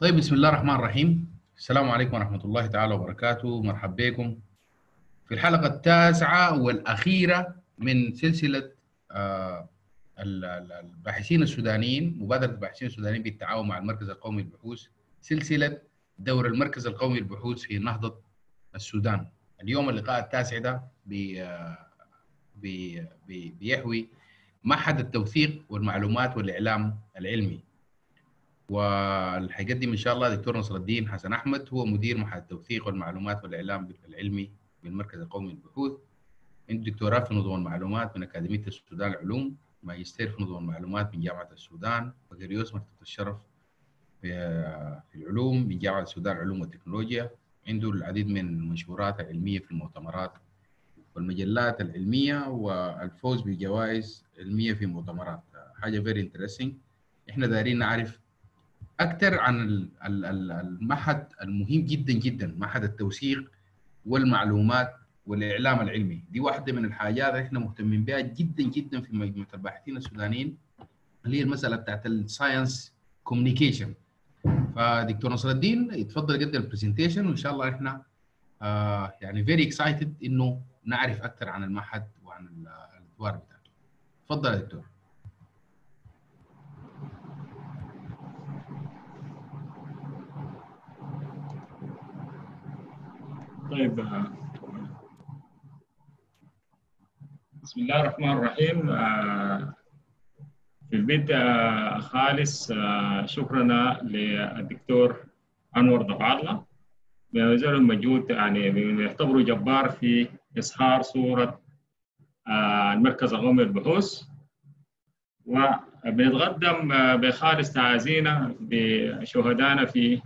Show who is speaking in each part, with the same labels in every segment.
Speaker 1: طيب بسم الله الرحمن الرحيم. السلام عليكم ورحمة الله تعالى وبركاته. مرحبا بكم في الحلقة التاسعة والأخيرة من سلسلة آه، ال- ال- الباحثين السودانيين مبادرة الباحثين السودانيين بالتعاون مع المركز القومي للبحوث سلسلة دور المركز القومي للبحوث في نهضة السودان. اليوم اللقاء التاسع ده آه، بي بي بيحوي معهد التوثيق والمعلومات والإعلام العلمي. واللي حيقدم ان شاء الله دكتور نصر الدين حسن أحمد هو مدير معهد التوثيق والمعلومات والإعلام العلمي بالمركز القومي للبحوث عنده دكتوراه في نظم المعلومات من أكاديمية السودان العلوم ماجستير في نظم المعلومات من جامعة السودان بكالوريوس مرتبه الشرف في العلوم من جامعة السودان العلوم والتكنولوجيا. عنده العديد من المنشورات العلمية في المؤتمرات والمجلات العلمية والفوز بجوائز علمية في مؤتمرات. حاجة very interesting إحنا دايرين نعرف أكثر عن ال- ال- ال- المعهد المهم جدا جدا معهد التوثيق والمعلومات والإعلام العلمي. دي واحدة من الحاجات إحنا مهتمين بها جدا جدا في مجموعة الباحثين السودانيين اللي هي المسألة بتاعت ال science communication فدكتور نصر الدين يتفضل يقدم ال presentation وإن شاء الله إحنا آه يعني very excited إنه نعرف أكثر عن المعهد وعن ال- الأدوار بتاعته. تفضل يا دكتور.
Speaker 2: طيب آه، بسم الله الرحمن الرحيم. آه، في البدء آه، خالص شكرا للدكتور أنور ضبع الله بيبذل مجهود يعني بيعتبره جبار في إظهار صورة المركز القومي للبحوث. وبنتقدم بخالص تعازينا بشهدائنا في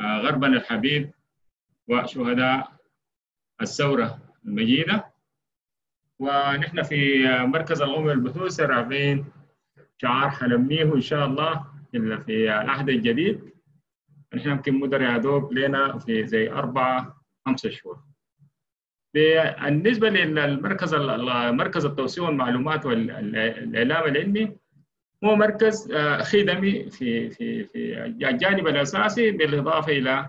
Speaker 2: غربنا الحبيب وشهداء الثورة المجيدة. ونحن في مركز القومي للبحوث رافعين شعار حنميه إن شاء الله إلا في العهد الجديد. نحن يمكن مدر يا دوب لنا في زي أربعة خمسة شهور. بالنسبة للمركز مركز التوثيق والمعلومات والإعلام العلمي هو مركز آه، خدمي في في في الجانب الأساسي بالإضافة إلى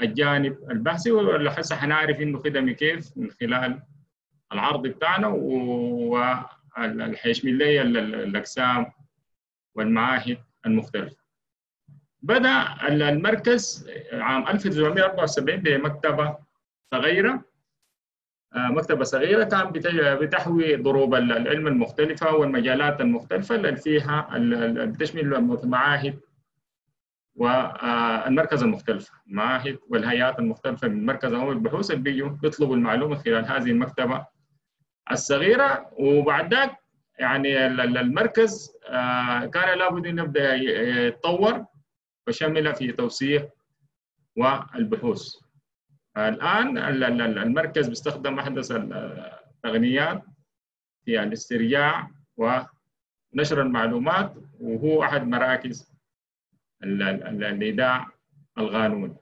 Speaker 2: الجانب البحثي واللي هسه حنعرف إنه خدمي كيف من خلال العرض بتاعنا واللي لي ال- ال- الاقسام والمعاهد المختلفة. بدأ ال- المركز عام 1974 بمكتبة صغيرة مكتبة صغيرة كان بت- بتحوي ضروب ال- العلم المختلفة والمجالات المختلفة اللي فيها بتشمل المعاهد والمركز المختلفة المعاهد والهيئات المختلفة من مركز أول البحوث اللي بيجوا بيطلبوا المعلومة خلال هذه المكتبة الصغيرة. وبعد ذاك يعني ال- ال- المركز آه، كان لابد أن يبدأ يتطور وشمل في توثيق والبحوث. الآن ال- ال- ال- المركز بيستخدم أحدث التقنيات في الاسترجاع ونشر المعلومات وهو أحد مراكز ال- ال- الإيداع القانوني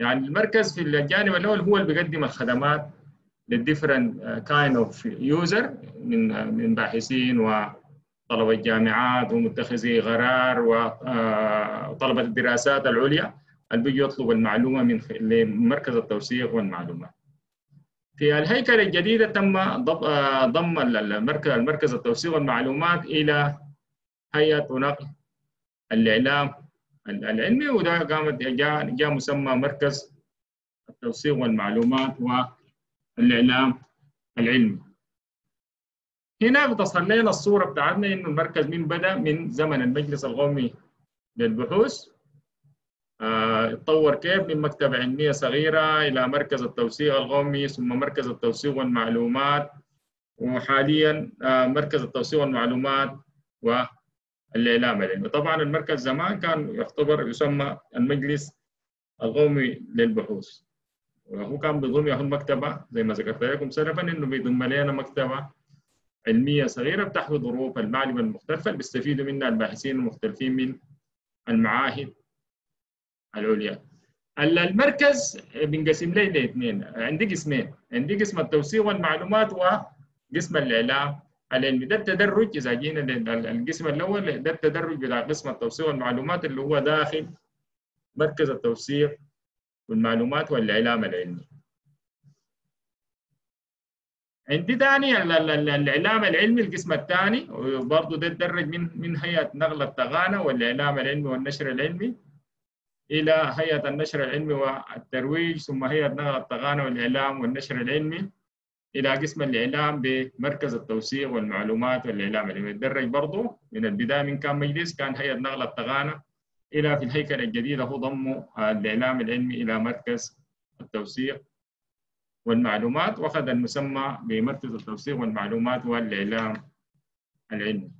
Speaker 2: يعني المركز في الجانب الأول هو اللي بيقدم الخدمات لل different kind of user من من باحثين وطلبة الجامعات ومتخذي قرار وطلبة الدراسات العليا اللي بيجوا يطلبوا المعلومة من لمركز التوثيق والمعلومات. في الهيكلة الجديدة تم ضم آه، ضم المركز المركز التوثيق والمعلومات إلى هيئة ونقل الإعلام العلمي وده قامت جاء جاء مسمى مركز التوثيق والمعلومات والإعلام العلمي. هنا بتصل لنا الصورة بتاعتنا إنه المركز من بدأ؟ من زمن المجلس القومي للبحوث. آه، اتطور كيف؟ من مكتبة علمية صغيرة إلى مركز التوثيق القومي ثم مركز التوثيق والمعلومات وحاليا آه، مركز التوثيق والمعلومات و الإعلام العلمي طبعا المركز زمان كان يعتبر يسمى المجلس القومي للبحوث. وهو كان بيضم ياخذ مكتبة زي ما ذكرت لكم سلفا إنه بيضم لنا مكتبة علمية صغيرة بتحوي ظروف المعلومة المختلفة اللي بيستفيدوا منها الباحثين المختلفين من المعاهد العليا. المركز بنقسم له لاثنين عندي قسمين. عندي قسم التوثيق والمعلومات وقسم العلمي ده التدرج. إذا جينا للقسم الأول ده التدرج بتاع قسم التوثيق والمعلومات اللي هو داخل مركز التوثيق والمعلومات والإعلام العلمي. عندي ثاني الإعلام العلمي القسم الثاني وبرضه ده تدرج من من هيئة نقل التغانة والإعلام العلمي والنشر العلمي إلى هيئة النشر العلمي والترويج ثم هيئة نقل التغانة والإعلام والنشر العلمي. إلى قسم الإعلام بمركز التوثيق والمعلومات والإعلام العلمي يتدرج برضه من البداية من كان مجلس كان هيئة نقل التغانة إلى في الهيكلة الجديدة هو ضموا الإعلام العلمي إلى مركز التوثيق والمعلومات وأخذ المسمى بمركز التوثيق والمعلومات والإعلام العلمي.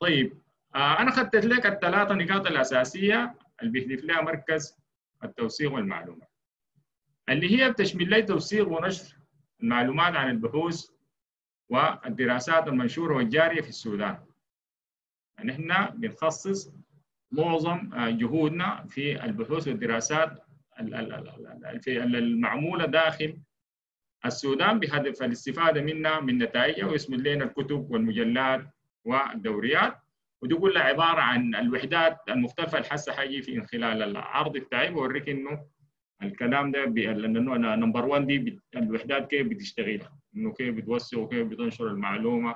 Speaker 2: طيب آه أنا أخذت لك الثلاثة نقاط الأساسية اللي بيهدف لها مركز التوثيق والمعلومات. اللي هي بتشمل لي توثيق ونشر المعلومات عن البحوث والدراسات المنشورة والجارية في السودان. إحنا بنخصص معظم جهودنا في البحوث والدراسات المعمولة داخل السودان بهدف الاستفادة منها من نتائجها ويسمى لنا الكتب والمجلات والدوريات ودي كلها عبارة عن الوحدات المختلفة اللي حاجي في خلال العرض بتاعي بوريك إنه الكلام ده number 1 دي الوحدات كيف بتشتغل؟ إنه كيف بتوسع وكيف بتنشر المعلومة؟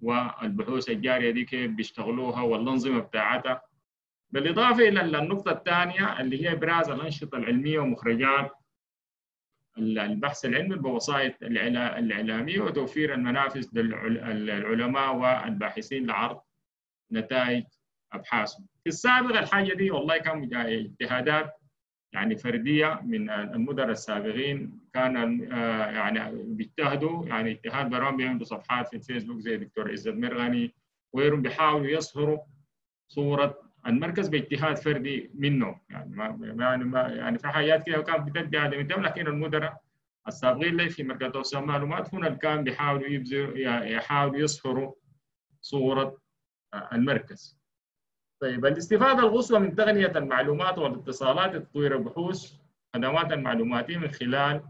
Speaker 2: والبحوث الجارية دي كيف بيشتغلوها؟ والأنظمة بتاعتها؟ بالإضافة إلى النقطة الثانية اللي هي ابراز الأنشطة العلمية ومخرجات البحث العلمي بوسائط الإعلامية وتوفير المنافذ للعلماء والباحثين لعرض نتائج أبحاثهم. في السابق الحاجة دي والله كان اجتهادات يعني فردية من المدراء السابقين كان يعني بيجتهدوا يعني اجتهاد برامج بيعملوا صفحات في الفيسبوك زي دكتور عزت مرغني وغيرهم بيحاولوا يظهروا صورة المركز باجتهاد فردي منه يعني ما يعني ما يعني في حاجات كده كان بتدي عدم الدم لكن المدراء السابقين لي في مركز توسيع المعلومات هنا كان بيحاولوا يبذلوا يحاولوا يظهروا صورة المركز. طيب الاستفادة القصوى من تقنيه المعلومات والاتصالات لتطوير البحوث خدمات المعلوماتيه من خلال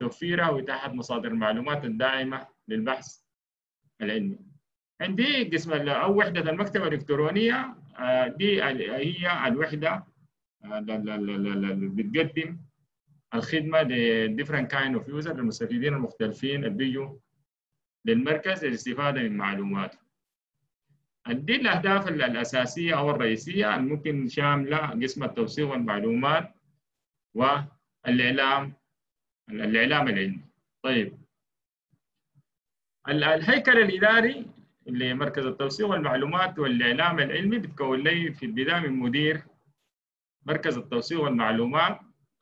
Speaker 2: توفيرها وإتاحة مصادر المعلومات الداعمه للبحث العلمي. عندي قسم أو وحدة المكتبة الإلكترونية دي هي الوحدة اللي بتقدم الخدمة ل different kind of user للمستفيدين المختلفين اللي بيجوا للمركز للاستفادة من معلوماته. دي الاهداف الأساسية أو الرئيسية الممكن شاملة قسم التوثيق والمعلومات والاعلام الإعلام العلمي. طيب الهيكل الإداري اللي مركز التوثيق والمعلومات والإعلام العلمي بتكون لي في البداية من مدير مركز التوثيق والمعلومات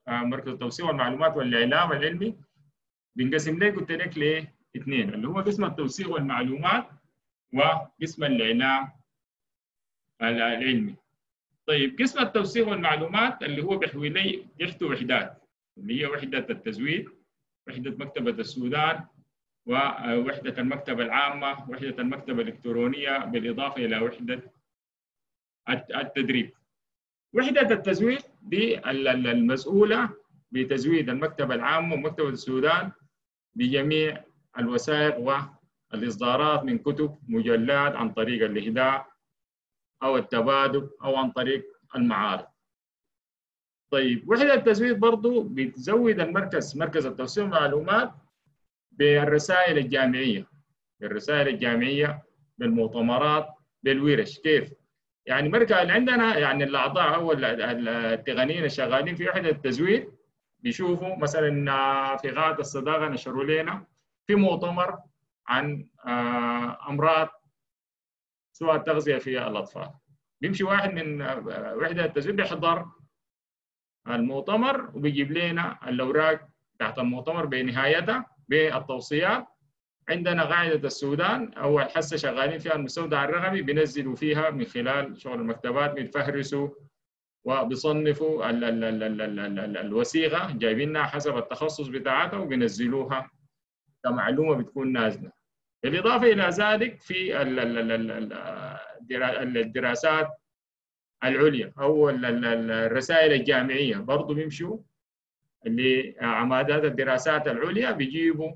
Speaker 2: مركز التوثيق والمعلومات والإعلام العلمي بينقسم لي قلت لك لإثنين اللي هو قسم التوثيق والمعلومات وقسم الاعلام العلمي. طيب قسم التوثيق والمعلومات اللي هو بيحوي لي يحتوي وحدات اللي هي وحدة التزويد وحدة مكتبة السودان ووحدة المكتبة العامة وحدة المكتبة الإلكترونية بالإضافة إلى وحدة التدريب وحدة التزويد دي المسؤولة بتزويد المكتبة العامة ومكتبة السودان بجميع الوثائق والإصدارات من كتب مجلات عن طريق الإهداء أو التبادل أو عن طريق المعارض طيب وحدة التزويد برضو بتزود المركز مركز التوثيق والمعلومات بالرسائل الجامعية بالرسائل الجامعية بالمؤتمرات بالورش كيف؟ يعني مركز عندنا يعني الأعضاء أو التقنيين الشغالين في وحدة التزويد بيشوفوا مثلا في غاية الصداقة نشروا لنا في مؤتمر عن أمراض سواء التغذية في الأطفال. بيمشي واحد من وحدة التزويد بيحضر المؤتمر وبيجيب لنا الأوراق تحت المؤتمر بنهايتها بالتوصيات عندنا قاعدة السودان أو حسة شغالين فيها المستودع الرقمي بينزلوا فيها من خلال شغل المكتبات بيفهرسوا وبيصنفوا ال ال ال ال ال ال الوثيقة جايبينها حسب التخصص بتاعتها وبينزلوها كمعلومة بتكون نازلة بالإضافة إلى ذلك في ال ال ال الدراسات العليا أو الرسائل الجامعية برضو بيمشوا اللي عمادات الدراسات العليا بيجيبوا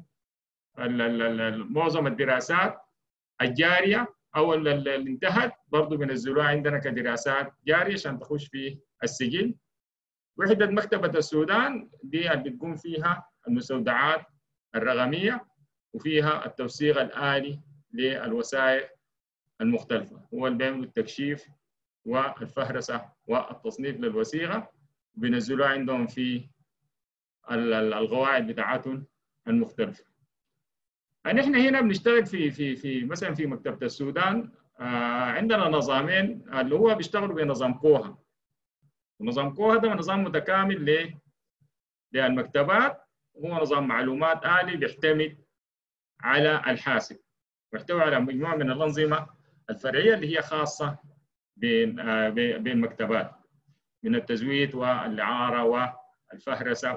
Speaker 2: معظم الدراسات الجاريه أو اللي انتهت برضه بينزلوها عندنا كدراسات جاريه عشان تخش في السجل وحده مكتبه السودان دي اللي بتقوم فيها المستودعات الرقميه وفيها التوثيق الآلي للوثائق المختلفة. هو اللي بيعمل التكشيف والفهرسة والتصنيف للوثيقه بينزلوها عندهم في القواعد بتاعتهم المختلفة. يعني إحنا هنا بنشتغل في في في مثلا في مكتبة السودان آه عندنا نظامين اللي هو بيشتغلوا بنظام كوها. ونظام Koha ده نظام متكامل للمكتبات. هو نظام معلومات آلي بيعتمد على الحاسب ويحتوي على مجموعة من الأنظمة الفرعية اللي هي خاصة بين آه بالمكتبات من التزويد والإعارة والفهرسة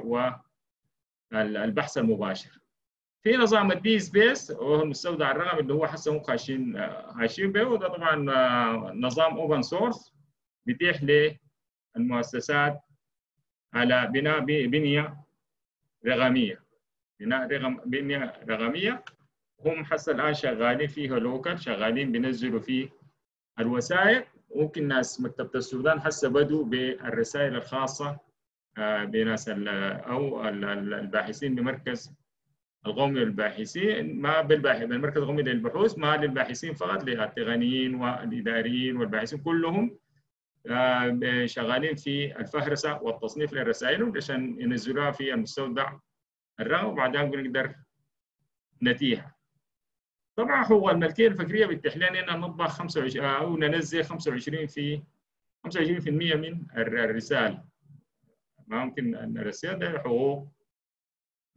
Speaker 2: والبحث المباشر. في نظام ال DSpace وهو المستودع الرقمي اللي هو حسه ممكن عايشين عايشين به وده طبعا نظام open source بيتيح للمؤسسات على بناء بنية رقميه بناء رقم بنيه رقميه هم حتى الان شغالين فيها local شغالين بينزلوا فيه الوثائق ممكن ناس مكتبه السودان هسه بدوا بالرسائل الخاصة بناس أو الباحثين بمركز القومي للباحثين. ما بالباحث بالمركز القومي للبحوث ما للباحثين فقط للتقنيين والإداريين والباحثين كلهم شغالين في الفهرسة والتصنيف لرسائلهم عشان ينزلوها في المستودع الرقمي وبعدين بنقدر نتيها. طبعا حقوق الملكية الفكرية بتتيح لنا ان نطبع 25 أو ننزل 25 في 25% من الرساله. ما ممكن أن نرسل ده حقوق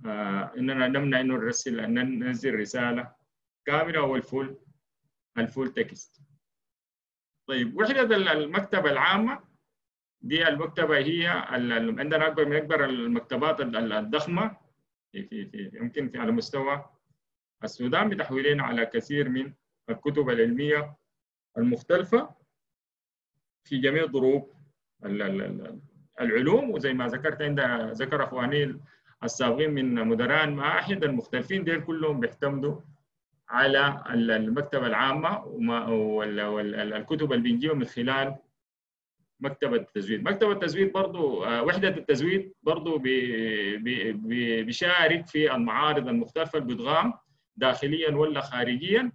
Speaker 2: آه إننا نمنع إنه نرسل ان ننزل رسالة كاملة أو الفول ال full text طيب وحده المكتبة العامة؟ دي المكتبة هي عندنا اكبر من أكبر المكتبات الضخمة في في يمكن في على مستوى السودان بتحوي لنا على كثير من الكتب العلمية المختلفة في جميع ضروب العلوم. وزي ما ذكرت عند ذكر أخواني السابقين من مدراء المعاهد المختلفين ديل كلهم بيعتمدوا على المكتبة العامة والكتب اللي بنجيبها من خلال مكتبة التزويد. مكتبة التزويد برضو وحدة التزويد برضو بيشارك في المعارض المختلفة اللي بتقام داخليا ولا خارجيا.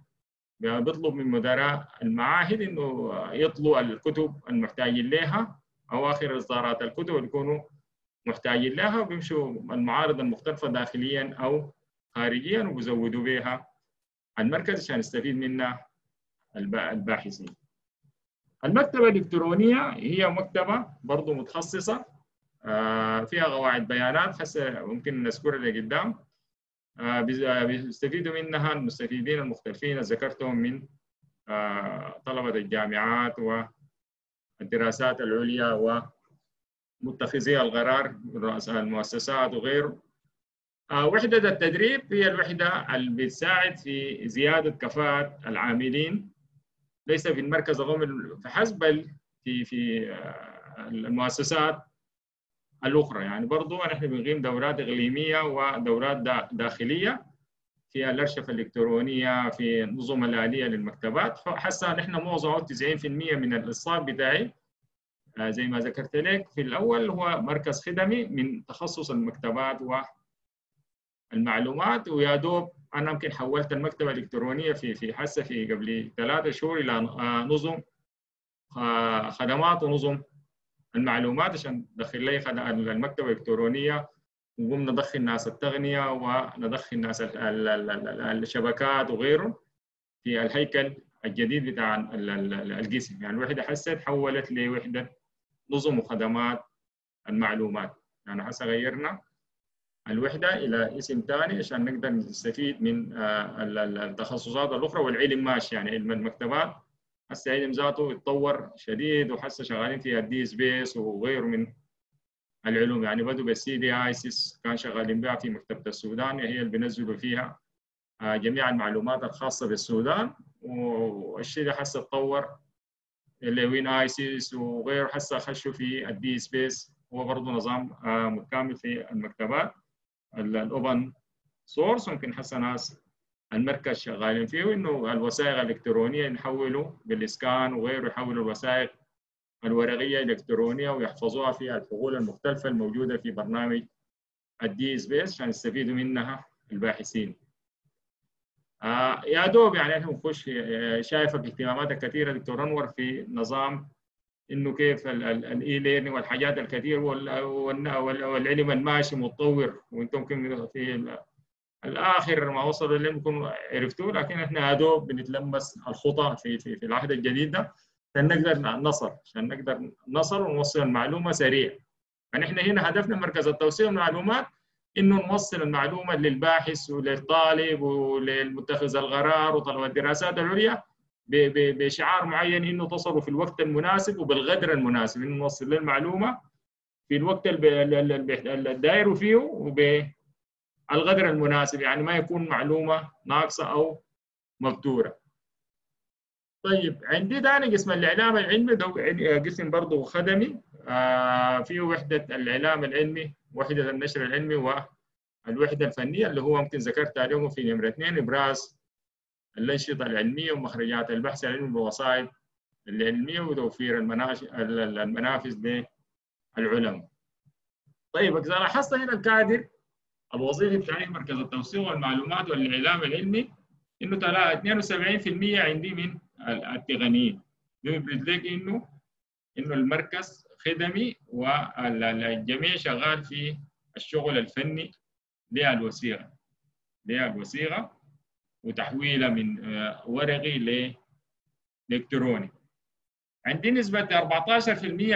Speaker 2: بيطلب من مدراء المعاهد إنه يطلوا الكتب المحتاجين لها. أواخر إصدارات الكتب اللي يكونوا محتاجين لها وبيمشوا المعارض المختلفة داخليا أو خارجيا وبيزودوا بها المركز عشان يستفيد منها الباحثين. المكتبة الإلكترونية هي مكتبة برضو متخصصة فيها قواعد بيانات هسه ممكن نذكرها لقدام بيستفيدوا منها المستفيدين المختلفين ذكرتهم من طلبة الجامعات والدراسات العليا و متخذي القرار رؤساء المؤسسات وغيره وحدة التدريب هي الوحدة اللي بتساعد في زيادة كفاءة العاملين. ليس في المركز القومي فحسب بل في في المؤسسات الأخرى. يعني برضو نحن بنقيم دورات إقليمية ودورات داخلية في الأرشفة الإلكترونية في النظم الآلية للمكتبات. حسا نحن معظم 90% من الإصاب بتاعي زي ما ذكرت لك في الأول هو مركز خدمي من تخصص المكتبات والمعلومات ويا دوب أنا يمكن حولت المكتبة الإلكترونية في في حسة في قبل ثلاثة شهور إلى نظم خدمات ونظم المعلومات عشان ندخل لي المكتبة الإلكترونية ونقوم ندخل ناس التغنية وندخل ناس الشبكات وغيره في الهيكل الجديد بتاع القسم يعني الوحدة حسة تحولت لوحدة نظم وخدمات المعلومات. يعني هسه غيرنا. الوحدة إلى اسم ثاني عشان نقدر نستفيد من التخصصات الأخرى والعلم ماشي. يعني علم المكتبات هسه علم ذاته اتطور شديد وحسه شغالين في ال DSpace وغيره من العلوم. يعني بدوا بال CDS/ISIS كان شغالين بها في مكتبة السودان هي اللي بينزلوا فيها جميع المعلومات الخاصة بالسودان. والشيء ده حسه اتطور إلى WinISIS وغيره. حسه خشوا في ال DSpace هو برضه نظام متكامل في المكتبات. ال open source ممكن حسه ناس المركز شغالين فيه انه الوثائق الإلكترونية نحولوا بال scan وغيره يحولوا الوثائق الورقية الكترونيه ويحفظوها في الحقول المختلفة الموجودة في برنامج ال DSpace عشان يستفيدوا منها الباحثين. آه يا دوب يعني إحنا بنخش شايفة باهتمامات كثيرة دكتور أنور في نظام إنه كيف ال e-learning والحاجات الكثير والعلم الماشي متطور. وإنتم ممكن في الآخر ما وصل اللي يمكن عرفتوه لكن إحنا يا دوب بنتلمس الخطى في في في العهد الجديد ده. عشان نقدر نصل عشان نقدر نصل ونوصل المعلومة سريع. فنحن هنا هدفنا مركز التوثيق والمعلومات إنه نوصل المعلومة للباحث وللطالب وللمتخذ القرار وطلبة الدراسات العليا. بشعار معين إنه تصلوا في الوقت المناسب وبالقدر المناسب إنه نوصل للمعلومة في الوقت الداير فيه وبالقدر المناسب يعني ما يكون معلومة ناقصة أو مبتوره. طيب عندي ثاني قسم الإعلام العلمي ده قسم برضه خدمي آه فيه وحدة الإعلام العلمي وحدة النشر العلمي والوحدة الفنية اللي هو ممكن ذكرت عليهم في نمرة اثنين إبراز الأنشطة العلمية ومخرجات البحث العلمي بالوسائط العلمية وتوفير المنافذ للعلماء. طيب إذا لاحظت هنا الكادر الوظيفي بتاع مركز التوثيق والمعلومات والإعلام العلمي إنه 72% عندي من التقنيين. ده لك إنه إنه المركز خدمي والجميع شغال في الشغل الفني للوثيقة. للوثيقة وتحويلها من ورقي لإلكتروني عندي نسبة 14%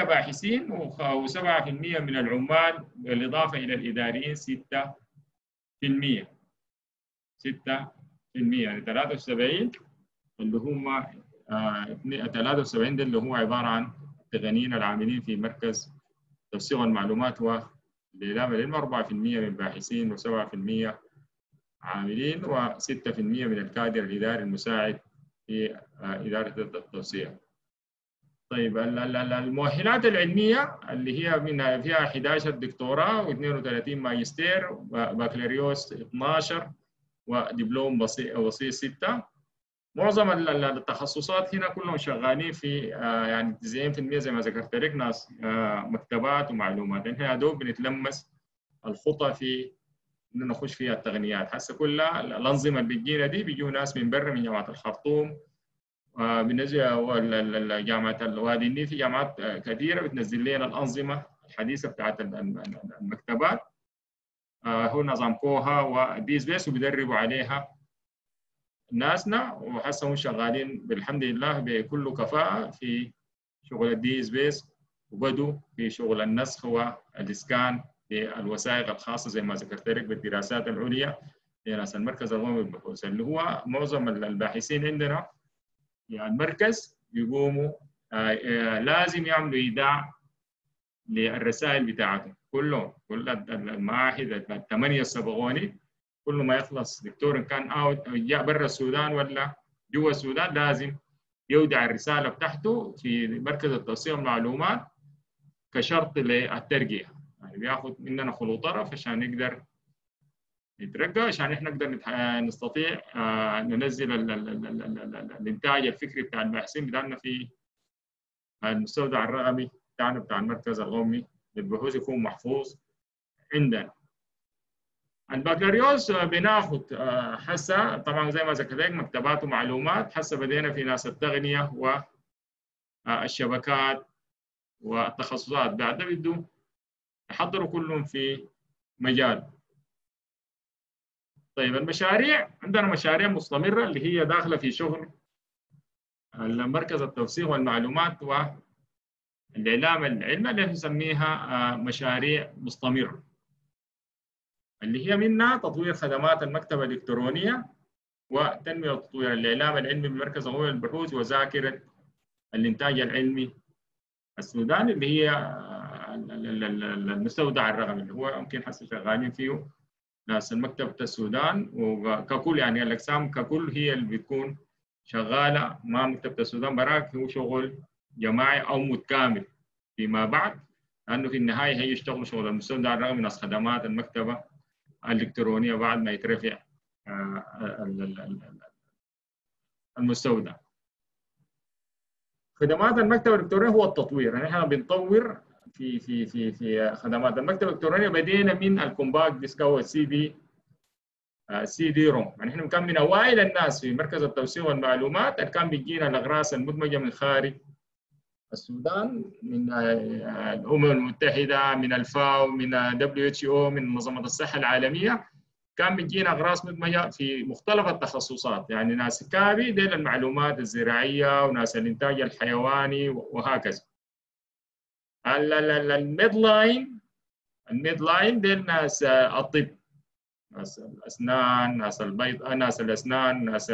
Speaker 2: باحثين و7% من العمال بالإضافة إلى الإداريين 6% 6% يعني 73 اللي هم 73 ده اللي هو عبارة عن التقنيين العاملين في مركز توثيق المعلومات العلم 4% من الباحثين و7% عاملين و6% من الكادر الإداري المساعد في إدارة التوسيع. طيب المؤهلات العلمية اللي هي من فيها 11 دكتوراه و32 ماجستير وبكالوريوس 12 ودبلوم بسيط 6 معظم التخصصات هنا كلهم شغالين في يعني 90% زي ما ذكرت لك ناس مكتبات ومعلومات يا دوب بنتلمس الخطى في نخش فيها التقنيات هسه كلها الأنظمة اللي بتجينا دي بيجوا ناس من برا من جامعة الخرطوم بنزل جامعة الوادي النيل في جامعات كثيرة بتنزل لنا الأنظمة الحديثة بتاعت المكتبات. هو نظام Koha و DSpace وبيدربوا عليها ناسنا وحسه هم شغالين بالحمد لله بكل كفاءة في شغل ال DSpace وبدوا في شغل النسخ وال scan. بالوثائق الخاصة زي ما ذكرت لك بالدراسات العليا لناس المركز القومي للبحوث اللي هو معظم الباحثين عندنا يعني المركز بيقوموا آآ آآ لازم يعملوا إيداع للرسائل بتاعتهم كلهم كل المعاهد الثمانية السبقوني كل ما يخلص دكتور إن كان اوت جاء برا السودان ولا جوا السودان لازم يودع الرسالة بتاعته في مركز التوصيل والمعلومات كشرط للترقية. يعني بياخذ مننا خلو طرف عشان نقدر نترقى عشان إحنا نقدر نستطيع ننزل الإنتاج الفكري بتاع الباحثين بتاعنا في المستودع الرقمي بتاعنا بتاع المركز القومي للبحوث يكون محفوظ عندنا. البكالوريوس بناخد حسا طبعا زي ما ذكرت مكتبات ومعلومات. حسا بدينا في ناس التقنيه والشبكات والتخصصات بعد ده بده يحضروا كلهم في مجال. طيب المشاريع عندنا مشاريع مستمرة اللي هي داخلة في شغل مركز التوثيق والمعلومات والإعلام العلمي اللي نسميها مشاريع مستمرة. اللي هي منها تطوير خدمات المكتبة الإلكترونية وتنمية وتطوير الإعلام العلمي بمركز القومي للبحوث وذاكرة الإنتاج العلمي السوداني اللي هي المستودع الرقمي اللي هو يمكن حسب شغالين فيه. ناس مكتبة السودان وككل يعني الأقسام ككل هي اللي بتكون شغالة مع مكتبة السودان. براك هو شغل جماعي أو متكامل فيما بعد لأنه في النهاية هي يشتغلوا شغل المستودع الرقمي ناس خدمات المكتبة الإلكترونية بعد ما يترفع المستودع. خدمات المكتب الإلكتروني هو التطوير. يعني بنطور في في في في خدمات. المكتب الإلكتروني بدينا من ال compact disc أو السي دي CD-ROM يعني إحنا كان من أوائل الناس في مركز التوثيق والمعلومات اللي كان بيجينا الأقراص المدمجة من خارج السودان من الأمم المتحدة من الفاو من WHO من منظمة الصحة العالمية. كان بيجينا أقراص مدمجة في مختلف التخصصات. يعني ناس CABI ديل المعلومات الزراعية وناس الإنتاج الحيواني وهكذا. ال MEDLINE الميد لاين ديل ناس الطب ناس الأسنان ناس البيض ناس الأسنان ناس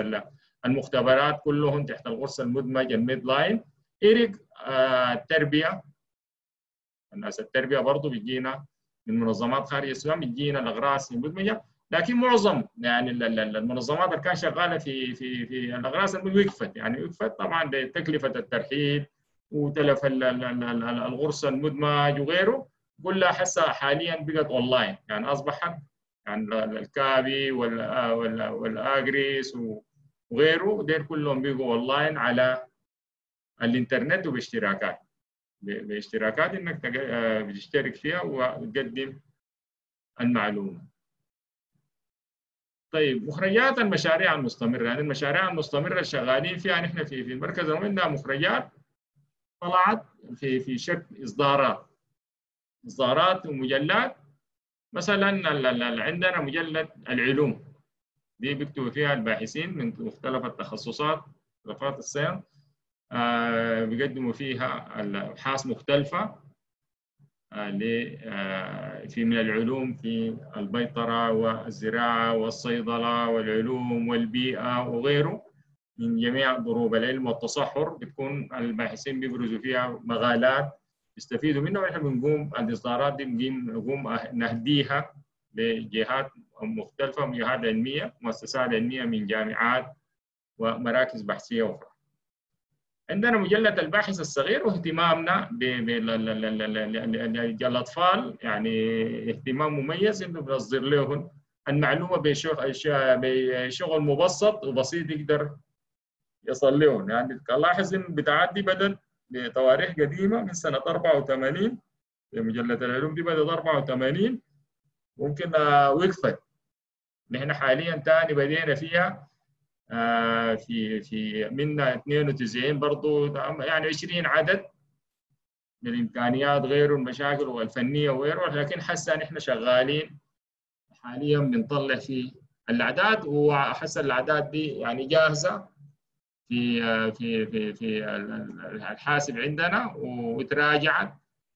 Speaker 2: المختبرات كلهم تحت الغرفة المدمج الميد لاين إيريك التربية. الناس التربية برضه بيجينا من منظمات خارج السودان بيجينا الاغراس المدمجة. لكن معظم يعني المنظمات اللي كانت شغالة في في في الاغراس وقفت يعني وقفت طبعا بتكلفه الترحيل وتلف القرص المدمج وغيره كلها حسها حاليا بقت اونلاين يعني أصبحت يعني ال CABI وال AGRIS وغيره ديل كلهم بيجوا اونلاين على الإنترنت وباشتراكات. باشتراكات إنك بتشترك فيها وتقدم المعلومة. طيب مخرجات المشاريع المستمرة. يعني المشاريع المستمرة شغالين فيها نحن في في المركز عندنا مخرجات طلعت في في شكل إصدارات إصدارات ومجلات. مثلا عندنا مجلة العلوم. دي بيكتبوا فيها الباحثين من مختلف التخصصات رفات الصين. آه بيقدموا فيها أبحاث مختلفة آه في من العلوم في البيطرة والزراعة والصيدلة والعلوم والبيئة وغيره. من جميع ضروب العلم والتصحر بتكون الباحثين بيبرزوا فيها مقالات يستفيدوا منها ونحن بنقوم الإصدارات دي بنقوم نهديها لجهات مختلفة جهات علمية مؤسسات علمية من جامعات ومراكز بحثية أخرى. عندنا مجلة الباحث الصغير واهتمامنا بالاطفال يعني اهتمام مميز إنه بنصدر لهم المعلومة بشغل مبسط وبسيط يقدر يصل لهم يعني الاحظ إن بتعدي بدل بتواريخ قديمة من سنة 84 في مجلة العلوم دي بدات 84 ممكن وقفت نحن حاليا ثاني بدينا فيها في في منا 92 برضه يعني 20 عدد من الإمكانيات غيره المشاكل والفنية وغيره لكن حسا نحن شغالين. حاليا بنطلع في الأعداد وحسا الأعداد دي يعني جاهزة. في في في في الحاسب عندنا وتراجعت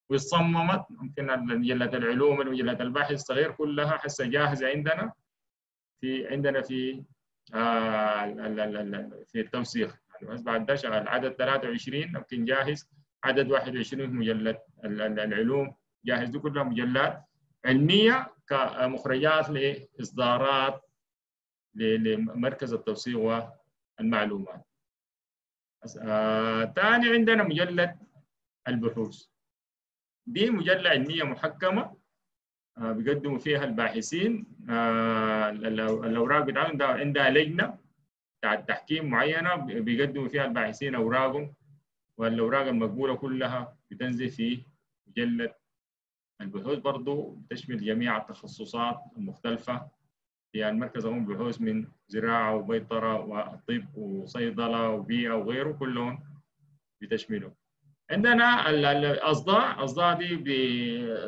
Speaker 2: وصممت يمكن مجله العلوم ومجله البحث الصغير كلها حسا جاهزة عندنا. في عندنا في في التوثيق يعني بس بعد ده العدد 23 يمكن جاهز. عدد 21 في مجله العلوم جاهز. دي كلها مجلات علمية كمخرجات لإصدارات لمركز التوثيق والمعلومات. ثاني آه عندنا مجله البحوث. دي مجلة علمية محكمة آه بيقدموا فيها الباحثين آه الأوراق بتاعتهم عندها لجنة بتاعت تحكيم معينة بيقدموا فيها الباحثين أوراقهم والأوراق المقبولة كلها بتنزل في مجلة البحوث برضو بتشمل جميع التخصصات المختلفة في المركز هم بحوث من زراعة وبيطرة وطب وصيدلة وبيئه وغيره كلهم بتشمله عندنا الأصداء اصداء دي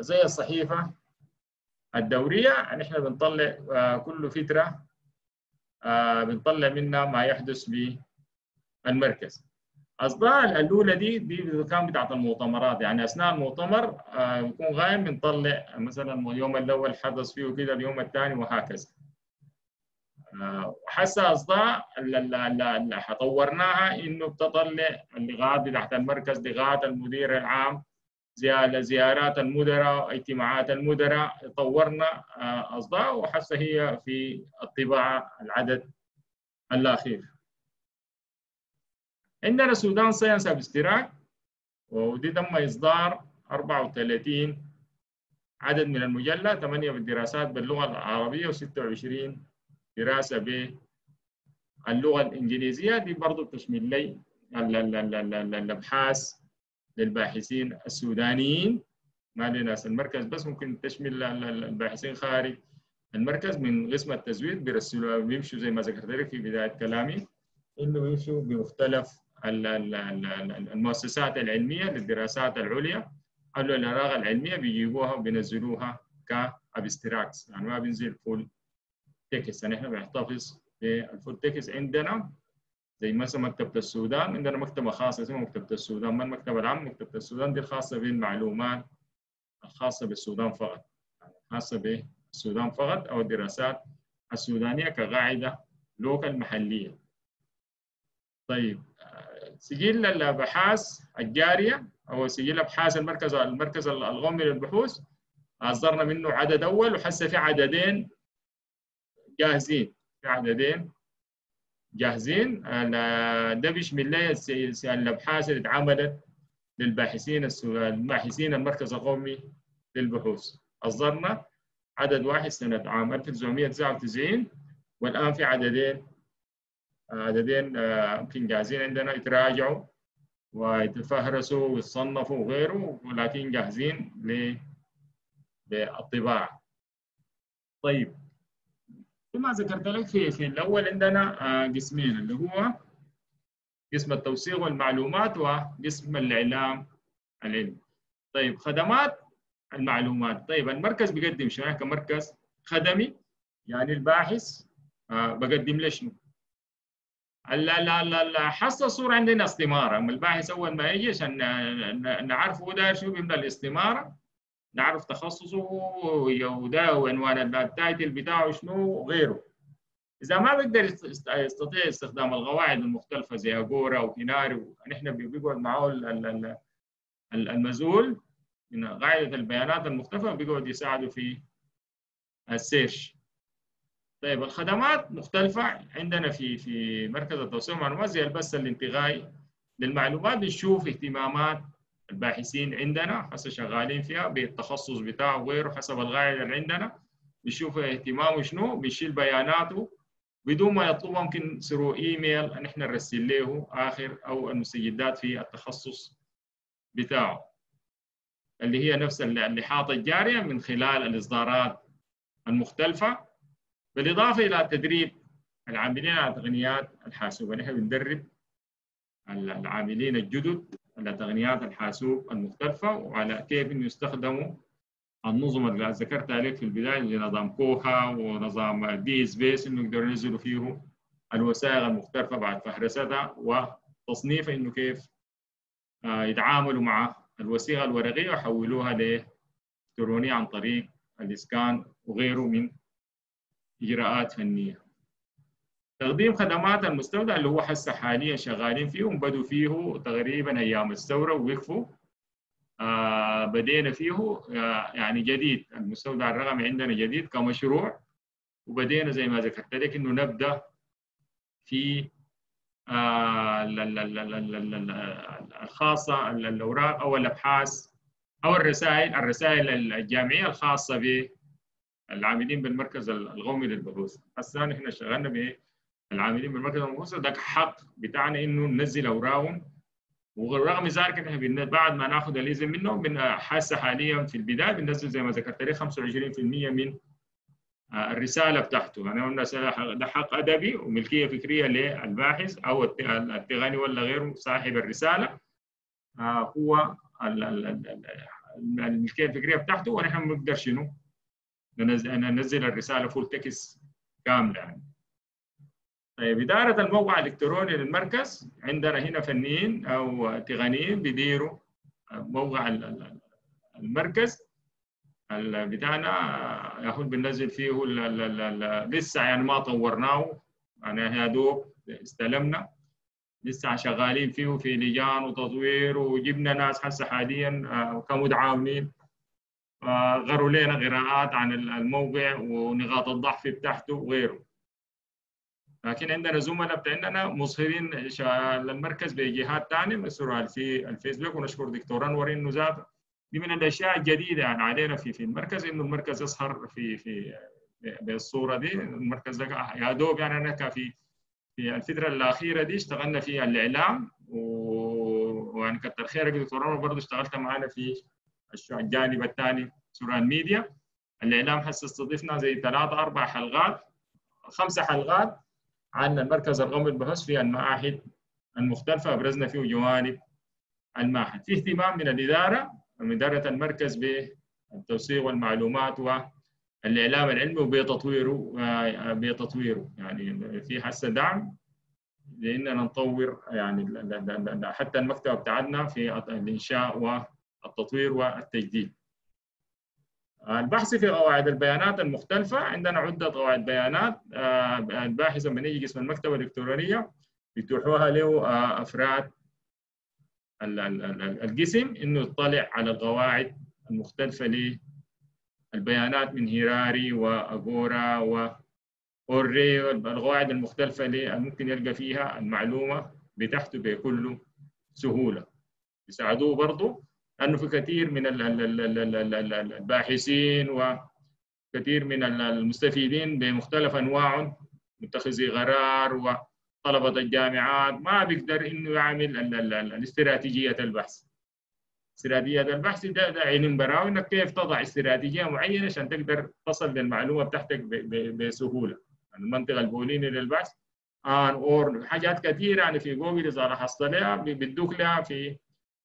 Speaker 2: زي الصحيفة الدورية نحن بنطلع كل فترة بنطلع منها ما يحدث بالمركز. اصداء الأولى دي دي كان بتاعت المؤتمرات يعني أثناء المؤتمر بيكون غايم بنطلع مثلا اليوم الأول حدث فيه كده اليوم الثاني وهكذا. وحسا اصداء اللي طورناها إنه بتطلع اللغات بتاعت المركز لغات المدير العام زيارات المدراء اجتماعات المدراء طورنا اصداء وحسا هي في الطباعه العدد الأخير. عندنا Sudan Science Abstracts ودي تم إصدار 34 عدد من المجلة 8 بالدراسات باللغة العربية و26 دراسة باللغة الإنجليزية دي برضو تشمل لي الأبحاث للباحثين السودانيين ما لناس المركز بس ممكن تشمل الباحثين خارج المركز من قسم التزويد بيرسلوا بيمشوا زي ما ذكرت لك في بداية كلامي انه بيمشوا بمختلف المؤسسات العلمية للدراسات العليا أو الأوراق العلمية بيجيبوها وبينزلوها ك abstracts يعني ما بينزل full text يعني إحنا بنحتفظ بال full text عندنا زي مثلا مكتبة السودان. عندنا مكتبة خاصة اسمها مكتبة السودان. ما المكتبة العامة؟ مكتبة السودان دي الخاصة بالمعلومات الخاصة بالسودان فقط. خاصة بالسودان فقط أو الدراسات السودانية كقاعدة لوكال محلية. طيب سجل الأبحاث الجارية أو سجل أبحاث المركز المركز القومي للبحوث. أصدرنا منه عدد أول وحسه في عددين جاهزين. في عددين. جاهزين. ده بيشمل الأبحاث اللي اتعملت للباحثين الباحثين المركز القومي للبحوث. أصدرنا عدد واحد سنة عام 1999 والآن في عددين. عددين يمكن جاهزين عندنا يتراجعوا ويتفهرسوا ويتصنفوا وغيره ولكن جاهزين للطباعة. طيب. كما ذكرت لك في في الأول عندنا قسمين اللي هو قسم التوثيق والمعلومات وقسم الإعلام العلمي طيب خدمات المعلومات. طيب المركز بيقدم شنو؟ كمركز خدمي يعني الباحث بقدم له شنو؟ حصة الصورة عندنا استمارة. الباحث أول ما يجي عشان نعرف هو داير شو بيملى الاستمارة. نعرف تخصصه وده وعنوان التايتل بتاعه شنو؟ وغيره إذا ما بيقدر يستطيع استخدام القواعد المختلفة زي أجورا وهناري نحن بيقعد معه المسؤول من قاعدة البيانات المختلفة بيقعد يساعده في السيرش. طيب الخدمات مختلفة عندنا في في مركز التوسيع والمعلومات زي البث الانتقائي للمعلومات بنشوف اهتمامات الباحثين عندنا هسه شغالين فيها بالتخصص بتاعه وغيره حسب الغاية اللي عندنا. بنشوف اهتمامه شنو بنشيل بياناته. بدون ما يطلب ممكن سرو إيميل نحن نرسل له آخر أو المستجدات في التخصص بتاعه. اللي هي نفس اللحاظة الجارية من خلال الإصدارات المختلفة. بالإضافة إلى تدريب العاملين على تقنيات الحاسوب. نحن بندرب العاملين الجدد على تقنيات الحاسوب المختلفة وعلى كيف يستخدموا النظم اللي ذكرت عليك في البداية اللي نظام كوها ونظام دي سبيس إنه يقدروا ينزلوا فيه الوثائق المختلفة بعد فهرستها وتصنيفها إنه كيف يتعاملوا مع الوثيقة الورقية ويحولوها لإلكترونية عن طريق الإسكان وغيره من إجراءات فنية. تقديم خدمات المستودع اللي هو هسه حاليا شغالين فيه بدوا فيه تقريبا أيام الثورة ووقفوا. آه بدينا فيه آه يعني جديد. المستودع الرقمي عندنا جديد كمشروع. وبدينا زي ما ذكرت لك إنه نبدأ في آه الخاصة الأوراق أو الأبحاث أو الرسائل الرسائل الجامعية الخاصة بالعاملين بالمركز القومي للبحوث. هسه نحن اشتغلنا بالعاملين بالمركز البحوث ده حق بتاعنا إنه ننزل أوراقهم. ورغم ذلك إحنا بعد ما ناخذ الإذن منهم من حاسة حاليا في البداية. بننزل زي ما ذكرت لك 25% من الرسالة بتاعته. أنا قلنا ده حق أدبي وملكية فكرية للباحث أو التقني ولا غيره صاحب الرسالة. هو الملكية الفكرية بتاعته. ونحن بنقدر شنو؟ ننزل الرسالة full text كاملة يعني. طيب إدارة الموقع الإلكتروني للمركز عندنا هنا فنيين أو تقنيين بيديروا موقع المركز. بتاعنا ياخذ بننزل فيه لسه يعني ما طورناه. يعني يا دوب استلمنا. لسه شغالين فيه في لجان وتطوير وجبنا ناس هسه حاليا كمتعاونين. غروا لنا قراءات عن الموقع ونقاط الضعف بتاعته وغيره. لكن عندنا زملاء بتاعنا مظهرين للمركز بجهات ثانية مسؤول في الفيسبوك ونشكر دكتور انور ذاته دي من الأشياء الجديدة يعني علينا في في المركز إنه المركز يظهر في في بالصورة دي. المركز ده يا دوب يعني أنا في في الفترة الأخيرة دي اشتغلنا في الإعلام ويعني كتر خيرك دكتور عمر برضه اشتغلت معنا في الجانب الثاني social media. الإعلام هسه استضفنا زي ثلاث أربع حلقات خمسة حلقات. عن المركز القومي للبحوث في المعاهد المختلفه ابرزنا فيه جوانب المعهد في اهتمام من الإدارة من إدارة المركز بالتوثيق والمعلومات والإعلام العلمي وبتطويره بتطويره. يعني في هسه دعم لإننا نطور يعني حتى المكتبه بتاعتنا في الإنشاء والتطوير والتجديد. البحث في قواعد البيانات المختلفة. عندنا عدة قواعد بيانات. الباحث لما يجي قسم المكتبة الإلكترونية يتوحوها له أفراد القسم إنه يطلع على القواعد المختلفة للبيانات من هيراري وأجورا وأوري القواعد المختلفة اللي ممكن يلقى فيها المعلومة بتاعته بكل سهولة. يساعدوه برضه لأنه في كثير من الباحثين وكثير من المستفيدين بمختلف انواعهم متخذي قرار وطلبة الجامعات. ما بيقدر إنه يعمل الاستراتيجية البحث. استراتيجية البحث ده, ده علم براوي انك كيف تضع استراتيجية معينة عشان تقدر تصل للمعلومة بتاعتك بسهولة. المنطقة البوليني للبحث آن اور حاجات كثيرة. يعني في جوجل إذا لاحظت لها بيدوك لها في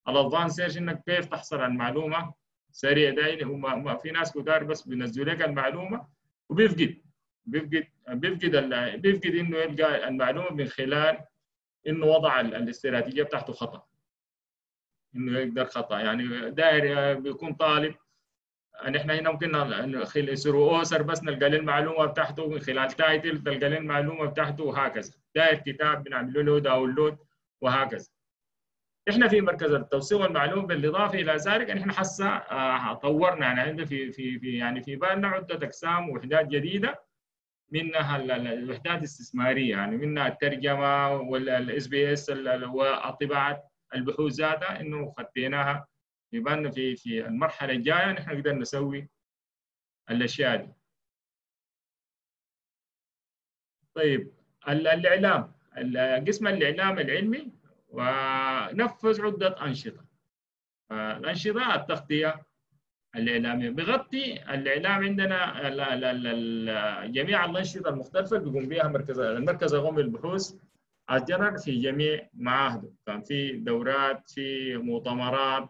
Speaker 2: الادفانس سيرش إنك كيف تحصل على المعلومه سريع ده هم في ناس كتار بس بينزلوا لك المعلومة وبيفقد. بيفقد بيفقد بيفقد إنه يلقى المعلومة من خلال إنه وضع الاستراتيجية بتاعته خطأ. إنه يقدر خطأ. يعني داير بيكون طالب. يعني إحنا هنا ممكن يصيروا أوسر بس نلقى له المعلومة بتاعته من خلال تايتل تلقى له المعلومة بطاعته وهكذا. داير كتاب بنعمل له داونلود وهكذا. إحنا في مركز التوثيق والمعلومه بالاضافة إلى ذلك إحنا حسا طورنا يعني عندنا في في في يعني في بالنا عدة أقسام ووحدات جديدة منها الوحدات الاستثمارية يعني منها الترجمة والإس بي إس والطباعه البحوث ذاتها إنه خطيناها في بالنا في في المرحلة الجاية نحن نقدر نسوي الأشياء دي. طيب الإعلام قسم الإعلام العلمي ونفذ عدة أنشطة. الأنشطة التغطية الإعلامية. بغطي الإعلام عندنا جميع الأنشطة المختلفة اللي بيقوم بها مركز المركز القومي للبحوث الجنر في جميع معاهده. كان في دورات في مؤتمرات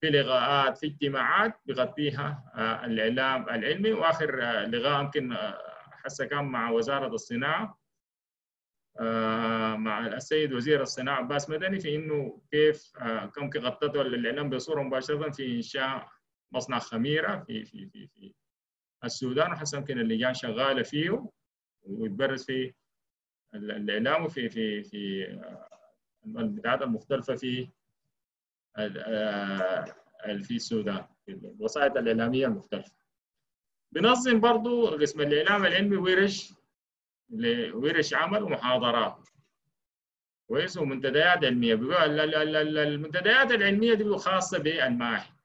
Speaker 2: في لقاءات في اجتماعات بغطيها الإعلام العلمي. وآخر لقاء يمكن حسه كان مع وزارة الصناعة. مع السيد وزير الصناعة عباس مدني في إنه كيف كم غطته الإعلام بصورة مباشرة في إنشاء مصنع خميرة في في في في السودان وحسب يمكن اللجان شغالة فيه ويتبرز في الإعلام وفي في في البتاعات المختلفة في في السودان في الوسائط الإعلامية المختلفة. بنظم برضو قسم الإعلام العلمي ورش لورش عمل ومحاضرات. كويس ومنتديات علمية. المنتديات العلمية دي خاصة بالمعاهد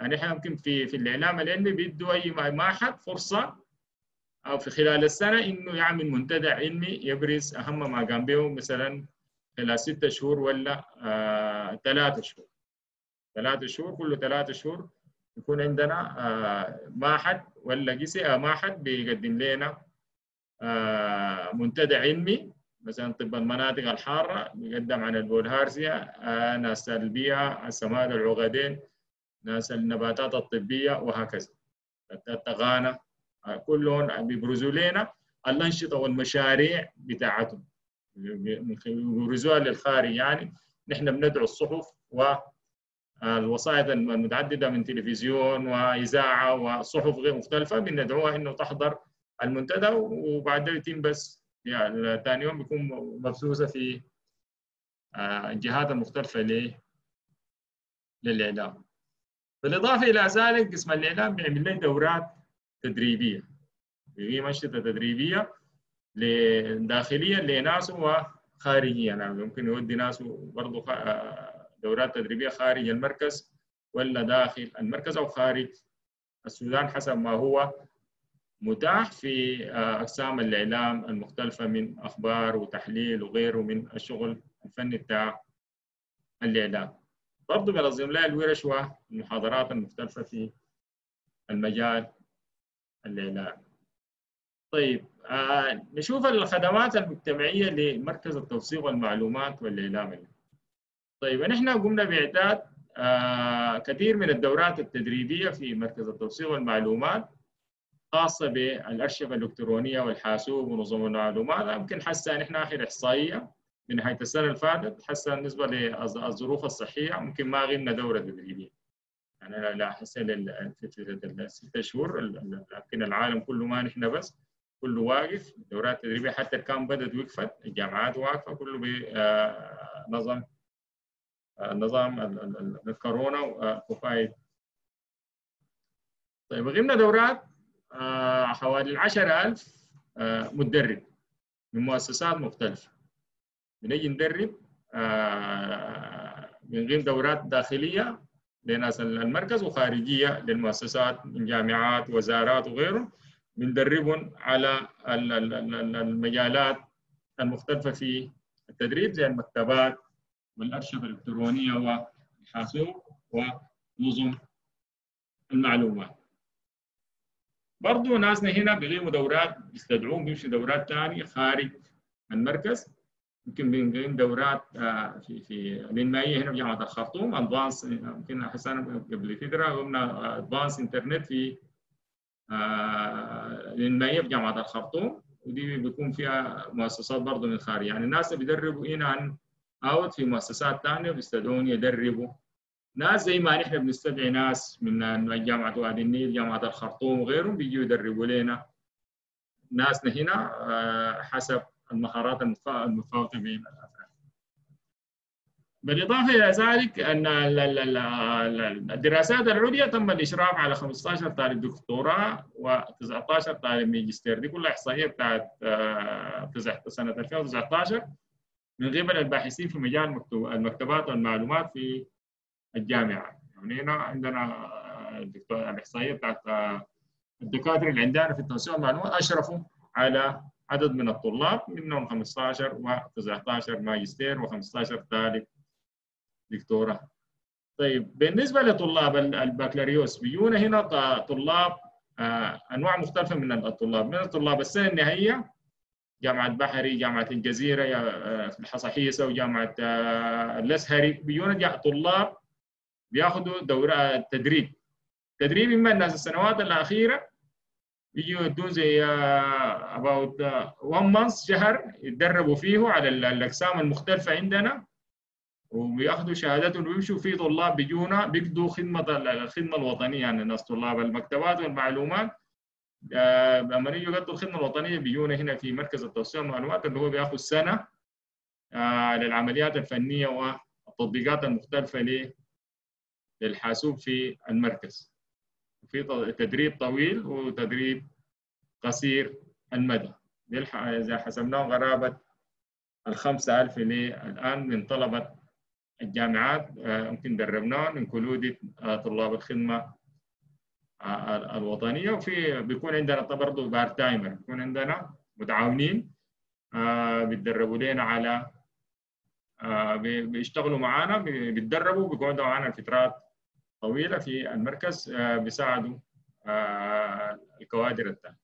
Speaker 2: يعني إحنا ممكن في في الإعلام العلمي بيدوا أي معهد فرصة أو في خلال السنة إنه يعمل منتدى علمي يبرز أهم ما قام به مثلا خلال ستة شهور ولا آه ثلاثة شهور. ثلاثة شهور كل ثلاثة شهور يكون عندنا آه معهد ولا قسي آه معهد بيقدم لنا منتدى علمي مثلا طب المناطق الحارة بيقدم عن البولهارسيا آه ناس البيئة السماد العقدين ناس النباتات الطبية وهكذا. التغانة آه كلهم بيبرزوا لنا الأنشطة والمشاريع بتاعتهم. بيبرزوها للخارج يعني نحن بندعو الصحف والوسائط المتعددة من تلفزيون وإذاعة وصحف غير مختلفة بندعوها إنه تحضر المنتدى وبعد يتم بس. يعني ثاني يوم بيكون مبثوثة في الجهات المختلفة للإعلام. بالإضافة إلى ذلك قسم الإعلام بيعمل لنا دورات تدريبية. في أنشطة تدريبية داخليا لناسه وخارجيا يعني ممكن يودي ناسه برضه دورات تدريبية خارج المركز ولا داخل المركز أو خارج السودان حسب ما هو متاح في أقسام الإعلام المختلفة من أخبار وتحليل وغيره من الشغل الفني بتاع الإعلام. برضه بنظم لها الورش والمحاضرات المختلفة في المجال الاعلامي. طيب آه نشوف الخدمات المجتمعية لمركز التوثيق والمعلومات والإعلام. طيب نحن قمنا بإعداد آه كثير من الدورات التدريبية في مركز التوثيق والمعلومات خاصة بالأرشفة الإلكترونية والحاسوب ونظم المعلومات. يمكن حسا نحن آخر إحصائية من نهاية السنة اللي فاتت. حسا بالنسبة للظروف الصحية ممكن ما غبنا دورة تدريبية. يعني لا حسا الست شهور لكن العالم كله ما نحن بس كله واقف. الدورات التدريبيه حتى كان بدات وقفت الجامعات واقفة كله بنظم نظام الكورونا وفايد طيب غبنا دورات. حوالي 10000 مدرب من مؤسسات مختلفة. بنجي ندرب بنقيم دورات داخلية لناس المركز وخارجية للمؤسسات من جامعات وزارات وغيره بندربهم على المجالات المختلفة في التدريب زي المكتبات والأرشفة الإلكترونية والحاسوب ونظم المعلومات. برضو ناسنا هنا بيغيموا دورات بيستدعوهم بيمشوا دورات ثانية خارج المركز. يمكن بنقيم دورات في في الانمائيه هنا في جامعة الخرطوم ادفانس يمكن حسنا قبل فتره قمنا ادفانس انترنت في الانمائيه في جامعة الخرطوم ودي بيكون فيها مؤسسات برضه من الخارج يعني الناس بيدربوا هنا عن اوت في مؤسسات ثانية بيستدعون يدربوا ناس زي ما نحن بنستدعي ناس من جامعة وادي النيل جامعة الخرطوم وغيرهم بيجوا يدربوا لنا. ناسنا هنا حسب المهارات المتفاوته بين الأفراد. بالإضافة إلى ذلك أن الدراسات العليا تم الإشراف على 15 طالب دكتوراه و19 طالب ماجستير. دي كلها إحصائية بتاعت سنة 2019 من قبل الباحثين في مجال المكتبات والمعلومات في الجامعة يعني هنا عندنا الدكتور الاحصائيه بتاعت الدكاترة اللي عندنا في التوسيع والمعلومات أشرفوا على عدد من الطلاب منهم 15 و19 ماجستير و15 طالب دكتوراه. طيب بالنسبة لطلاب البكالوريوس بيجونا هنا طلاب أنواع مختلفة من الطلاب من الطلاب السنة النهائية جامعة بحري جامعة الجزيرة في الحصحيسه وجامعه الأزهري بيجونا طلاب بياخذوا دورة تدريب. تدريب إما الناس السنوات الأخيرة يجوا يدون زي about one month شهر يتدربوا فيه على الأقسام المختلفة عندنا. وبياخذوا شهاداتهم ويمشوا في طلاب بيجونا بيقضوا خدمة الخدمة الوطنية. يعني الناس طلاب المكتبات والمعلومات لما يجوا يقضوا الخدمة الوطنية بيجونا هنا في مركز التوسيع والمعلومات اللي هو بياخذ سنه للعمليات الفنية والتطبيقات المختلفة للحاسوب في المركز. في تدريب طويل وتدريب قصير المدى إذا حسبناه قرابة الخمسة ألف الآن من طلبة الجامعات يمكن دربناهم including طلاب الخدمة الوطنية وفي بيكون عندنا برضه part timer بيكون عندنا متعاونين بيتدربوا لنا على بيشتغلوا معانا بيتدربوا بيقعدوا معانا الفترات طويلة في المركز بيساعدوا الكوادر الثانية.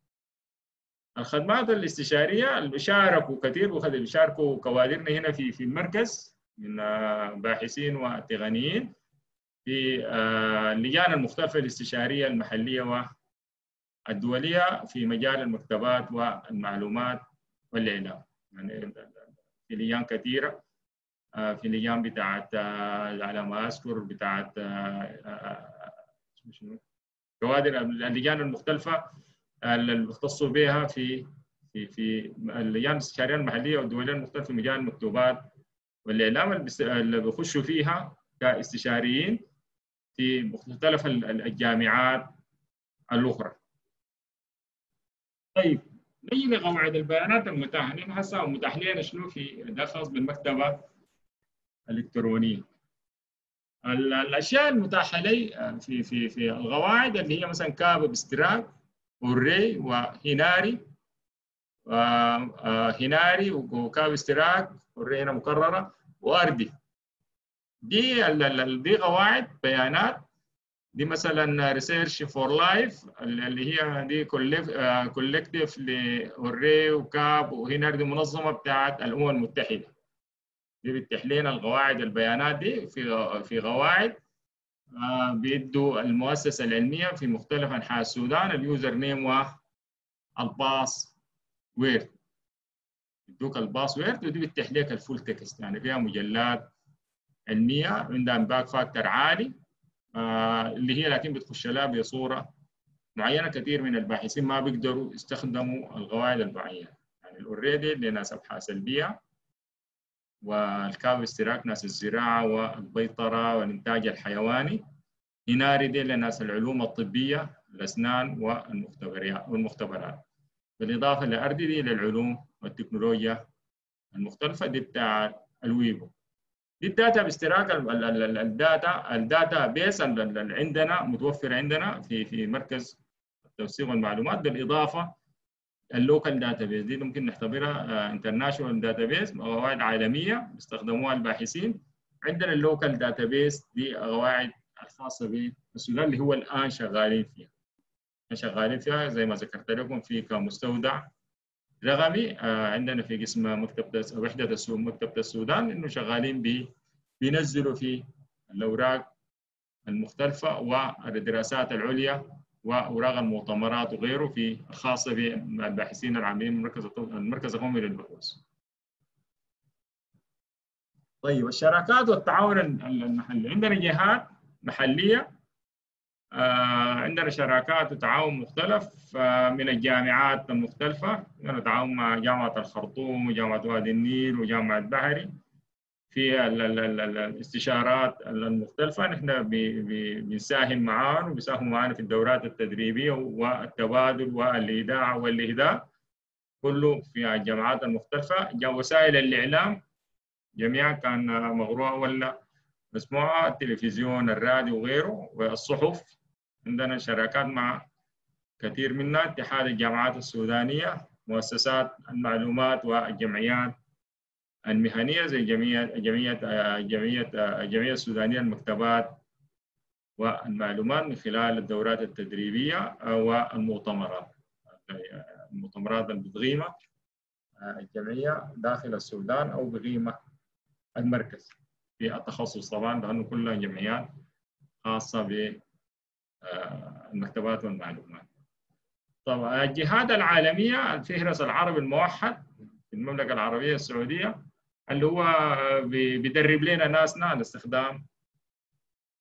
Speaker 2: الخدمات الاستشارية اللي بيشاركوا كثير بيشاركوا كوادرنا هنا في في المركز من باحثين وتقنيين في اللجان المختلفة الاستشارية المحلية والدولية في مجال المكتبات والمعلومات والإعلام. يعني في لجان كثيرة في اللجان بتاعت على ما اذكر بتاعت كوادر اللجان المختلفة المختص بها في في في اللجان الاستشاريه المحلية والدولية المختلفة في مجال المكتوبات. والإعلام اللي بيخشوا فيها كاستشاريين في مختلف الجامعات الأخرى. طيب نيجي لقواعد البيانات المتاحة. نحن هسه متاح لنا شنو في ده خاص بالمكتبة. الإلكترونية. الأشياء المتاحة لي في في في القواعد اللي هي مثلا كاب ابستراك والري وهيناري هيناري وكاب اشتراك والري هنا مكررة و ARDI. دي دي قواعد بيانات. دي مثلا Research for Life اللي هي دي collective ل OARE و CAB و HINARI دي منظمة بتاعت الأمم المتحدة. دي بتتيح لنا القواعد البيانات دي في في قواعد بيدوا المؤسسة العلمية في مختلف أنحاء السودان ال user name وال pass word يدوك ال password ودي بتتيح لك ال full text يعني فيها مجلات علمية عندها impact factor عالي آه اللي هي لكن بتخش لها بصورة معينة كثير من الباحثين ما بيقدروا يستخدموا القواعد المعينه يعني ال OARE دي لناس أبحاث البيئه وال CAB Abstract ناس الزراعة والبيطرة والإنتاج الحيواني. HINARI دي لناس العلوم الطبية الأسنان والمختبرات والمختبرات. بالإضافة ل ARDI دي للعلوم والتكنولوجيا المختلفة دي بتاع ال WIPO. دي ال data باشتراك ال data ال data base عندنا متوفر عندنا في في مركز توثيق المعلومات بالإضافة ال local data base دي ممكن نعتبرها international data base قواعد عالمية بيستخدموها الباحثين. عندنا ال local data base دي قواعد الخاصة بالسودان اللي هو الآن شغالين فيها. شغالين فيها زي ما ذكرت لكم في كمستودع رقمي عندنا في قسم مكتبة وحدة السوق مكتبة السودان إنه شغالين بي بينزلوا في الأوراق المختلفة والدراسات العليا وأوراق المؤتمرات وغيره في الخاصة بالباحثين العاملين من مركز المركز القومي للبحوث. طيب الشراكات والتعاون المحلي. عندنا جهات محلية عندنا شراكات وتعاون مختلف من الجامعات المختلفة. عندنا تعاون مع جامعة الخرطوم وجامعة وادي النيل وجامعة بحري في الاستشارات المختلفة. نحن بنساهم معاهم وبيساهموا معنا في الدورات التدريبية والتبادل والإيداع والإهداء. كله في الجامعات المختلفة. وسائل الإعلام جميعا كان مغروة ولا مسموعة. التلفزيون الراديو وغيره. والصحف. عندنا شراكات مع كثير منها اتحاد الجامعات السودانية. مؤسسات المعلومات والجمعيات. المهنية زي جمعية جمعية جمعية الجمعية السودانية للمكتبات والمعلومات من خلال الدورات التدريبية والمؤتمرات. المؤتمرات المتغيمة الجمعية داخل السودان أو بغيمة المركز في التخصص طبعا لأنه كلها جمعيات خاصة بالمكتبات والمعلومات. طبعا الجهات العالمية الفهرس العربي الموحد في المملكة العربية السعودية اللي هو بيدرب لنا ناسنا على استخدام.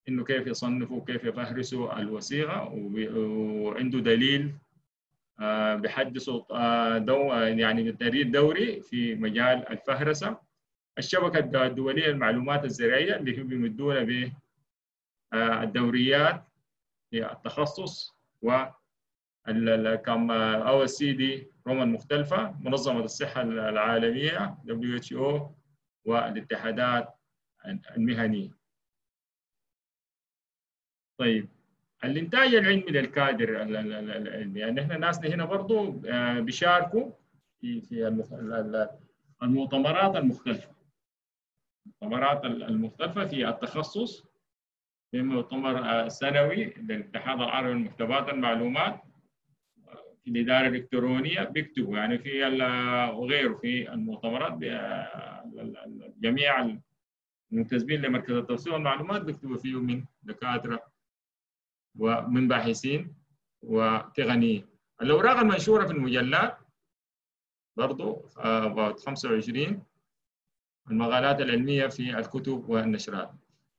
Speaker 2: إنه كيف يصنفوا كيف يفهرسوا الوثيقة وعنده دليل بيحدثوا دو يعني تدريب دوري في مجال الفهرسة. الشبكة الدولية للمعلومات الزراعية اللي هم بيمدونا ب الدوريات في التخصص و أو السي دي روما المختلفة منظمة الصحة العالمية WHO والاتحادات المهنية. طيب الانتاج العلمي للكادر العلمي يعني إحنا ناسنا هنا برضه بيشاركوا في في المؤتمرات المختلفة. المؤتمرات المختلفة في التخصص في مؤتمر سنوي للاتحاد العربي للمكتبات المعلومات الاداره الالكترونيه بيكتبوا. يعني في وغيره في المؤتمرات جميع المنتسبين لمركز التوثيق والمعلومات بيكتبوا فيه من دكاترة ومن باحثين وتقنيين. الأوراق المنشورة في المجلات برضو about 25 المقالات العلمية في الكتب والنشرات.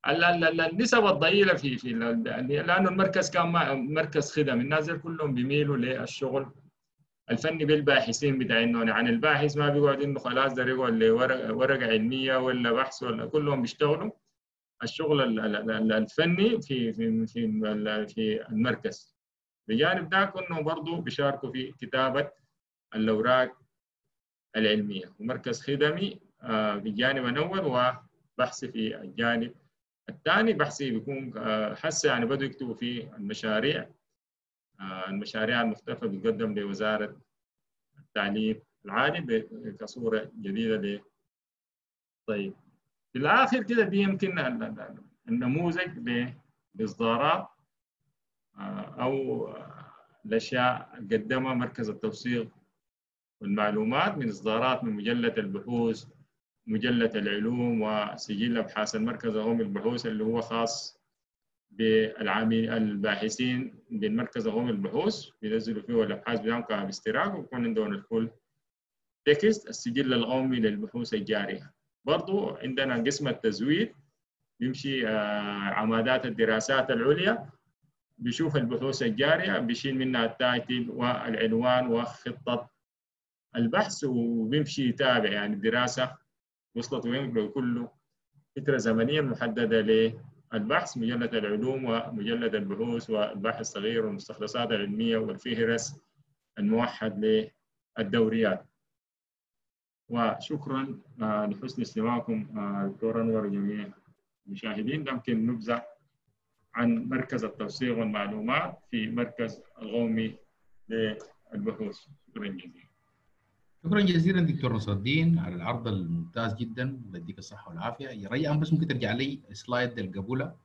Speaker 2: النسب الضئيلة في في لأنه المركز كان مركز خدم الناس كلهم بيميلوا للشغل. الفني بالباحثين بتاعنا. عن الباحث ما بيقعد إنه خلاص ده يقعد لورقه علمية ولا بحث ولا كلهم بيشتغلوا. الشغل الفني في في في في المركز. بجانب ذاك انه برضه بيشاركوا في كتابة الأوراق العلمية. ومركز خدمي بجانب الأول وبحث في الجانب الثاني بحثي بيكون هسه يعني بدوا يكتبوا فيه المشاريع المشاريع المختلفة بتقدم لوزارة التعليم العالي كصورة جديدة ل طيب. في الآخر كده دي يمكن النموذج لإصدارات أو الأشياء قدمها مركز التوثيق والمعلومات من إصدارات من مجلة البحوث مجلة العلوم وسجل أبحاث المركز القومي للبحوث اللي هو خاص بالعاملين الباحثين بالمركز القومي للبحوث. بينزلوا فيه الأبحاث بتاعهم كاشتراك ويكون عندهم الفول text السجل القومي للبحوث الجارية. برضو عندنا قسم التزويد بيمشي عمادات الدراسات العليا. بيشوف البحوث الجارية بيشيل منها ال title والعنوان وخطة البحث وبيمشي يتابع يعني الدراسة وصلت وين بيكون له فترة زمنية محددة للبحث مجلة العلوم ومجلة البحوث والبحث الصغير والمستخلصات العلمية والفهرس الموحد للدوريات. وشكرا لحسن استماعكم دكتور انور وجميع المشاهدين. يمكن نبذة عن مركز التوثيق والمعلومات في مركز القومي للبحوث. شكرا جزيلا.
Speaker 1: شكرا جزيلا دكتور نصر الدين على العرض الممتاز جدا. يديك الصحة والعافية. يا ريان بس ممكن ترجع لي سلايد القبولة.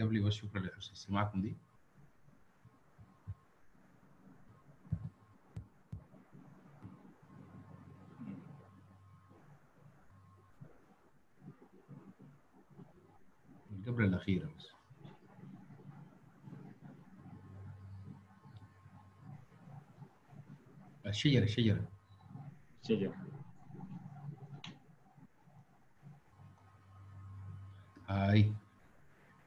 Speaker 1: قبل بس شكرا لحسن استماعكم دي. القبلة الأخيرة بس. الشجرة الشجرة.
Speaker 2: شجرة
Speaker 1: هاي.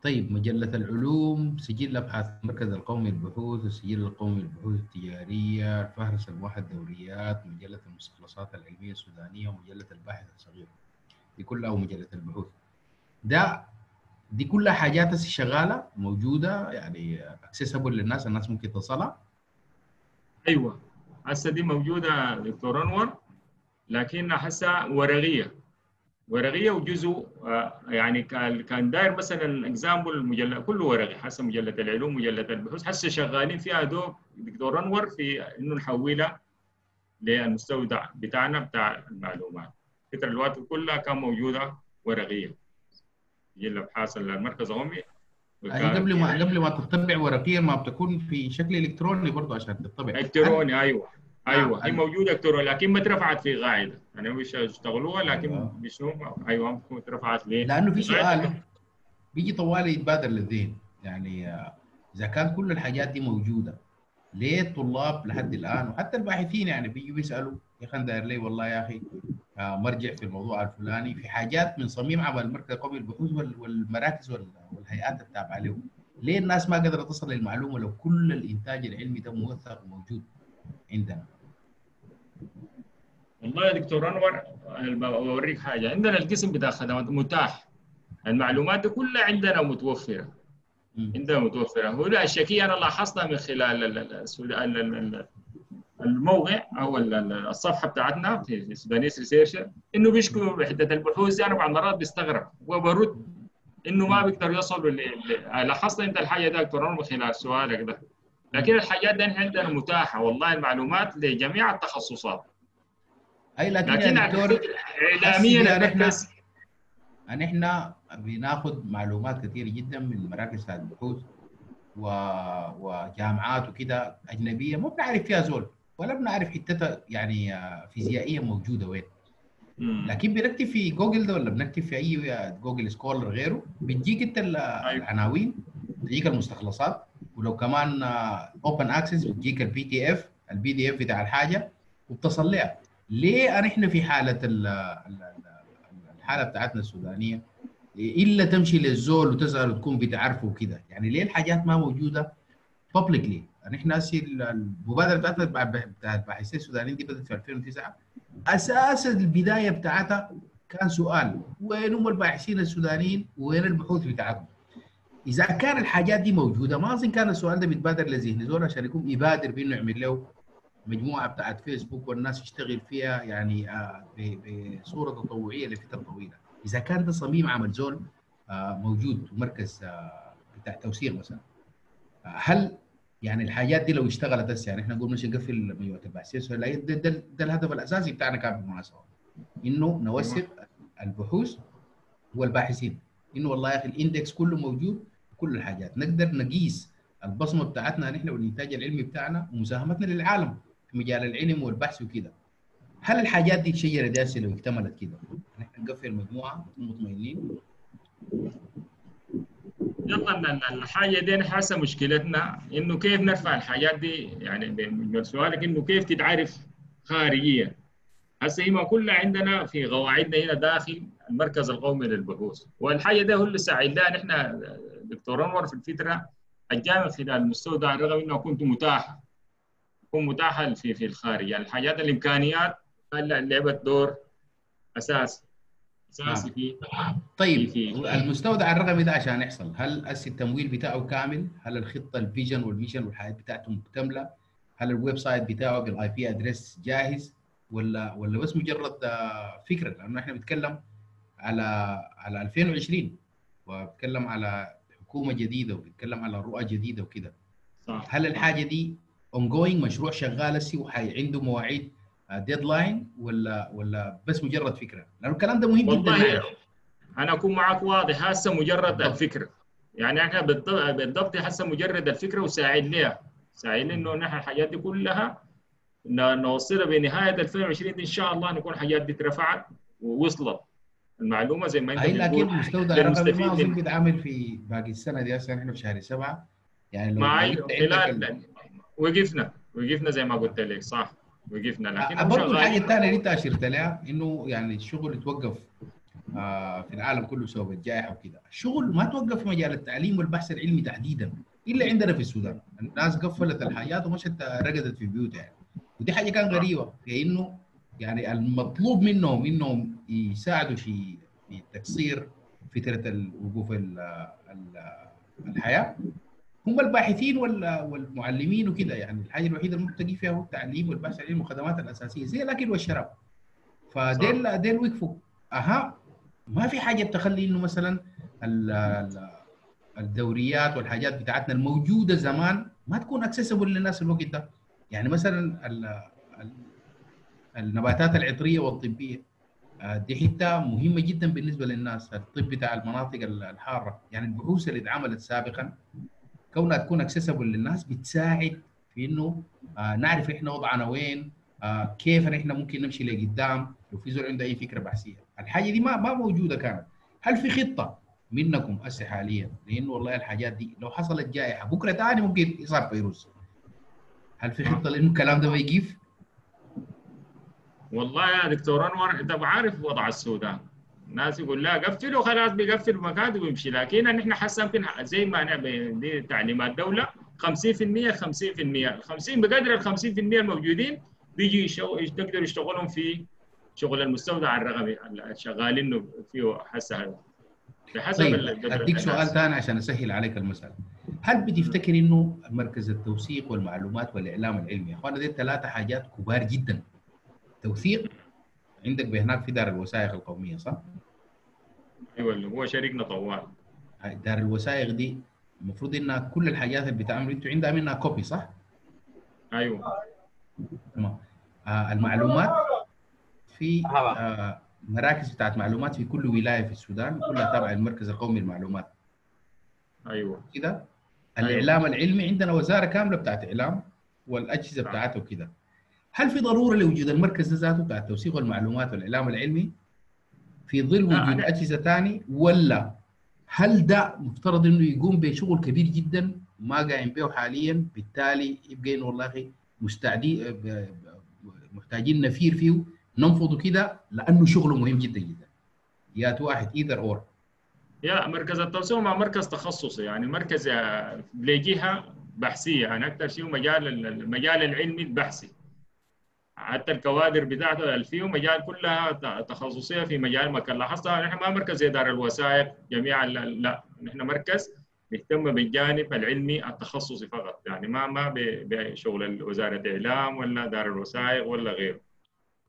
Speaker 1: طيب مجلة العلوم سجل أبحاث المركز القومي للبحوث السجل القومي للبحوث التجارية الفهرس الموحد الدوريات مجلة المستخلصات العلمية السودانية ومجلة الباحث الصغير. دي كلها ومجلة البحوث. ده دي كلها حاجات شغالة موجودة يعني اكسسبل للناس الناس ممكن تصلها
Speaker 2: أيوه. هسه دي موجودة دكتور أنور لكنها هسه ورقية. ورقية وجزء يعني كان داير مثلا اكزامبل المجله كله ورقي هسه مجله العلوم مجله البحوث. هسه شغالين فيها دوب دكتور أنور في إنه نحولها للمستودع بتاعنا بتاع المعلومات. الفترة الوقت كلها كان موجودة ورقية. مجله ابحاث المركز القومي
Speaker 1: قبل ما قبل ما تطبع ورقيا ما بتكون في شكل إلكتروني برضه عشان تطبع
Speaker 2: إلكتروني أيوه. أيوه. هي موجودة الكتروني لكن ما اترفعت في قاعدة يعني مش يشتغلوها لكن
Speaker 1: أيوة.
Speaker 2: بشنو؟ أيوه ما اترفعت ليه؟
Speaker 1: لأنه في. سؤال بيجي طوالي يتبادر للذهن. يعني آه، إذا كان كل الحاجات دي موجودة ليه الطلاب لحد الآن وحتى الباحثين يعني بيجوا بيسألوا يا أخي داير لي؟ والله يا أخي آه، مرجع في الموضوع الفلاني في حاجات من صميم عمل المركز القومي للبحوث وال- والمراكز وال- والهيئات التابعة له ليه الناس ما قدرت تصل للمعلومة لو كل الإنتاج العلمي ده موثق وموجود عندنا؟
Speaker 2: والله يا دكتور انور بوريك حاجة. عندنا القسم بتاع خدمات متاح. المعلومات دي كلها عندنا
Speaker 1: متوفرة.
Speaker 2: عندنا متوفرة. هنا الشكيه أنا لاحظتها من خلال الموقع أو ال- ال- الصفحة بتاعتنا في سودانيس ريسيرش إنه بيشكوا وحده البحوث دي أربع مرات بيستغرب. وبرد إنه ما بيقدروا. ل- لاحظت أنت الحاجة ده دكتور من خلال سؤالك ده. لكن الحاجات دي عندنا متاحة والله المعلومات لجميع التخصصات.
Speaker 1: أي لكن
Speaker 2: اعلاميا
Speaker 1: نحن إحنا بناخذ معلومات كثيرة جدا من مراكز البحوث و... وجامعات وكده أجنبية ما بنعرف فيها زول. ولا بنعرف حتتها يعني آه، فيزيائية موجودة وين. لكن بنكتب في جوجل ده ولا بنكتب في أي آه، Google Scholar غيره بتجيك انت ال- العناوين بتجيك المستخلصات ولو كمان open access بتجيك ال PDF ال PDF بتاع الحاجة وبتصل لها ليه إحنا في حالة ال- ال- ال- الحالة بتاعتنا السودانية؟ إلا تمشي للزول وتسأل وتكون بتعرفه وكده. يعني ليه الحاجات ما موجودة publicly يعني إحنا المبادرة بتاعتنا بتاع- بتاعت الباحثين السودانيين دي بدأت في 2009 أساس البداية بتاعتها كان سؤال وين هم الباحثين السودانيين؟ وين البحوث بتاعتهم؟ إذا كان الحاجات دي موجودة ما أظن كان السؤال ده بيتبادر لذهن زول عشان يكون يبادر بإنه يعمل له مجموعة بتاعت فيسبوك والناس يشتغل فيها يعني آه، بصورة تطوعية لفترة طويلة. إذا كان ده صميم عمل زول موجود مركز بتاع توثيق مثلا هل يعني الحاجات دي لو اشتغلت هسه يعني إحنا مش نقفل مجموعه البحثيه ده, ده, ده, ده الهدف الأساسي بتاعنا كان بالمناسبة. إنه نوثق البحوث والباحثين. إنه والله يا أخي الإندكس كله موجود كل الحاجات. نقدر نقيس البصمة بتاعتنا نحن والإنتاج العلمي بتاعنا ومساهمتنا للعالم في مجال العلم والبحث وكده. هل الحاجات دي الشجره دي لو اكتملت كده؟ نحن نقفل مجموعة مطمئنين.
Speaker 2: يلا الحاجة دي حاسة مشكلتنا إنه كيف نرفع الحاجات دي؟ يعني سؤالك إنه كيف تتعرف خارجيا؟ هسه هي ما كلها عندنا في قواعدنا هنا داخل المركز القومي للبحوث. والحاجة دي هو اللي ساعدنا نحن دكتور أنور في الفترة الجامعة خلال المستودع رغم إنه كنت متاح. تكون متاحه في في الخارج. يعني الحاجات الإمكانيات لعبت دور اساسي اساسي في
Speaker 1: طيب في المستودع الرقمي ده عشان يحصل هل التمويل بتاعه كامل؟ هل الخطة ال vision وال mission والحاجات بتاعته مكتملة؟ هل ال website بتاعه بال IP address جاهز؟ ولا ولا بس مجرد فكرة لأنه إحنا بنتكلم على على 2020 وبنتكلم على حكومة جديدة وبنتكلم على رؤى جديدة وكده صح هل الحاجة دي ongoing مشروع شغال هسه وعنده مواعيد deadline ولا ولا بس مجرد فكرة؟ لأنه الكلام ده مهم جدا.
Speaker 2: أنا أكون معك واضح هسه مجرد الفكرة يعني إحنا بالضبط هسه مجرد الفكرة وساعدناها. ساعدنا إنه نحن الحاجات دي كلها. نوصلها بنهاية 2020 إن شاء الله نكون الحاجات دي اترفعت ووصلت. المعلومة زي ما أنت
Speaker 1: أي لكن مستودع الرقمي ما أظن بيتعامل في باقي السنة دي هسه إحنا في شهر سبعة.
Speaker 2: يعني لو معي خلال وقفنا. وقفنا زي ما قلت لك صح. وقفنا.
Speaker 1: لكن برضه الحاجة الثانية اللي أنت أشرت لها إنه يعني الشغل يتوقف آه في العالم كله بسبب الجائحه وكده، الشغل ما توقف في مجال التعليم والبحث العلمي تحديدا إلا عندنا في السودان، الناس قفلت الحياة ومشت رقدت في بيوتها. يعني. ودي حاجة كان غريبة في انه يعني المطلوب منهم إنهم يساعدوا في في تقصير فتره وقوف الحياة. هم الباحثين والمعلمين وكده يعني. الحاجة الوحيدة المتقي فيها هو التعليم والبحث العلمي والخدمات الأساسية زي الأكل والشراب. فديل ديل وقفوا أها. ما في حاجة بتخلي إنه مثلا الدوريات والحاجات بتاعتنا الموجودة زمان ما تكون accessible للناس الوقت ده. يعني مثلا النباتات العطرية والطبية دي حتة مهمة جدا بالنسبة للناس. الطب بتاع المناطق الحارة. يعني البحوث اللي اتعملت سابقا كونها تكون accessible للناس بتساعد في إنه آه نعرف إحنا وضعنا وين آه كيف إحنا ممكن نمشي لقدام لو في زول عنده أي فكرة بحثيه الحاجة دي ما ما موجودة كانت. هل في خطة منكم هسه حاليا؟ لأنه والله الحاجات دي لو حصلت جائحة بكرة ثاني ممكن يصاب فيروس. هل في خطة لأنه الكلام ده ما يجيف؟
Speaker 2: والله يا دكتور أنور أنت عارف وضع السودان. الناس يقول لا قفلوا خلاص بيقفل مكان ويمشي. لكن نحن حاسة يمكن زي ما دي تعليمات دولة 50% 50% ال 50 بقدر ال 50% الموجودين بيجوا يقدروا يشتغلون في شغل المستودع الرقمي شغالين فيه هسه
Speaker 1: بحسب طيب أديك سؤال ثاني عشان أسهل عليك المسألة. هل بتفتكر إنه مركز التوثيق والمعلومات والإعلام العلمي يا اخوانا دي ثلاثة حاجات كبار جدا؟ توثيق عندك بهناك في دار الوثائق القومية صح؟
Speaker 2: أيوه اللي هو شريكنا طوال.
Speaker 1: دار الوثائق دي المفروض إنها كل الحاجات اللي بتعملوا أنتوا عندها منها كوبي صح؟
Speaker 2: أيوه.
Speaker 1: تمام. آه المعلومات في آه مراكز بتاعت معلومات في كل ولاية في السودان كلها تابعة للمركز القومي للمعلومات.
Speaker 2: أيوه.
Speaker 1: كده؟ الإعلام أيوة. العلمي عندنا وزارة كاملة بتاعت إعلام والأجهزة. بتاعته وكده هل في ضرورة لوجود المركز ذاته بتاع التوثيق والمعلومات والإعلام العلمي؟ في ظل وجود آه أجهزة ثاني ولا هل ده مفترض إنه يقوم بشغل كبير جدا ما قايم به حاليا؟ بالتالي يبقى انه والله مستعدين محتاجين نفير فيه ننفضه كده لأنه شغله مهم جدا جدا. يا واحد ايذر اور
Speaker 2: يا مركز التوسع مع مركز تخصصي. يعني مركز لجهه بحثية. يعني أكثر شيء مجال المجال العلمي البحثي. حتى الكوادر بتاعته اللي فيه مجال كلها تخصصية في مجال ما كان لاحظتها. نحن ما مركز زي دار الوثائق جميعا لا نحن مركز بيهتم بالجانب العلمي التخصصي فقط. يعني ما ما بشغل وزاره الاعلام ولا دار الوثائق ولا غيره.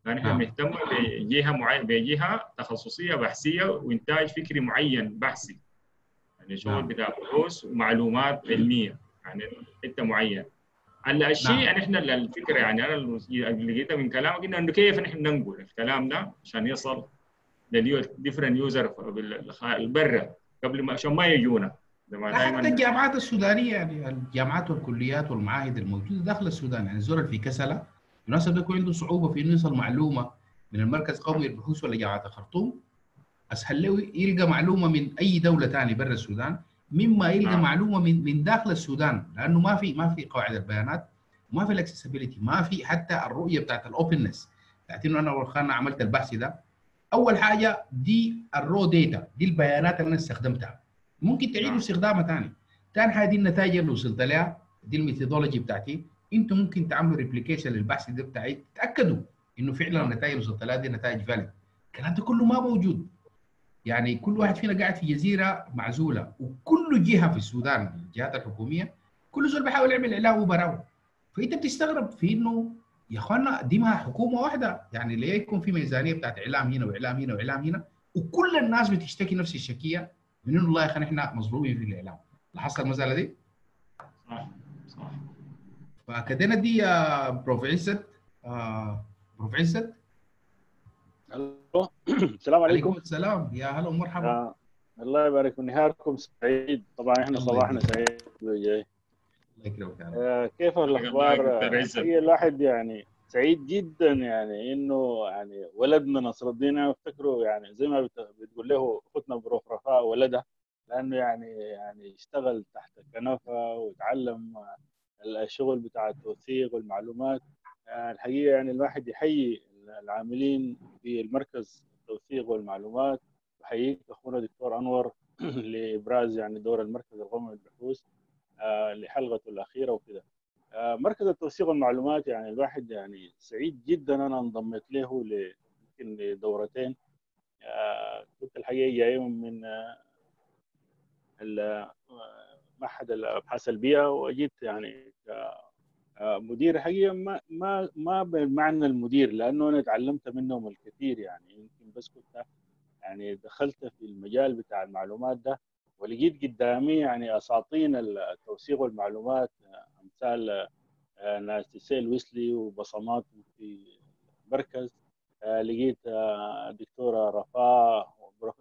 Speaker 2: يعني إحنا بنهتم بجهة معينه بجهة تخصصية بحثية وإنتاج فكري معين بحثي. يعني شغل
Speaker 1: نعم.
Speaker 2: بتاع بحوث ومعلومات علمية. يعني حتة معينة. هلا الشيء
Speaker 1: نعم.
Speaker 2: يعني إحنا الفكرة يعني أنا اللي لقيتها من كلامك إنه كيف نحن ننقل الكلام ده عشان يصل لل different user برا قبل ما عشان ما يجونا.
Speaker 1: حتى
Speaker 2: دائما
Speaker 1: الجامعات السودانية يعني الجامعات والكليات والمعاهد الموجودة داخل السودان يعني الزول في كسله بالمناسبه يكون عنده صعوبة في إنه يوصل معلومة من المركز القومي للبحوث ولا جامعه الخرطوم اسهل له يلقى معلومة من أي دولة ثانية برا السودان مما يلقى
Speaker 2: نعم.
Speaker 1: معلومة من من داخل السودان لأنه ما في ما في قواعد البيانات ما في ال accessibility ما في حتى الرؤية بتاعت ال openness بتاعت انه أنا والله أنا عملت البحث ده. أول حاجة دي ال raw data دي البيانات اللي أنا استخدمتها. ممكن تعيدوا
Speaker 2: نعم.
Speaker 1: استخدامها ثاني ثاني حاجة دي النتائج اللي وصلت لها دي ال methodology بتاعتي. أنتم ممكن تعملوا replication للبحث ده بتاعي تأكدوا إنه فعلا
Speaker 2: نعم.
Speaker 1: النتائج اللي وصلت لها دي نتائج valid الكلام ده كله ما موجود. يعني كل واحد فينا قاعد في جزيرة معزولة وكل جهة في السودان الجهات الحكومية كل زول بيحاول يعمل اعلام وبراو فإنت بتستغرب في إنه يا أخوانا دي ما حكومة واحدة. يعني ليه يكون في ميزانية بتاعت إعلام هنا وإعلام هنا وإعلام هنا وكل الناس بتشتكي نفس الشكية من إنه والله يا أخي إحنا مظلومين في الإعلام. لاحظت المسألة دي؟
Speaker 2: صح صح
Speaker 1: فكدينا دي يا بروف عزت. آه بروف عزت.
Speaker 3: السلام عليكم.
Speaker 1: عليكم السلام. يا هلا ومرحبا.
Speaker 3: آه. الله يبارك في نهاركم سعيد. طبعا
Speaker 1: إحنا
Speaker 3: صباحنا. سعيد. جاي
Speaker 1: الله يكرمك يا رب.
Speaker 3: آه كيف
Speaker 2: الأخبار.
Speaker 3: هي الواحد يعني سعيد جدا يعني إنه يعني ولدنا نصر الدين أنا أفتكره يعني زي ما بت- بتقول له اختنا بروف رفاء ولدها لأنه يعني يعني اشتغل تحت كنفه وتعلم الشغل بتاع التوثيق والمعلومات. آه، الحقيقة يعني الواحد يحيي العاملين في المركز التوثيق والمعلومات. بحييك أخونا دكتور أنور لإبراز يعني دور المركز القومي للبحوث آه، لحلقته الأخيرة وكذا آه، مركز التوثيق والمعلومات يعني الواحد يعني سعيد جدا أنا انضميت له يمكن لدورتين. آه، كنت الحقيقة جاي من معهد الأبحاث البيئة واجيت يعني مدير حقيقة ما ما ما بمعنى المدير لأنه أنا تعلمت منهم الكثير يعني. يمكن بس كنت يعني دخلت في المجال بتاع المعلومات ده ولقيت قدامي يعني اساطين التوثيق والمعلومات آه، أمثال آه، ناس تسيل ويسلي وبصمات في المركز آه، لقيت آه، دكتوره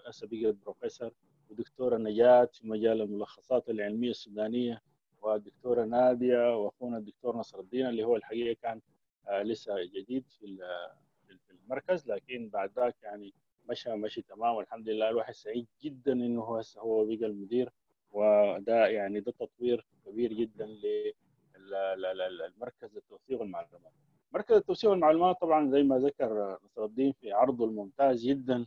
Speaker 3: هسه بقت بروفيسور ودكتورة نجاة في مجال الملخصات العلمية السودانية. والدكتورة نادية وأخونا الدكتور نصر الدين اللي هو الحقيقة كان آه، لسه جديد في ال- في المركز لكن بعد ذاك يعني مشى مشي تمام والحمد لله الواحد سعيد جدا إنه هو هسه هو بقى المدير وده يعني ده تطوير كبير جدا للمركز التوثيق والمعلومات. مركز التوثيق والمعلومات طبعا زي ما ذكر نصر الدين في عرضه الممتاز جدا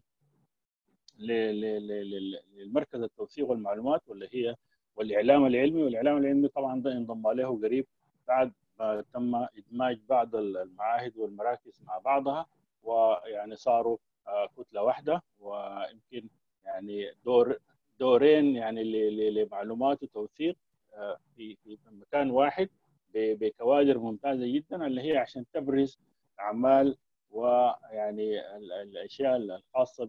Speaker 3: للمركز التوثيق والمعلومات واللي هي والإعلام العلمي والإعلام العلمي طبعا ده انضم عليه قريب بعد ما تم إدماج بعض المعاهد والمراكز مع بعضها ويعني صاروا آه، كتلة واحدة ويمكن يعني دور دورين يعني لمعلومات وتوثيق آه، في في مكان واحد بكوادر ممتازة جدا اللي هي عشان تبرز اعمال ويعني ال- الأشياء الخاصة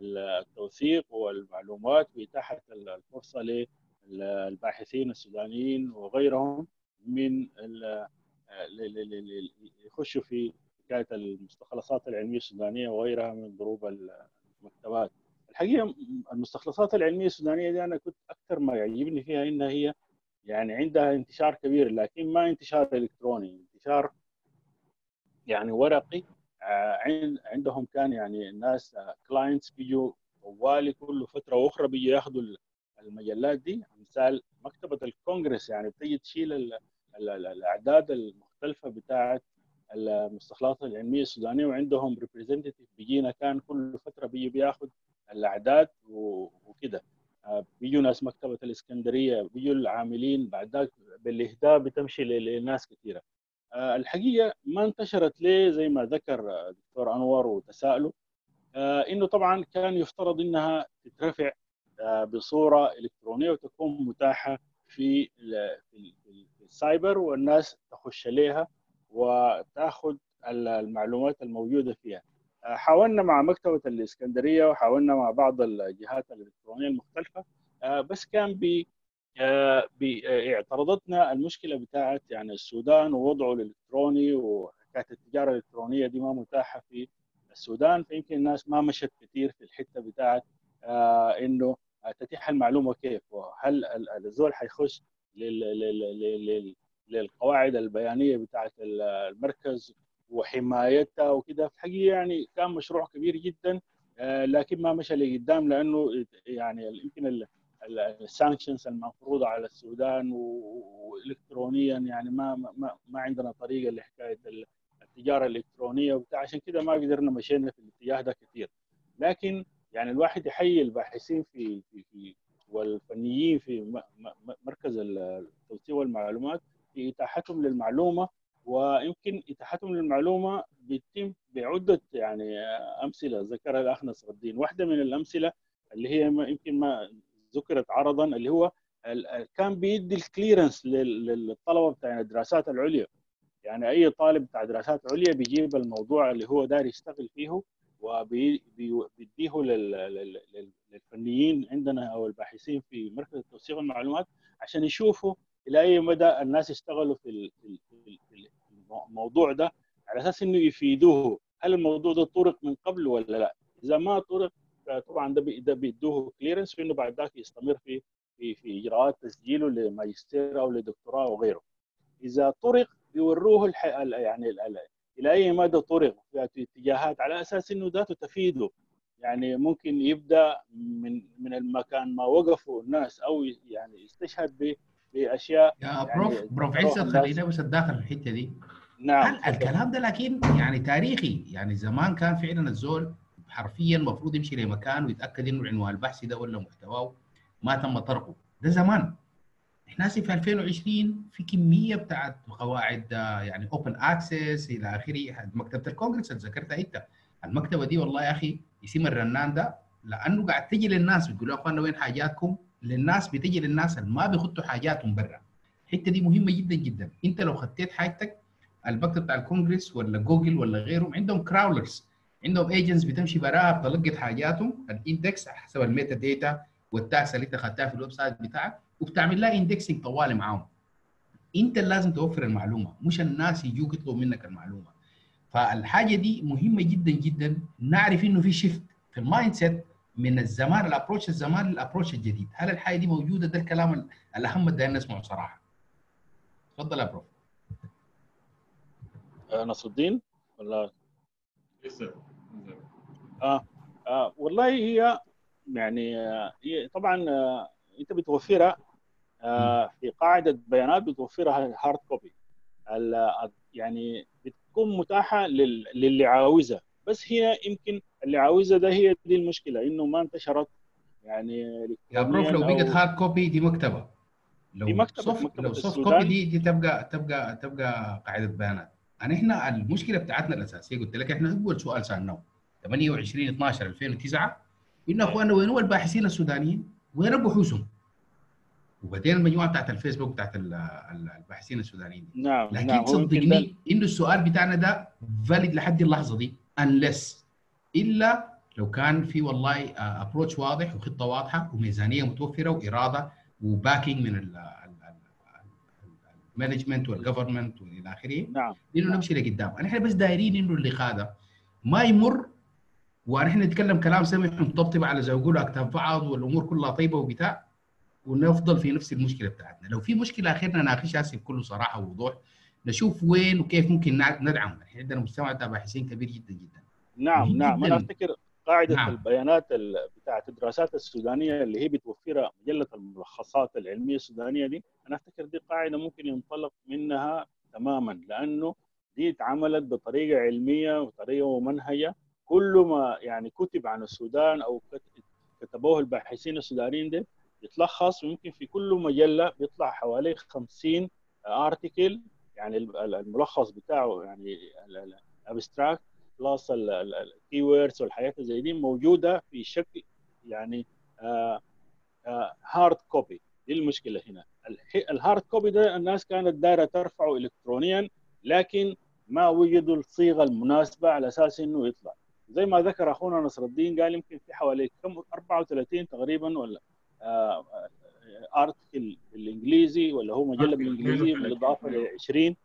Speaker 3: بالتوثيق والمعلومات واتاحه الفرصة للباحثين السودانيين وغيرهم من يخشوا في حكاية المستخلصات العلمية السودانية وغيرها من ضروب المكتبات. الحقيقة المستخلصات العلمية السودانية دي أنا كنت أكثر ما يعجبني فيها انها هي يعني عندها انتشار كبير لكن ما انتشار إلكتروني انتشار يعني ورقي آه، عند- عندهم كان يعني الناس clients بيجوا طوالي كل فترة وأخرى بيجوا ياخذوا المجلات دي مثال مكتبة الكونغرس يعني بتجي تشيل ال- ال- ال- الأعداد المختلفة بتاعه المستخلصات العلمية السودانية وعندهم representative بيجينا كان كل فترة بيجي بياخذ الأعداد وكده. آه، بيجوا ناس مكتبة الإسكندرية بيجوا العاملين بعد ذاك بالإهداء بتمشي لناس كثيرة. آه، الحقيقة ما انتشرت ليه؟ زي ما ذكر دكتور أنور وتساؤله. آه، إنه طبعا كان يفترض إنها تترفع بصورة إلكترونية وتكون متاحة في ال- في ال- في السايبر والناس تخش عليها وتأخذ ال- المعلومات الموجودة فيها. آه، حاولنا مع مكتبة الإسكندرية وحاولنا مع بعض الجهات الإلكترونية المختلفة بس كان ب اعترضتنا المشكلة بتاعت يعني السودان ووضعه الإلكتروني وحكاية التجارة الإلكترونية دي ما متاحة في السودان فيمكن الناس ما مشت كثير في الحتة بتاعت إنه تتيح المعلومة كيف؟ وهل الزول حيخش للقواعد البيانية بتاعت المركز وحمايتها وكده؟ في الحقيقة يعني كان مشروع كبير جدا لكن ما مشى لقدام لأنه يعني يمكن السانكشنز المفروضة على السودان والكترونيا يعني ما ما ما عندنا طريقة لحكاية التجارة الإلكترونية وبتاع عشان كده ما قدرنا مشينا في الاتجاه ده كثير لكن يعني الواحد يحيي الباحثين في في في والفنيين في مركز التوثيق والمعلومات في إتاحتهم للمعلومة ويمكن إتاحتهم للمعلومة بيتم بعدة يعني أمثلة. ذكرها الاخ نصر الدين، واحدة من الأمثلة اللي هي يمكن ما ذكرت عرضا اللي هو كان بيدي الكليرنس للطلبة بتاع الدراسات العليا. يعني أي طالب بتاع دراسات عليا بيجيب الموضوع اللي هو داير يشتغل فيه وبيديه للفنيين عندنا أو الباحثين في مركز التوثيق والمعلومات عشان يشوفوا إلى أي مدى الناس اشتغلوا في الموضوع ده على أساس إنه يفيدوه هل الموضوع ده طرق من قبل ولا لا إذا ما طرق طبعا ده ده بيدوه كليرنس في إنه بعد ذاك يستمر في في في إجراءات تسجيله لماجستير أو لدكتوراه وغيره إذا طرق بيوروه الح... يعني. إلى أي مدى طرق؟ في اتجاهات. على أساس إنه ذاته تفيده. يعني ممكن يبدأ من من المكان ما وقفوا الناس أو يعني يستشهد بأشياء
Speaker 1: يا بروف يعني بروف عزت خلينا بس اتداخل في الحتة دي.
Speaker 3: نعم
Speaker 1: الكلام ده لكن يعني تاريخي يعني زمان كان فعلا الزول حرفيا المفروض يمشي لمكان ويتأكد إنه عنوان البحث ده ولا محتواه ما تم طرقه. ده زمان. إحنا في 2020 في كمية بتاعت قواعد يعني open access إلى آخره. مكتبة الكونغرس اللي ذكرتها أنت. المكتبة دي والله يا أخي اسم الرنان ده لأنه قاعد تجي للناس بتقول يا أخوانا وين حاجاتكم؟ للناس بتجي للناس اللي ما بيخطوا حاجاتهم برا. الحتة دي مهمة جدا جدا. أنت لو خطيت حاجتك المكتب بتاع الكونغرس ولا جوجل ولا غيرهم عندهم crawlers عندهم agents بتمشي براها بتلقط حاجاتهم. ال index حسب ال metadata وال tags اللي أنت خدتها في ال website بتاعك. وبتعمل لها indexing طوالي معاهم. انت اللي لازم توفر المعلومة مش الناس يجوك يطلبوا منك المعلومة. فالحاجة دي مهمة جدا جدا. نعرف إنه في shift في ال mindset من الزمان ال approach الزمان لل approach الجديد. هل الحاجة دي موجودة؟ ده الكلام الأهم اللي نسمعه صراحة. تفضل يا بروف
Speaker 3: نصر الدين ولا؟ آه. آه والله هي يعني هي طبعا آه أنت بتوفرها. آه في قاعدة بيانات بتوفرها hard copy. يعني بتكون متاحة للي عاوزها. بس هي يمكن اللي عاوزها ده هي دي المشكلة إنه ما انتشرت. يعني
Speaker 1: يا بروف لو بقت hard copy دي مكتبة. لو
Speaker 3: دي مكتبة
Speaker 1: صف
Speaker 3: مكتبة
Speaker 1: لو
Speaker 3: soft.
Speaker 1: copy دي دي تبقى تبقى تبقى قاعدة بيانات. يعني إحنا المشكلة بتاعتنا الأساسية قلت لك إحنا اول سؤال سألناه. 28 12 2009 قلنا أخواننا وين هو الباحثين السودانيين؟ وين بحوثهم؟ وبعدين المجموعة بتاعت الفيسبوك بتاعت ال- ال- الباحثين السودانيين دي.
Speaker 3: نعم
Speaker 1: لكن
Speaker 3: نعم
Speaker 1: صدقني انه السؤال بتاعنا ده valid لحد اللحظة دي unless إلا لو كان في والله approach واضح وخطة واضحة وميزانية متوفرة وإرادة و backing من ال management وال government والى آخره.
Speaker 3: نعم.
Speaker 1: إنه نمشي لقدام إحنا بس دايرين إنه اللقاء ده ما يمر ونحن نتكلم كلام سمح مطبطب على زي ما يقولوا اكتاف بعض والأمور كلها طيبة وبتاع. ونفضل في نفس المشكلة بتاعتنا. لو في مشكلة أخيرا نناقشها هسه بكل صراحة ووضوح. نشوف وين وكيف ممكن ندعم إحنا عندنا مجتمع بتاع باحثين كبير جدا جدا.
Speaker 3: نعم نعم. أنا أفتكر قاعدة
Speaker 1: نعم.
Speaker 3: البيانات ال- بتاعت الدراسات السودانية اللي هي بتوفرها مجلة الملخصات العلمية السودانية دي أنا أفتكر دي قاعدة ممكن ينطلق منها تماما لأنه دي اتعملت بطريقة علمية وطريقة ممنهجه كل ما يعني كتب عن السودان أو كت- كتبوه الباحثين السودانيين ده يتلخص ويمكن في كل مجلة بيطلع حوالي 50 article يعني ال- الملخص بتاعه يعني ال abstract plus ال keywords والحاجات زي دي موجودة في شكل يعني hard copy دي المشكلة هنا. ال hard copy ده الناس كانت دايرة ترفعه الكترونيا لكن ما وجدوا الصيغة المناسبة على أساس إنه يطلع. زي ما ذكر أخونا نصر الدين قال يمكن في حوالي كم 34 تقريبا ولا ارتكل بالإنجليزي ولا هو مجلة بالإنجليزي بالإضافة ل 20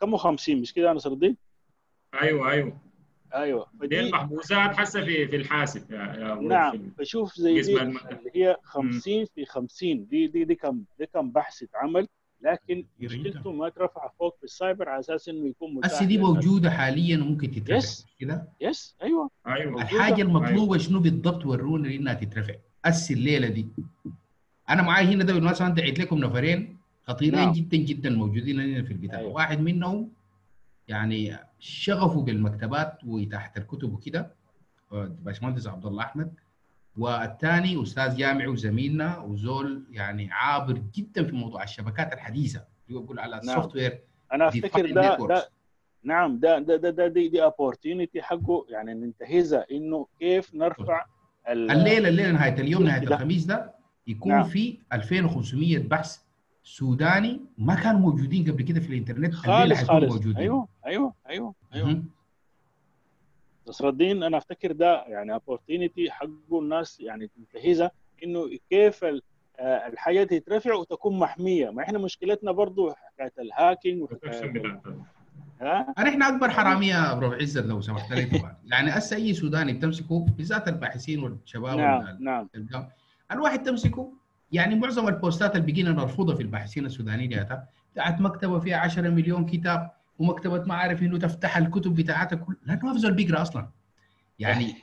Speaker 3: كم 50 مش كده نصر الدين؟
Speaker 2: أيوه أيوه.
Speaker 3: أيوه.
Speaker 2: دي المحبوسات حسه في في الحاسب يا يا
Speaker 3: نعم. فشوف زي دي اللي هي 50 في 50 دي دي دي كم دي كم بحث اتعمل. لكن مشكلته ما ترفع فوق في السايبر على أساس إنه يكون
Speaker 1: متاح هسه دي موجودة حاليا وممكن تترفع
Speaker 3: يس
Speaker 1: كده؟
Speaker 3: يس أيوه.
Speaker 2: أيوه.
Speaker 1: الحاجة المطلوبة شنو بالضبط ورونا إنها تترفع؟ هسه الليلة دي أنا معاي هنا ده بالمناسبة أنت عيد لكم نفرين خطيرين نعم. جدا جدا موجودين هنا في البتاع أيوة. واحد منهم يعني شغفه بالمكتبات وتحت الكتب وكده باشمهندس عبد الله أحمد والثاني أستاذ جامعي وزميلنا وزول يعني عابر جدا في موضوع الشبكات الحديثة يقول على
Speaker 3: نعم.
Speaker 1: السوفت وير
Speaker 3: أنا أفتكر ده ده نعم ده ده ده, ده دي دي opportunity حقه يعني ننتهزها إنه كيف نرفع
Speaker 1: الليلة الليلة نهاية اليوم نهاية الخميس ده يكون نعم. في 2500 بحث سوداني ما كانوا موجودين قبل كده في الإنترنت
Speaker 3: خالص خالص. موجودين. أيوه أيوه أيوه أيوه. نصر الدين أنا أفتكر ده يعني opportunity حقه الناس يعني تنتهزها إنه كيف الحاجة تترفع وتكون محمية. ما إحنا مشكلتنا برضه حكاية الهاكينج وحكاية
Speaker 1: ها؟ إحنا أكبر حرامية يا ابو عزت لو سمحت لي طبعا. يعني هسه أي سوداني بتمسكه بالذات الباحثين والشباب
Speaker 3: نعم نعم.
Speaker 1: الواحد تمسكه. يعني معظم البوستات اللي بقينا نرفضها في الباحثين السودانيين دياتها بتاعت مكتبة فيها 10 مليون كتاب ومكتبة ما عارف إنه تفتح الكتب بتاعتها كل لأنه ما في زول بيقرأ أصلا. يعني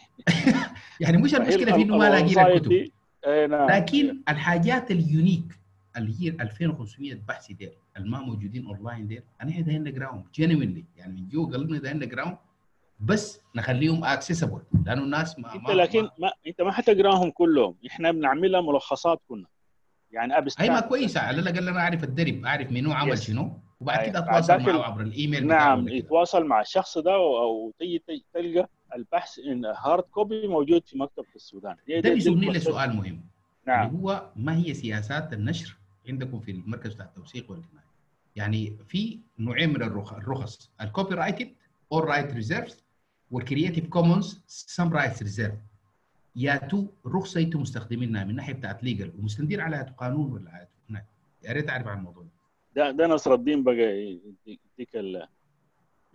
Speaker 1: يعني مش المشكلة في إنه ما لاقيين الكتب. لكن الحاجات اليونيك اللي هي 2500 بحث ديل اللي ما موجودين اونلاين ديل. أنا داير نقراهم genuinely يعني من جوا قلبنا داير نقراهم بس نخليهم accessible لأنه الناس ما
Speaker 3: إنت ما لكن ما, ما إنت ما حتقراهم كلهم. إحنا بنعملها ملخصات كنا. يعني
Speaker 1: abstract اي ما كويسة على الأقل أنا أعرف الدرب أعرف منو عمل. شنو وبعد كده أتواصل معه عبر الإيميل
Speaker 3: نعم يتواصل مع الشخص ده أو تيجي تلقى البحث in hard copy موجود في مكتبه السودان.
Speaker 1: ده بيسوقني لسؤال مهم نعم. اللي هو ما هي سياسات النشر؟ عندكم في المركز بتاع التوثيق والجماعي يعني في نوعين من الرخص الكوبي رايتد اور رايت ريزيرفز والكرييتيف كومونز سم رايتس ريزيرف يا تو رخصة أنتم مستخدمينها من ناحية بتاعت ليجل ومستندين على قانون ولا هناك. يا ريت أعرف عن الموضوع
Speaker 3: ده. ده نصر الدين بقى يديك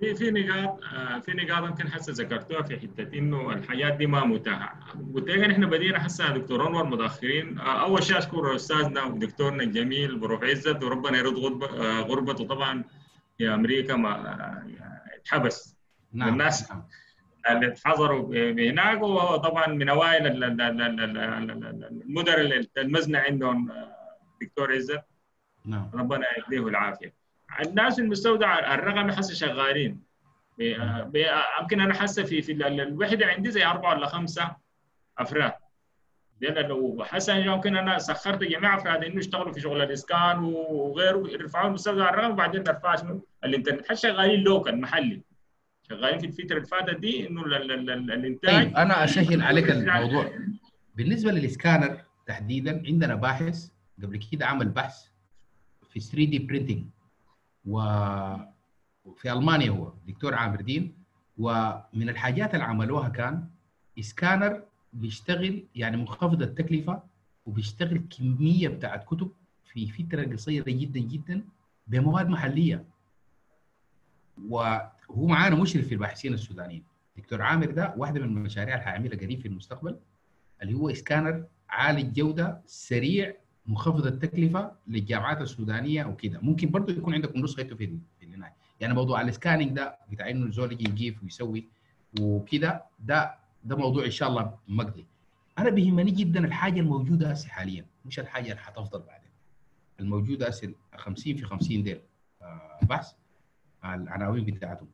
Speaker 2: في في نقاط في نقاط يمكن هسه ذكرتوها في حتة إنه الحياة دي ما متاحة. وتلاقي إحنا بدينا هسه دكتور أنور متأخرين. أول شيء أشكر أستاذنا ودكتورنا الجميل بروف عزت وربنا يرد غربته طبعا في أمريكا ما اتحبس.
Speaker 1: نعم.
Speaker 2: الناس
Speaker 1: نعم.
Speaker 2: اللي حضروا هناك وهو طبعا من أوائل المدن المزنه عندهم دكتور عزت.
Speaker 1: نعم.
Speaker 2: ربنا يديه العافية. الناس المستودع الرقمي حسه شغالين. يمكن أنا حاسة في في الوحدة عندي زي أربعة ولا خمسة أفراد. لأن لو حسن يمكن أنا سخرت جميع أفراد إنه يشتغلوا في شغل الإسكان وغيره يرفعوا المستودع الرقمي وبعدين نرفعها شنو؟ الإنترنت. حتى شغالين لوكال محلي. شغالين في الفترة اللي فاتت دي إنه الإنتاج
Speaker 1: طيب أنا اسهل عليك الموضوع. بالنسبة للسكانر تحديدا عندنا باحث قبل كده عمل بحث في 3D printing وفي ألمانيا هو دكتور عامر دين. ومن الحاجات اللي عملوها كان سكانر بيشتغل يعني منخفض التكلفة وبيشتغل كمية بتاعت كتب في فترة قصيرة جدا جدا بمواد محلية. وهو معانا مشرف في الباحثين السودانيين. دكتور عامر ده واحدة من المشاريع اللي هعملها قريب في المستقبل اللي هو سكانر عالي الجودة سريع منخفض التكلفة للجامعات السودانية وكده. ممكن برضه يكون عندكم نسخته في في النهايه يعني موضوع السكاننج ده بتاع إنه الزول يجي يجيف ويسوي وكده ده ده موضوع إن شاء الله مقضي. أنا بيهمني جدا الحاجة الموجودة هسه حاليا. مش الحاجة اللي حتفضل بعدين. الموجودة هسه 50 في 50 ديل آه بحث العناوين بتاعتهم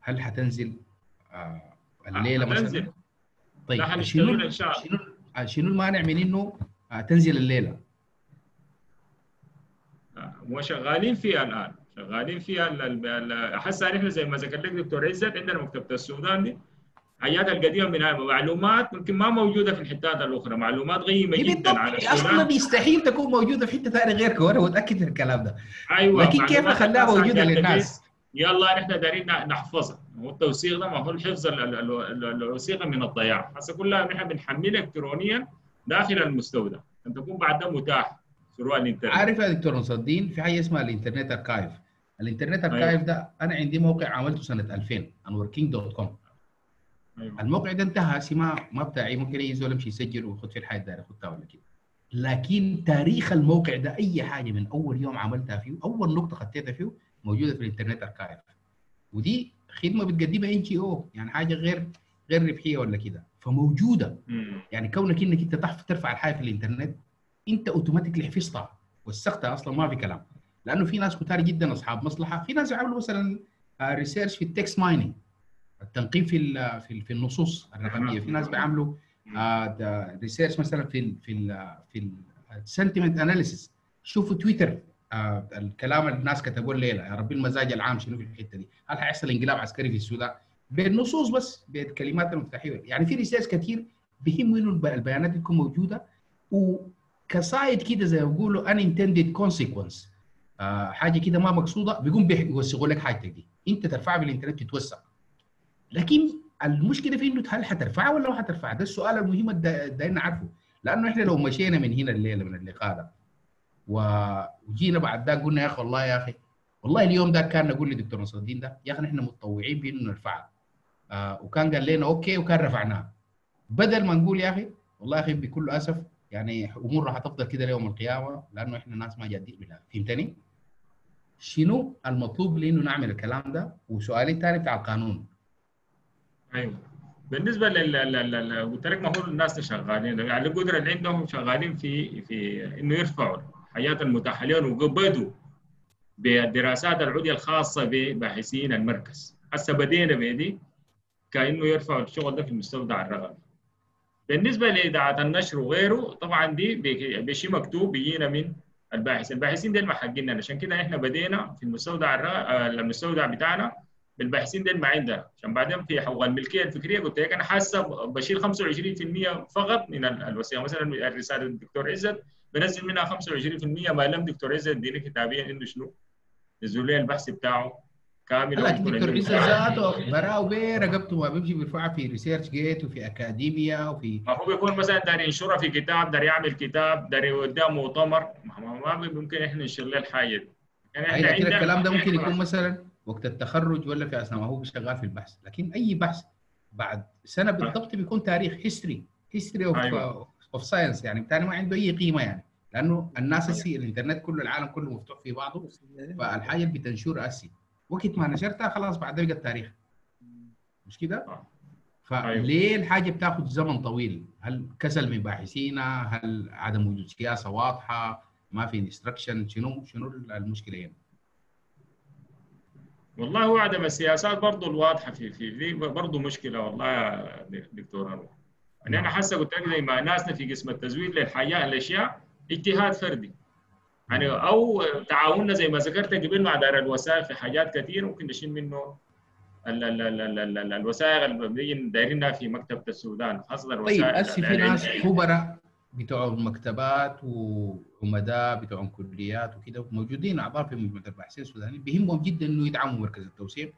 Speaker 1: هل حتنزل آه الليلة
Speaker 2: هتنزل.
Speaker 1: مثلا طيب شنو شنو شنو المانع من انه آه تنزل الليلة؟
Speaker 2: وشغالين فيها الآن. شغالين فيها هسه نحن زي ما ذكر لك دكتور عزت عندنا مكتبة السودان دي. حاجات القديمة من معلومات ممكن ما موجودة في الحتات الأخرى. معلومات غيمة جدا على
Speaker 1: أصلا
Speaker 2: السودان.
Speaker 1: يستحيل تكون موجودة في حتة ثانية غيرك وأنا متأكد من الكلام ده.
Speaker 2: أيوه
Speaker 1: لكن كيف
Speaker 2: الناس موجودة
Speaker 1: للناس؟
Speaker 2: يلا نحن دايرين نحفظها. هو التوثيق ده ما هو الحفظ ال- ال- ال- ال- الوثيقة من الضياع. هسه كلها نحن بنحملها الكترونيا داخل المستودع. أن تكون بعد ده متاح شروع الإنترنت.
Speaker 1: عارف يا دكتور نصر الدين في حاجة اسمها ال Internet Archive ال Internet Archive ده أنا عندي موقع عملته سنة 2000 انوركينج dot com
Speaker 2: أيوة.
Speaker 1: الموقع ده انتهى ما ما بتاعي ممكن أي زول يمشي يسجل وياخذ في الحاجة دايره ياخذها ولا كده. لكن تاريخ الموقع ده أي حاجة من أول يوم عملتها فيه أول نقطة خطيتها فيه موجودة في ال Internet Archive ودي خدمة بتقدمها NGO يعني حاجة غير غير ربحية ولا كده. فموجودة.
Speaker 2: مم.
Speaker 1: يعني كونك إنك أنت ترفع الحاجة في الإنترنت انت automatically حفظتها. وثقتها أصلا ما في كلام. لأنه في ناس كتار جدا أصحاب مصلحة. في ناس يعملوا مثلا research في ال text mining التنقيب في في ال- في النصوص الرقمية. في ناس بيعملوا research مثلا في ال في ال في ال sentiment analysis شوفوا تويتر آه، الكلام اللي الناس كتبوه الليلة. يا ربي المزاج العام شنو في الحتة دي؟ هل حيحصل انقلاب عسكري في السودان؟ بالنصوص بس بالكلمات المفتاحية. يعني في research كثير بهم إنه الب- البيانات تكون موجودة. وك side كده زي ما بيقولوا unintended consequence. آه حاجة كده ما مقصودة بيقوم بيوثقوا لك حاجتك دي. انت ترفعها بالانترنت تتوثق. لكن المشكلة في إنه هل حترفعها ولا ما حترفعها ده السؤال المهم اللي نعرفه. لأنه إحنا لو مشينا من هنا الليلة من اللقاء ده وجينا بعد ده قلنا يا أخي والله يا أخي والله اليوم ده كان نقول لدكتور نصر الدين ده يا أخي إحنا متطوعين بانه نرفعها. آه وكان قال لنا أوكي وكان رفعناها. بدل ما نقول يا أخي والله يا أخي بكل أسف يعني أمور راح تفضل كده ليوم القيامة لأنه إحنا ناس ما جادين بالله فهمتني؟ شنو المطلوب لأنه نعمل الكلام ده؟ وسؤالي الثاني بتاع القانون.
Speaker 2: أيوه. بالنسبة لل قلت لك ما هو الناس اللي شغالين. يعني القدره اللي عندهم شغالين في في إنه يرفعوا الحياة المتاحه لهم وبدوا بالدراسات العليا الخاصة بباحثين المركز. هسه بدينا بدي كأنه يرفعوا الشغل ده في المستودع الرقمي. بالنسبة لإذاعة النشر وغيره طبعا دي بشيء مكتوب بيجينا من الباحثين. الباحثين دول ما حقنا عشان كده إحنا بدينا في المستودع الرق- آه، المستودع بتاعنا بالباحثين دول ما عندنا. عشان بعدين في حقوق الملكيه الفكرية قلت لك أنا حاسة بشيل 25% فقط من ال- الوثيقه مثلا الرسالة الدكتور عزت بنزل منها 25% ما لم دكتور عزت يديني كتابيا إنه شنو؟ نزلوا لي البحث بتاعه. كامل
Speaker 1: لكن
Speaker 2: ويكون
Speaker 1: دكتور
Speaker 2: عنده
Speaker 1: عيسى ذاته. براو بيه رقبته ما بيمشي بيرفعها في ResearchGate وفي اكاديميا وفي
Speaker 2: ما هو بيكون مثلا داير ينشرها في كتاب داير يعمل كتاب داير يوديها مؤتمر. ما, ممكن إحنا ننشر له الحاجة دي. يعني إحنا
Speaker 1: الكلام ده ممكن يكون مثلا وقت التخرج ولا في أثناء ما هو شغال في البحث. لكن أي بحث بعد سنة بالضبط بيكون تاريخ history history of
Speaker 2: أيوة.
Speaker 1: science يعني بالتالي ما عنده أي قيمة يعني. لأنه الناس هسي الإنترنت كله العالم كله مفتوح في بعضه. فالحاجة اللي بتنشر هسي. وقت ما نشرتها خلاص بعد ده بقى التاريخ مش كده؟
Speaker 2: آه.
Speaker 1: فليه الحاجة بتاخذ زمن طويل؟ هل كسل من باحثينها؟ هل عدم وجود سياسة واضحة؟ ما في instruction شنو شنو المشكلة هنا؟
Speaker 2: والله هو عدم السياسات برضه الواضحة في في دي برضه مشكلة والله يا دكتور انور يعني أنا حاسه قلت لك زي ما ناسنا في قسم التزويد للحياة الاشياء اجتهاد فردي يعني أو تعاوننا زي ما ذكرت قبل مع دار الوثائق في حاجات كثير ممكن نشيل منه ال ال ال ال ال ال الوثائق اللي دايرينها في مكتبة السودان خاصة
Speaker 1: طيب
Speaker 2: الوثائق
Speaker 1: هسه في ناس. خبراء بتوع المكتبات وعمداء بتوع كليات وكده موجودين أعضاء في مجموعه الباحثين السودانيين بيهمهم جدا إنه يدعموا مركز التوثيق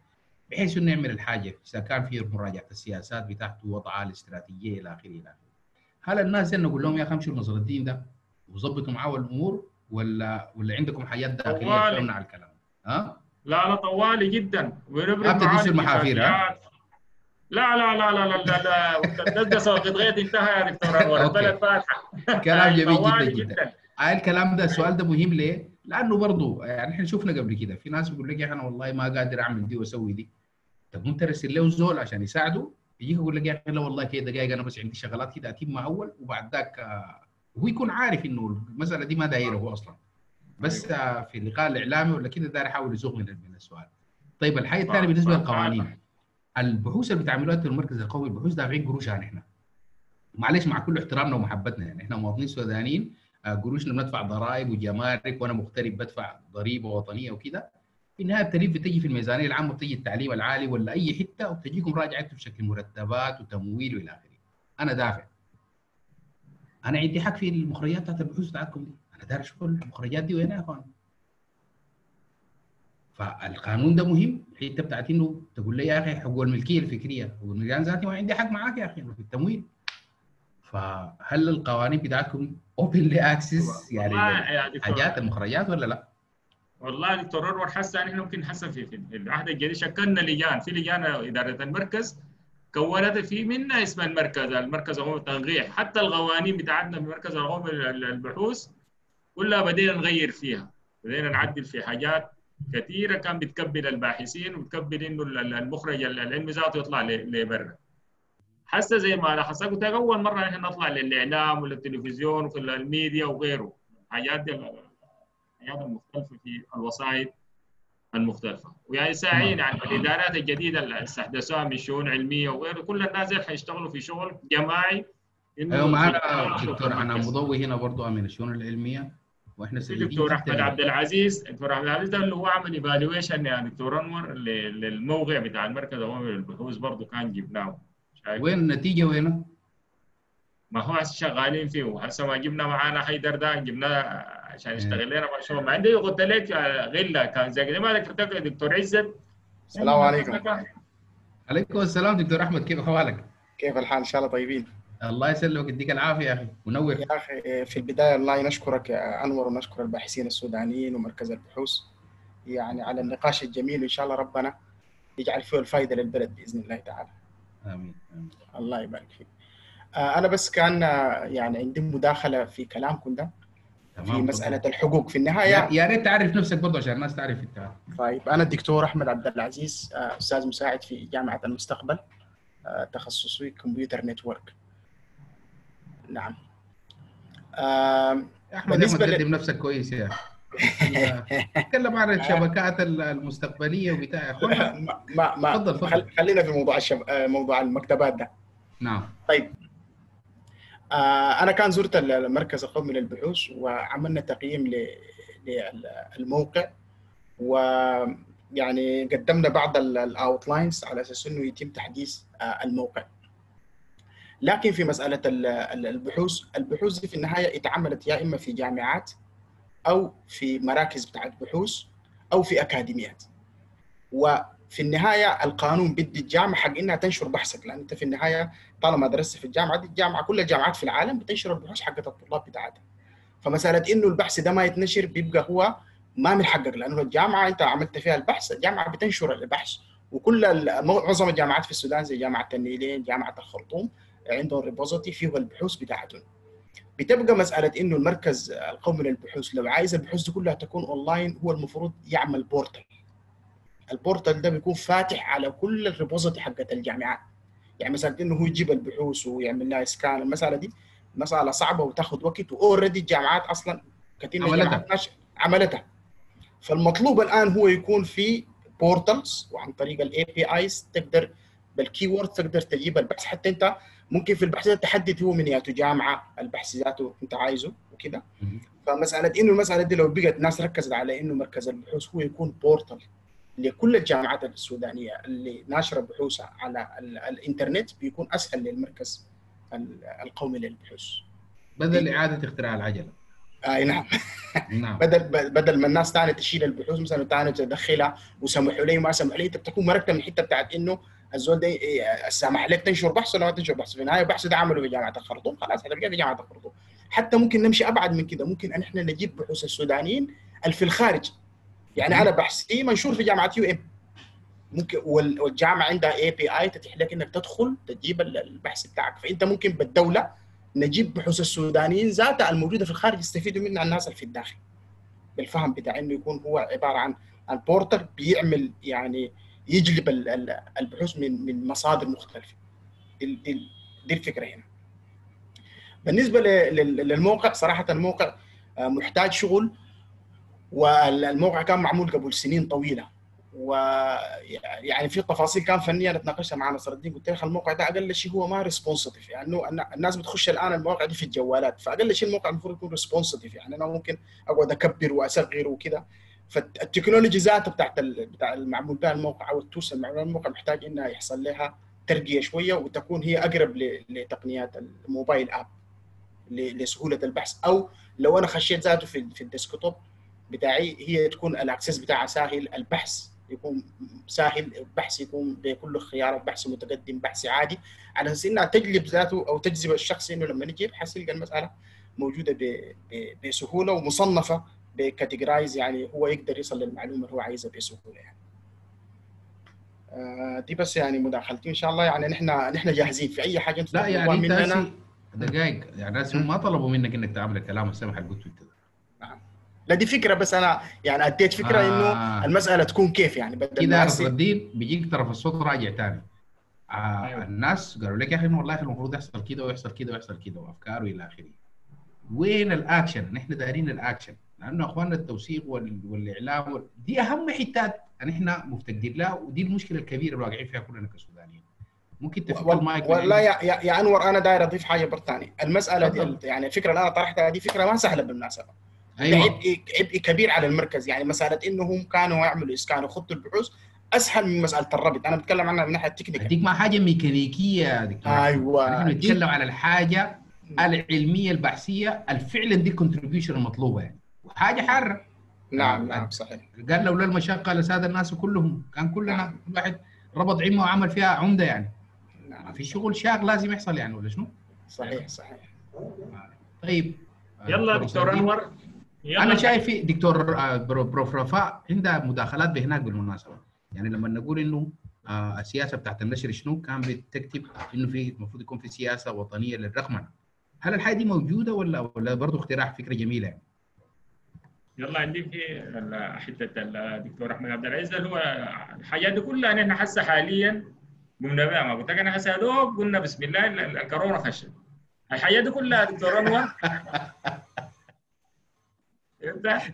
Speaker 1: بحيث إنه يعمل الحاجة إذا كان في مراجعة السياسات بتاعته وضعها الاستراتيجية إلى آخره إلى اخره. هل الناس نقول لهم يا أخي امشوا نظر الدين ده وظبطوا معاه الأمور ولا ولا عندكم حاجات
Speaker 2: داخلية.
Speaker 1: تمنع الكلام؟ ها؟
Speaker 2: لا لا طوالي جدا ونبرد
Speaker 1: ما بتدي
Speaker 2: معاه
Speaker 1: يصير محافير، ها؟
Speaker 2: لا لا لا لا لا لا لا ده سوق غيط انتهى يا دكتور
Speaker 1: أنور.
Speaker 2: البلد فاتحة
Speaker 1: كلام جميل
Speaker 2: طوالي
Speaker 1: جدا جدا هاي الكلام ده السؤال ده مهم ليه؟ لأنه برضه يعني إحنا شفنا قبل كده في ناس بيقول لك أنا والله ما قادر أعمل دي وأسوي دي طب انت ارسل له زول عشان يساعده يجيك يقول لك يا أخي لا والله كده دقائق أنا بس عندي شغلات كده اتمها أول وبعد ذاك آه، هو يكون عارف إنه المسألة دي ما دايره هو أصلا. بس آه، في اللقاء الإعلامي ولا كده داير يحاول يزوغ من من السؤال. طيب
Speaker 2: الحاجة
Speaker 1: الثانية
Speaker 2: بالنسبة
Speaker 1: للقوانين. البحوث اللي بتعملوها في المركز القومي البحوث دافعين قروشها نحن. معلش مع كل احترامنا ومحبتنا يعني. إحنا مواطنين سودانيين. آه، قروشنا بندفع ضرائب وجمارك وأنا مغترب بدفع ضريبة وطنية وكده. في النهاية بتلف بتجي في الميزانية العامة بتجي التعليم العالي ولا أي حتة وبتجيكم راجعته بشكل مرتبات وتمويل وإلى آخره. أنا دافع. أنا عندي حق في المخرجات بتاعت البحوث بتاعتكم دي أنا داير أشوف المخرجات دي وين يا إخوان. فالقانون ده مهم. الحتة بتاعت إنه تقول لي يا أخي حقوق الملكية الفكرية والمجال ذاتي ما عندي حق معاك يا أخي في التمويل. فهل القوانين بتاعتكم open access يعني حاجات المخرجات ولا لا؟
Speaker 2: والله دكتور انور حسن إحنا ممكن حسن في في العهد الجديد شكلنا لجان. في لجان إدارة المركز. كونت في منها اسم المركز المركز القومي للتنقيح حتى القوانين بتاعتنا في المركز القومي للبحوث كلها بدينا نغير فيها بدينا نعدل في حاجات كثيرة كان بتكبل الباحثين وبتكبل إنه المخرج العلمي ذاته يطلع لبرا. حتى زي ما لاحظت قلت أول مرة نحن نطلع للإعلام وللتلفزيون وفي الميديا وغيره. حاجات دي الحاجات المختلفة في الوسائط المختلفة. ويعني ساعين يعني الإدارات الجديدة اللي استحدثوها من شؤون علمية وغيره. كل الناس دي حيشتغلوا في شغل جماعي
Speaker 1: أيوه معانا دكتور. أنا مضوي هنا برضه من الشؤون العلمية وإحنا
Speaker 2: في دكتور أحمد عبد العزيز. دكتور أحمد عبد العزيز ده اللي هو عمل ايفالويشن يا دكتور أنور للموقع بتاع المركز القومي للبحوث برضه كان جبناه.
Speaker 1: وين؟ النتيجه وين؟
Speaker 2: ما هو هسه شغالين فيه. هسه ما جبنا معانا حيدر ده جبناه عشان يشتغل لنا مشروع. ما عندي قلت لك غله كان زي ما ذكرت لك دكتور عزت.
Speaker 4: السلام عليكم.
Speaker 1: عليكم السلام دكتور أحمد. كيف أحوالك؟
Speaker 4: كيف الحال؟ إن شاء الله طيبين.
Speaker 1: الله يسلمك. يديك العافية يا أخي. منور.
Speaker 4: يا أخي في البداية الله نشكرك يا أنور ونشكر الباحثين السودانيين ومركز البحوث يعني على النقاش الجميل. وإن شاء الله ربنا يجعل فيه الفائده للبلد بإذن الله تعالى.
Speaker 1: آمين. آمين.
Speaker 4: الله يبارك فيك. أنا بس كأن يعني عندي مداخلة في كلامكم ده في مسألة الحقوق في النهاية.
Speaker 1: يا ريت تعرف نفسك برضه عشان الناس تعرف انت.
Speaker 4: طيب أنا الدكتور أحمد عبد العزيز أستاذ مساعد في جامعة المستقبل تخصصي كمبيوتر نتورك. نعم.
Speaker 1: يا أحمد بالنسبة تقدم ل... نفسك كويس يا تكلم عن الشبكات المستقبلية وبتاع.
Speaker 4: ما ما, ما تفضل تفضل. خلينا في موضوع الشب... موضوع المكتبات ده.
Speaker 1: نعم.
Speaker 4: طيب أنا كان زرت المركز القومي للبحوث وعملنا تقييم للموقع ويعني قدمنا بعض الاوتلاينز على أساس إنه يتم تحديث الموقع. لكن في مسألة البحوث البحوث دي في النهاية اتعملت يا إما في جامعات أو في مراكز بتاعت بحوث أو في أكاديميات. وفي النهاية القانون بدي الجامعة حق إنها تنشر بحثك لأن أنت في النهاية طالما درست في الجامعة دي الجامعة كل الجامعات في العالم بتنشر البحوث حقت الطلاب بتاعتها. فمسألة إنه البحث ده ما يتنشر بيبقى هو ما من حقك لأنه الجامعة أنت عملت فيها البحث الجامعة بتنشر البحث. وكل معظم الجامعات في السودان زي جامعة النيلين جامعة الخرطوم عندهم repository فيه البحوث بتاعتهم. بتبقى مسألة إنه المركز القومي للبحوث لو عايز البحوث دي كلها تكون اونلاين هو المفروض يعمل portal ال portal ده بيكون فاتح على كل ال repository حقت الجامعات. يعني مثلا إنه هو يجيب البحوث ويعمل لها scan المسألة دي مسألة صعبة وتاخذ وقت و already الجامعات أصلا كثير من الجامعات عملتها. فالمطلوب الآن هو يكون في portals وعن طريق ال APIs تقدر بال keyword تقدر تجيب البحث. حتى أنت ممكن في البحث تحدد هو من ياته جامعة البحث ذاته أنت عايزه وكده. فمسألة إنه المسألة دي لو بقت الناس ركزت على إنه مركز البحوث هو يكون portal لكل الجامعات السودانية اللي ناشرة بحوثها على الإنترنت بيكون أسهل للمركز القومي للبحوث.
Speaker 1: بدل إعادة اختراع العجلة.
Speaker 4: إي نعم.
Speaker 1: نعم.
Speaker 4: بدل بدل ما الناس ثانية تشيل البحوث مثلا ثانية تدخلها وسمحوا لي وما سمحوا لي انت بتكون مركب من الحته بتاعت إنه الزول ده سامح لك تنشر بحث ولا ما تنشر بحث؟ في النهاية البحث ده عمله في جامعة الخرطوم. خلاص هتلقاه في جامعة الخرطوم. حتى ممكن نمشي أبعد من كده. ممكن إن إحنا نجيب بحوث السودانيين اللي في الخارج. يعني أنا بحثي منشور في جامعة UM. ممكن والجامعة عندها API تتيح لك إنك تدخل تجيب البحث بتاعك. فأنت ممكن بالدولة نجيب بحوث السودانيين ذاتها الموجودة في الخارج يستفيدوا منها الناس اللي في الداخل. بالفهم بتاع إنه يكون هو عبارة عن ال portal بيعمل يعني يجلب البحوث من من مصادر مختلفة. دي, دي, دي الفكرة هنا. بالنسبة للموقع صراحة الموقع محتاج شغل والموقع كان معمول قبل سنين طويلة. ويعني في تفاصيل كان فنية نتناقشها مع نصر الدين. قلت له الموقع ده أقل شيء هو ما responsive يعني الناس بتخش الآن المواقع دي في الجوالات. فأقل شيء الموقع المفروض يكون responsive يعني أنا ممكن أقعد أكبر وأصغر وكده فال technology ذاتها بتاعت بتاع المعمول بها الموقع أو ال tools المعمول بها الموقع محتاج إنها يحصل لها ترقية شوية وتكون هي أقرب لتقنيات ال mobile app لسهولة البحث. أو لو أنا خشيت ذاته في ال desktop بتاعي هي تكون ال access بتاعها سهل البحث يكون سهل البحث يكون بكل خيار بحث متقدم بحث عادي على أساس إنها تجلب ذاته أو تجذب الشخص إنه لما يجي يبحث يلقى المسألة موجودة بسهولة ومصنفة ب categories يعني هو يقدر يصل للمعلومة اللي هو عايزها بسهولة يعني. آه، دي بس يعني مداخلتي. إن شاء الله يعني نحن نحن جاهزين. في أي حاجة أنتم
Speaker 1: لا يعني انت
Speaker 4: مننا
Speaker 1: دقائق يعني ما طلبوا منك إنك تعمل الكلام السمح اللي قلته.
Speaker 4: لا دي فكرة بس أنا يعني أديت فكرة
Speaker 1: آه.
Speaker 4: إنه المسألة تكون كيف يعني بدل
Speaker 1: كده الدين بيجيك طرف الصوت راجع تاني آه
Speaker 2: أيوة.
Speaker 1: الناس قالوا لك يا أخي والله المفروض يحصل كده ويحصل كده ويحصل كده وأفكار وإلى آخره وين الأكشن؟ نحن دايرين الأكشن لأنه أخواننا التوثيق وال- والإعلام وال- دي أهم حتات نحن مفتقدين لها ودي المشكلة الكبيرة اللي واقعين فيها كلنا كسودانيين ممكن تفك
Speaker 4: وال-
Speaker 1: المايك
Speaker 4: والله؟ يا, يا, أنور أنا داير أضيف حاجة بر ثاني
Speaker 1: المسألة.
Speaker 4: دي يعني الفكرة اللي أنا طرحتها دي فكرة ما سهلة بالمناسبة ده
Speaker 1: أيوه.
Speaker 4: عبء عبء كبير على المركز. يعني مسألة إنهم كانوا يعملوا إسكان وخطوا البحوث أسهل من مسألة الربط. أنا بتكلم عنها من الناحيه ال
Speaker 1: technical. أديك مع حاجة ميكانيكية يا دكتور.
Speaker 4: أيوه.
Speaker 1: نحن نتكلم على الحاجة العلمية البحثية الفعلا دي ال contribution المطلوبة. يعني وحاجة حارة.
Speaker 4: نعم
Speaker 1: آه،
Speaker 4: نعم صحيح.
Speaker 1: قال لولا المشقه لساد الناس كلهم. كان كلنا كل واحد ربط عمه وعمل فيها عمدة يعني. ما
Speaker 4: نعم
Speaker 1: في شغل شاق لازم يحصل يعني ولا شنو؟
Speaker 4: صحيح صحيح.
Speaker 1: طيب.
Speaker 2: يلا دكتور
Speaker 1: سعدين.
Speaker 2: أنور. يلا
Speaker 1: أنا شايف في دكتور آه، برو- بروف رفاء عندها مداخلات بهناك بالمناسبة. يعني لما نقول إنه آه، السياسة بتاعت النشر شنو كان بتكتب إنه في المفروض يكون في سياسة وطنية للرقمنه هل الحاجة دي موجودة ولا ولا برضه اقتراح فكرة جميلة يعني؟
Speaker 2: يلا عندي في حتة الدكتور أحمد عبد العزيز اللي هو الحاجات دي كلها نحن هسه حاليا قمنا بها ما قلت لك. أنا هسه دوب قلنا بسم الله ال- ال- الكورونا خشت الحاجات دي كلها دكتور أنور؟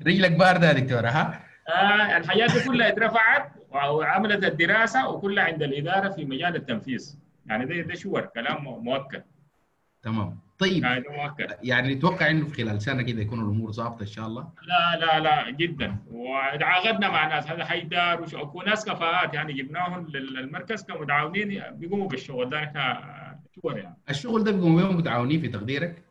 Speaker 1: رجلك بارده يا دكتوره ها؟
Speaker 2: آه الحاجات دي كلها اترفعت وعملت الدراسة وكلها عند الإدارة في مجال التنفيذ. يعني ده ده شور كلام مؤكد.
Speaker 1: تمام. طيب.
Speaker 2: آه مؤكد.
Speaker 1: يعني نتوقع إنه في خلال سنة كده يكون الأمور ظابطة إن شاء الله؟
Speaker 2: لا لا لا جدا. وتعاقدنا مع ناس هذا حيدار وش- وكو ناس كفاءات يعني جبناهم للمركز كمتعاونين بيقوموا بالشغل ده شور يعني.
Speaker 1: الشغل ده بيقوموا بيهم متعاونين في تقديرك؟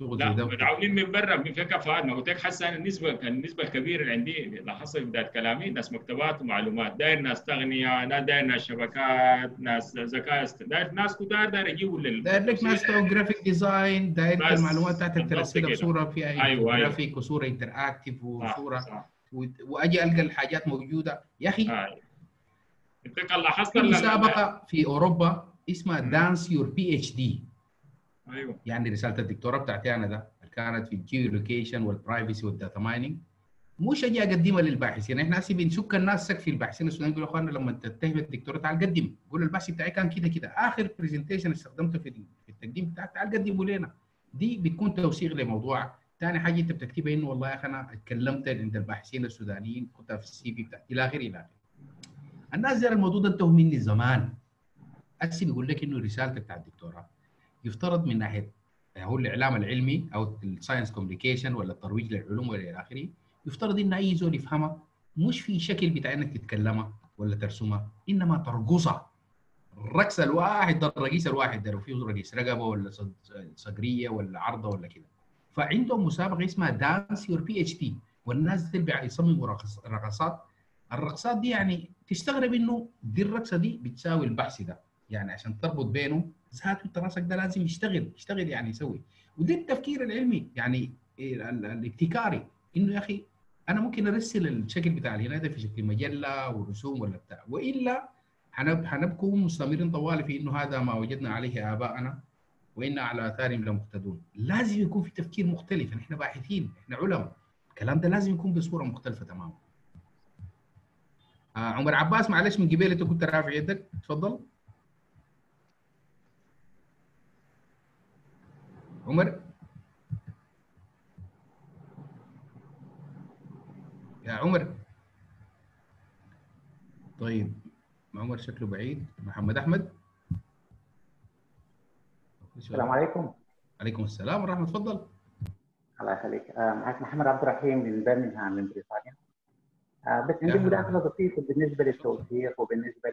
Speaker 2: لا متعاونين من برا في كفاءات ما قلت لك حسه أنا النسبة النسبة الكبيرة اللي عندي لاحظت في بدايه كلامي ناس مكتبات ومعلومات. داير ناس تغنية داير ناس شبكات ناس ذكاء داير ناس كتار داير يجيبوا لل
Speaker 1: داير لك ناس بتوع graphic design داير المعلومات بتاعتك
Speaker 2: بالضبط
Speaker 1: ترسلها. بصورة فيها
Speaker 2: أيوة، أيوة.
Speaker 1: جرافيك وصورة interactive
Speaker 2: صح،
Speaker 1: وصورة
Speaker 2: صح.
Speaker 1: وأجي ألقى الحاجات موجودة. يا
Speaker 2: أخي. انت كان لاحظت
Speaker 1: في مسابقة في أوروبا اسمها Dance Your PhD
Speaker 2: أيوه.
Speaker 1: يعني رسالة الدكتوراه بتاعتي أنا ده كانت في ال geo location وال privacy وال data mining مش أجي أقدمها للباحثين. إحنا هسه بنسك الناس سك في الباحثين السودانيين يقولوا اخوانا لما تتهم الدكتوراه تعال قدم. قول البحث بتاعي كان كده كده. آخر presentation استخدمته في التقديم بتاعك تعال قدمه لنا. دي بتكون توثيق لموضوع. ثاني حاجة أنت بتكتبها إنه والله يا أخي أنا اتكلمت عند الباحثين السودانيين كنت في ال CV بتاعي إلى آخره إلى آخره. الناس دي الموضوع ده انتهوا مني زمان. هسه بيقول لك إنه رسالتك بتاع الدكتوراه يفترض من ناحية هو الإعلام العلمي أو ال science communication ولا الترويج للعلوم وإلى آخره يفترض إن أي زول يفهمها مش في شكل بتاع إنك تتكلمها ولا ترسمها إنما ترقصها الرقص الواحد ده الرقيص الواحد ده لو فيه رقيص رقبة ولا صقريه ولا عرضة ولا كده. فعندهم مسابقة اسمها Dance Your PhD والناس بيع- يصمموا رقص- رقصات. الرقصات دي يعني تستغرب إنه دي الرقصة دي بتساوي البحث ده. يعني عشان تربط بينه ذاته انت راسك ده لازم يشتغل يشتغل يعني يسوي. وده التفكير العلمي يعني ال- ال- الابتكاري. إنه يا أخي أنا ممكن أرسل الشكل بتاع الهنا ده في شكل مجلة ورسوم ولا بتاع. وإلا حنب حنبقوا مستمرين طوال في إنه هذا ما وجدنا عليه آباءنا وأنا على آثارهم لمقتدون لازم يكون في تفكير مختلف. إحنا باحثين إحنا علماء الكلام ده لازم يكون بصورة مختلفة تماما. آه عمر عباس معلش من قبل أنت كنت رافع يدك؟ تفضل. عمر؟ يا عمر. طيب عمر شكله بعيد. محمد أحمد؟
Speaker 5: السلام عليكم.
Speaker 1: عليكم السلام ورحمة تفضل.
Speaker 5: الله يخليك. آه، معك محمد عبد الرحيم من برمنغهام من بريطانيا. آه، بس عندي. مداخلة بسيطة بالنسبة للتوثيق وبالنسبة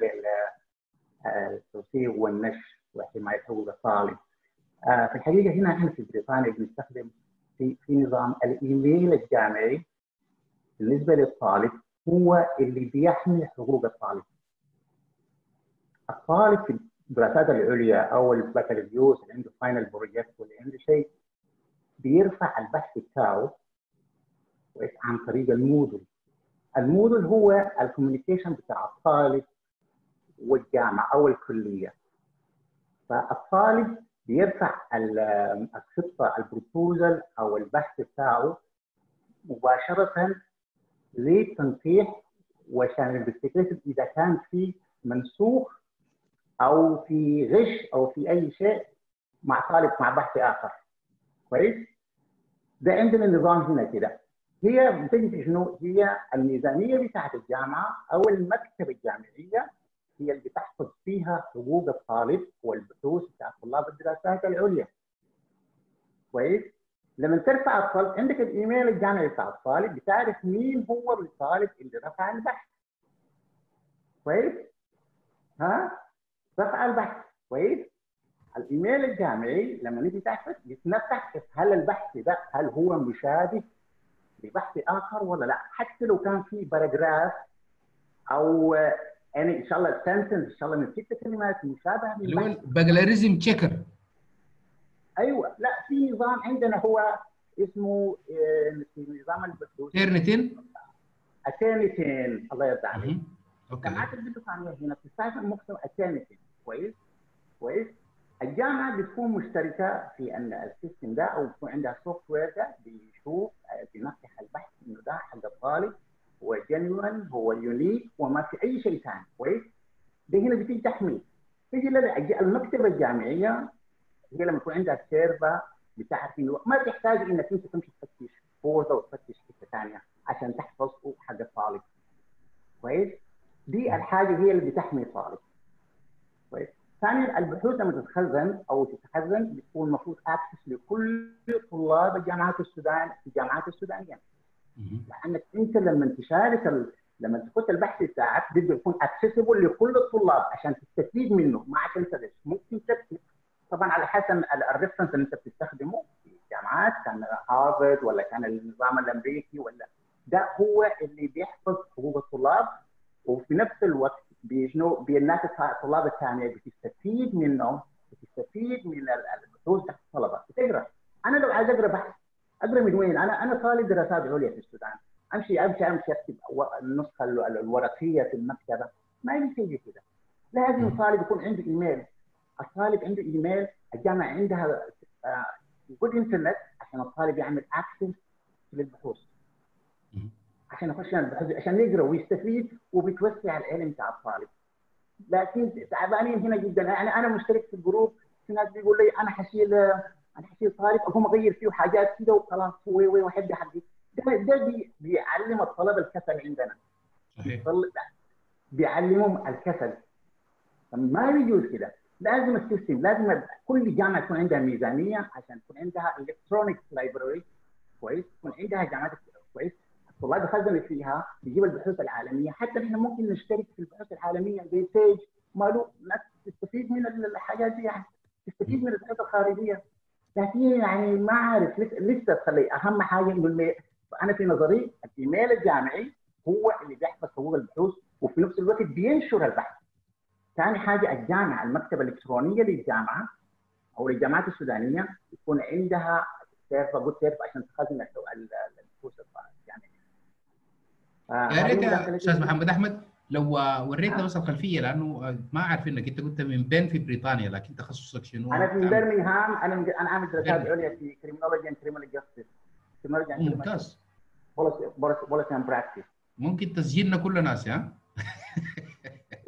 Speaker 5: للتوثيق والنشر وحمايه حقوق الطالب آه، في الحقيقة هنا إحنا في بريطانيا بنستخدم في في نظام الإيميل الجامعي. بالنسبة للطالب هو اللي بيحمي حقوق الطالب. الطالب في الدراسات العليا أو البكالوريوس اللي عنده final project واللي عنده شيء بيرفع البحث بتاعه عن طريق ال Moodle ال Moodle هو ال communication بتاع الطالب والجامعة أو الكلية. فالطالب بيرفع الخطة ال proposal أو البحث بتاعه مباشرة للتنقيح وعشان ال investigation إذا كان في منسوخ أو في غش أو في أي شيء مع طالب مع بحث آخر. كويس؟ ده عندنا نظام هنا كده. هي بتجي شنو؟ هي الميزانية بتاعت الجامعة أو المكتبه الجامعية هي اللي بتحفظ فيها حقوق الطالب والبحوث بتاع طلاب الدراسات العليا. كويس؟ لما ترفع الطالب عندك الإيميل الجامعي بتاع الطالب بتعرف مين هو الطالب اللي رفع البحث. كويس؟ ها؟ رفع البحث كويس؟ الإيميل الجامعي لما نيجي تحفظ بتفتح هل البحث ده هل هو مشابه لبحث آخر ولا لا حتى لو كان في باراجراف أو يعني إن شاء الله سنتنس إن شاء الله من ست كلمات مشابهة
Speaker 1: اللي هو الباجلاريزم تشيكر
Speaker 5: أيوه لا في نظام عندنا هو اسمه نظام البحوث.
Speaker 1: تيرنتين
Speaker 5: اتيرنتين الله يرضى عليك.
Speaker 1: أوكي.
Speaker 5: جامعات البريطانيه هنا بتستخدم محتوى اتيرنتين كويس؟ كويس. الجامعة بتكون مشتركة في ان السيستم ده أو بيكون عندها سوفت وير ده بيشوف بينقح البحث إنه ده حق الطالب. هو genuine هو unique وما في أي شيء ثاني كويس؟ ده هنا بتيجي تحميل. تيجي المكتبة الجامعية هي لما يكون عندها server بتعرف إنه ما تحتاج إنك أنت تمشي تفتش فوزه وتفتش حتة ثانية عشان تحفظ حق الطالب. كويس؟ دي الحاجة هي اللي بتحمي الطالب. كويس؟ ثانيا البحوث لما تتخزن أو تتخزن بتكون المفروض access لكل طلاب الجامعات السودان الجامعات السودانية. لانك أنت لما تشارك ال... لما تخش البحث بتاعك بده يكون accessible لكل الطلاب عشان تستفيد منه ما عشان تدرس. ممكن تكتب. طبعا على حسب ال reference اللي أنت بتستخدمه في الجامعات كان هارفرد ولا كان النظام الأمريكي ولا. ده هو اللي بيحفظ حقوق الطلاب وفي نفس الوقت بيشنو بالناس الطلاب الثانية. بتستفيد منه بتستفيد من البحوث تحت الطلبة. بتقرأ. أنا لو عايز أقرأ بحث اقرا من وين؟ أنا أنا طالب دراسات عليا في السودان. امشي امشي أمشي أكتب النسخة الورقية في المكتبة. ما يمشي كده لازم الطالب يكون عنده إيميل. الطالب عنده إيميل الجامعة عندها جود إنترنت عشان الطالب يعمل أكسس للبحوث. عشان يخش البحوث عشان يقرأ ويستفيد وبتوسع العلم بتاع الطالب. لكن تعبانين هنا جدا. يعني أنا مشترك في ال group. في ناس بيقول لي أنا حشيل أنا حشيل طالب أقوم أغير فيه حاجات كده وخلاص وي وي واحب حقي ده ده بي بيعلم الطلبة الكسل عندنا.
Speaker 1: صحيح.
Speaker 5: بيعلمهم الكسل. ما يجوز كده. لازم ال system لازم كل جامعة يكون عندها ميزانية عشان يكون عندها electronic library كويس. يكون عندها جامعات كويس. الطلاب يخزنوا فيها يجيب البحوث العالمية. حتى إحنا ممكن نشترك في البحوث العالمية زي SAGE ماله ناس تستفيد من الحاجات دي يعني تستفيد من البحوث الخارجية. لكن يعني ما أعرف لسه تخلي أهم حاجة انه أنا في نظري الإيميل الجامعي هو اللي بيحفظ حقوق البحوث وفي نفس الوقت بينشر البحث. ثاني حاجة الجامعة المكتبة الإلكترونية للجامعة أو للجامعات السودانية يكون عندها server good server عشان تخزن البحوث الجامعيه.
Speaker 1: يا ريت يا أستاذ محمد أحمد لو وريتنا بس الخلفيه لأنه ما أعرف إنك أنت كنت من بين في بريطانيا لكن تخصصك شنو؟
Speaker 5: أنا في برمنغهام أنا أنا عامل دراسات عليا في criminology and criminal justice
Speaker 1: ممتاز.
Speaker 5: policy and practice
Speaker 1: ممكن تسجيلنا كل ناس ها؟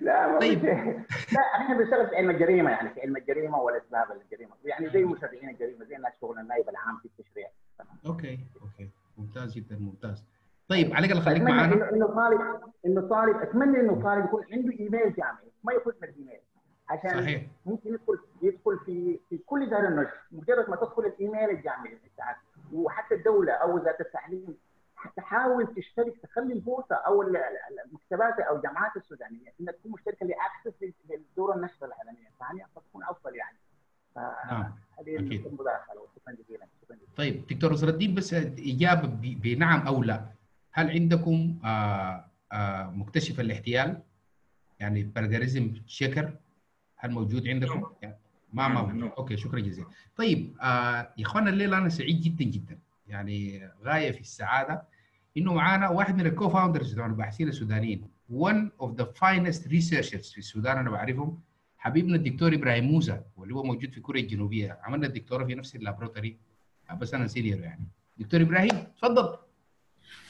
Speaker 5: لا
Speaker 1: طيب.
Speaker 5: لا إحنا بنشتغل في علم الجريمة يعني في علم الجريمة والإسباب الجريمة. يعني زي مشرعين الجريمة زي الناس شغل النائب العام في التشريع.
Speaker 1: okay okay. ممتاز جدا ممتاز. طيب على الأقل خليك معنا
Speaker 5: انه طالب إنه طالب أتمنى إنه طالب يكون عنده إيميل جامعي ما يفوت من الإيميل. عشان
Speaker 1: صحيح.
Speaker 5: ممكن يدخل يدخل في في كل دار النشر مجرد ما تدخل الإيميل الجامعي بتاعك وحتى الدولة أو وزارة التعليم تحاول تشترك تخلي البورصة أو المكتبات أو الجامعات السودانية إنها تكون مشتركة ل access للدور النشر العالميه الثانية فتكون أفضل يعني.
Speaker 1: نعم
Speaker 5: هذه المداخله وشكرا جزيلا. شكرا جزيلا.
Speaker 1: طيب دكتور نصر الدين بس إجابة بنعم أو لا؟ هل عندكم آه آه مكتشف الاحتيال يعني plagiarism checker هل موجود عندكم؟
Speaker 2: No.
Speaker 1: يعني ما ما موجود.
Speaker 2: no.
Speaker 1: okay شكرا جزيلا طيب آه يا إخوانا الليلة أنا سعيد جدا جدا يعني غاية في السعادة إنه معانا واحد من ال co-founders بتوع الباحثين السودانيين one of the finest researchers في السودان أنا بعرفهم حبيبنا الدكتور إبراهيم موسى واللي هو موجود في كوريا الجنوبية عملنا الدكتوراه في نفس ال laboratory بس أنا senior يعني دكتور إبراهيم تفضل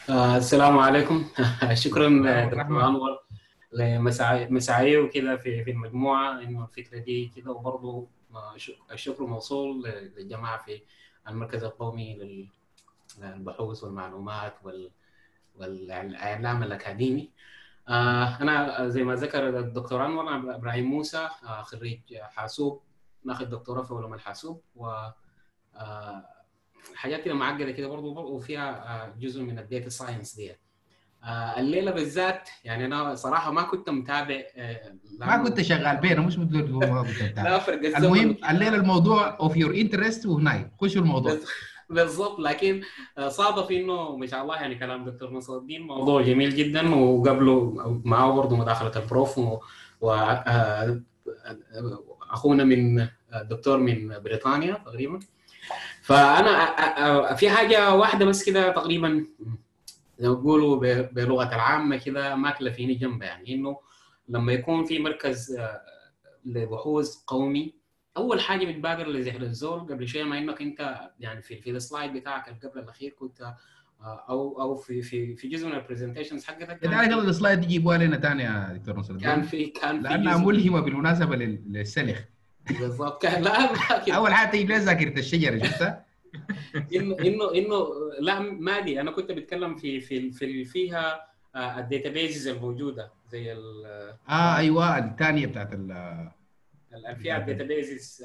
Speaker 6: آه السلام عليكم شكرا دكتور. أنور لمساعي- مساعيه وكذا في في المجموعة إنه الفكرة دي كذا وبرضه الشكر موصول للجماعة في المركز القومي لل- للبحوث والمعلومات وال والإعلام الأكاديمي آه أنا زي ما ذكر الدكتور أنور إبراهيم موسى آه خريج حاسوب ناخذ دكتوراه في علوم الحاسوب و آه حاجات كده معقده كده برضه وفيها آه، جزء من ال data science دي آه، الليلة بالذات يعني أنا صراحة ما كنت متابع آه،
Speaker 1: ما كنت شغال بينا مش بتاع.
Speaker 6: لا فرق
Speaker 1: المهم. الليلة الموضوع of your interest وهناك خشوا الموضوع
Speaker 6: بالضبط لكن آه، صادف انه ما شاء الله يعني كلام دكتور نصر الدين موضوع جميل جدا وقبله معه برضه مداخله البروف و, و آه، اخونا من الدكتور من بريطانيا تقريبا فأنا في حاجة واحدة بس كده تقريبا زي ما بيقولوا ب- بلغة العامة كده ماكلة فيني جنبها يعني إنه لما يكون في مركز آه، لبحوث قومي أول حاجة بتبادر لذهن الزول قبل شوية ما إنك أنت يعني في في السلايد بتاعك قبل الأخير كنت آه، أو أو في في في جزء من ال presentations حقتك
Speaker 1: لذلك
Speaker 6: ال
Speaker 1: slide دي جيبوها لنا ثاني يا دكتور نصر.
Speaker 6: كان في كان في لأنها
Speaker 1: ملهمة بالمناسبة لل- للسلخ.
Speaker 6: بالضبط. كان لا
Speaker 1: أول حاجة تجيب لها ذاكرة الشجرة شفتها؟
Speaker 6: إنه إنه إنه لا ما دي أنا كنت بتكلم في في في فيها ال databases الموجودة زي ال-
Speaker 1: آه أيوه الثانية بتاعت ال-
Speaker 6: ال- فيها ال databases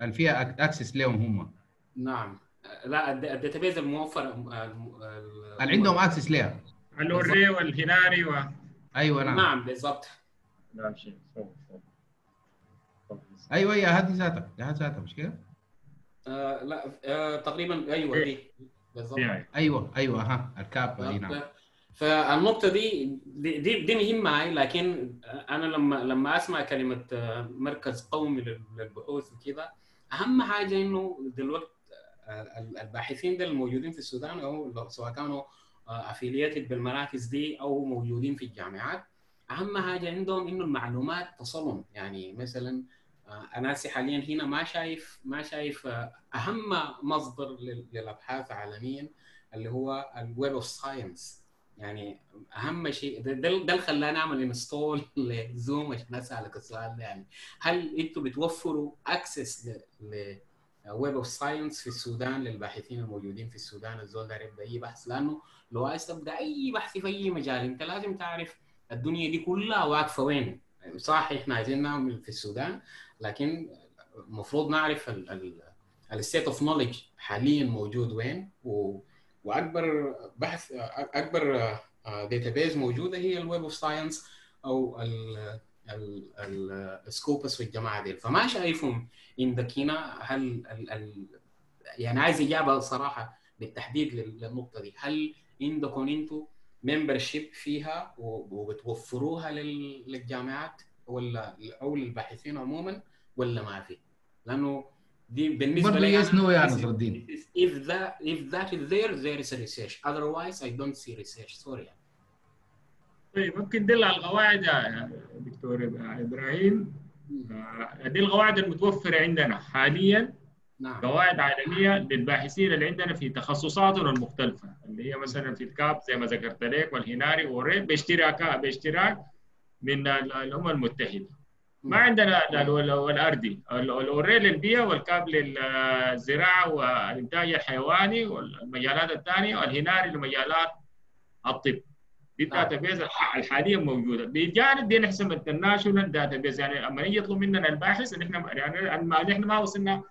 Speaker 1: اللي فيها access لهم هم.
Speaker 6: نعم. لا ال database الموفر
Speaker 1: اللي عندهم access لها
Speaker 2: ال OARE وال HINARI و
Speaker 1: أيوه نعم.
Speaker 6: نعم بالضبط.
Speaker 1: أيوه هي هذه ذاتها هذه ذاتها مش كده؟
Speaker 6: آه لا آه تقريبا أيوه دي. بالضبط.
Speaker 2: يعني
Speaker 1: أيوه أيوه ها ال CABI نعم.
Speaker 6: فالنقطة دي دي, دي, مهمة هاي لكن أنا لما لما أسمع كلمة آه، مركز قومي لل- للبحوث وكذا أهم حاجة إنه دلوقتي آه، الباحثين دول الموجودين في السودان أو سواء كانوا affiliated بالمراكز دي أو موجودين في الجامعات أهم حاجة عندهم إنه المعلومات تصلهم. يعني مثلا هسه حاليا هنا ما شايف ما شايف آه، أهم مصدر لل- للأبحاث عالميا اللي هو ال Web of Science يعني أهم شيء ده اللي خلاني أعمل install لزوم عشان أسألك السؤال ده. يعني هل أنتم بتوفروا access ل Web of Science في السودان للباحثين الموجودين في السودان؟ الزول ده يبدا اي بحث لأنه لو عايز تبدأ أي بحث في أي مجال أنت لازم تعرف الدنيا دي كلها واقفة وين. صح إحنا عايزين نعمل في السودان لكن المفروض نعرف ال state of knowledge حاليا موجود وين و وأكبر بحث أكبر database موجودة هي ال Web of Science أو ال Scopus في الجماعة دي فما شايفهم عندك هنا هل ال ال يعني عايز إجابة صراحة بالتحديد لل- للنقطة دي. هل عندكم أنتم membership فيها وبتوفروها لل- للجامعات ولا أو للباحثين عموما ولا ما في؟ لأنه دي
Speaker 1: بالنسبة
Speaker 6: لي
Speaker 1: yes no يا نصر الدين؟
Speaker 6: if that if that is there there is a research. Otherwise I don't see research. Sorry.
Speaker 2: طيب ممكن دل على القواعد يا دكتور إبراهيم. آه، دي القواعد المتوفرة عندنا حاليا.
Speaker 6: نعم.
Speaker 2: قواعد عالمية للباحثين اللي عندنا في تخصصاتنا المختلفة اللي هي مثلا في ال CAB زي ما ذكرت لك وال HINARI وال READ باشتراك باشتراك من ال- الأمم المتحدة. ما عندنا ال- ال- وال ARDI ال- ال OARE للبيئة وال CAB للزراعة والإنتاج الحيواني والمجالات الثانية وال HINARI لمجالات الطب. دي
Speaker 6: نعم.
Speaker 2: ال database الح- الحاليه موجودة. بجانب دي نحسب ال international database يعني لما يجي يطلب مننا الباحث ان إحنا يعني ما نحن ما وصلنا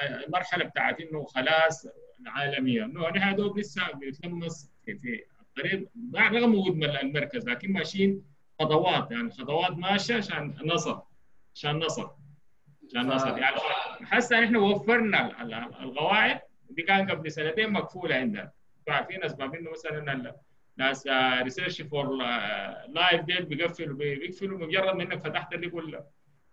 Speaker 2: المرحلة بتاعت إنه خلاص عالميه إنه نحن دوب لسه بنتلمس في, الطريق رغم وجود المركز لكن ماشيين خطوات. يعني خطوات ماشية عشان نصل. عشان نصل. عشان نصل. يعني حاسة إحنا وفرنا ال- ال- القواعد. دي كان قبل سنتين مقفولة عندنا. في ناس ما انه مثلا ناس Research4Life ديت بيقفلوا بيقفلوا مجرد ما إنك فتحت اللي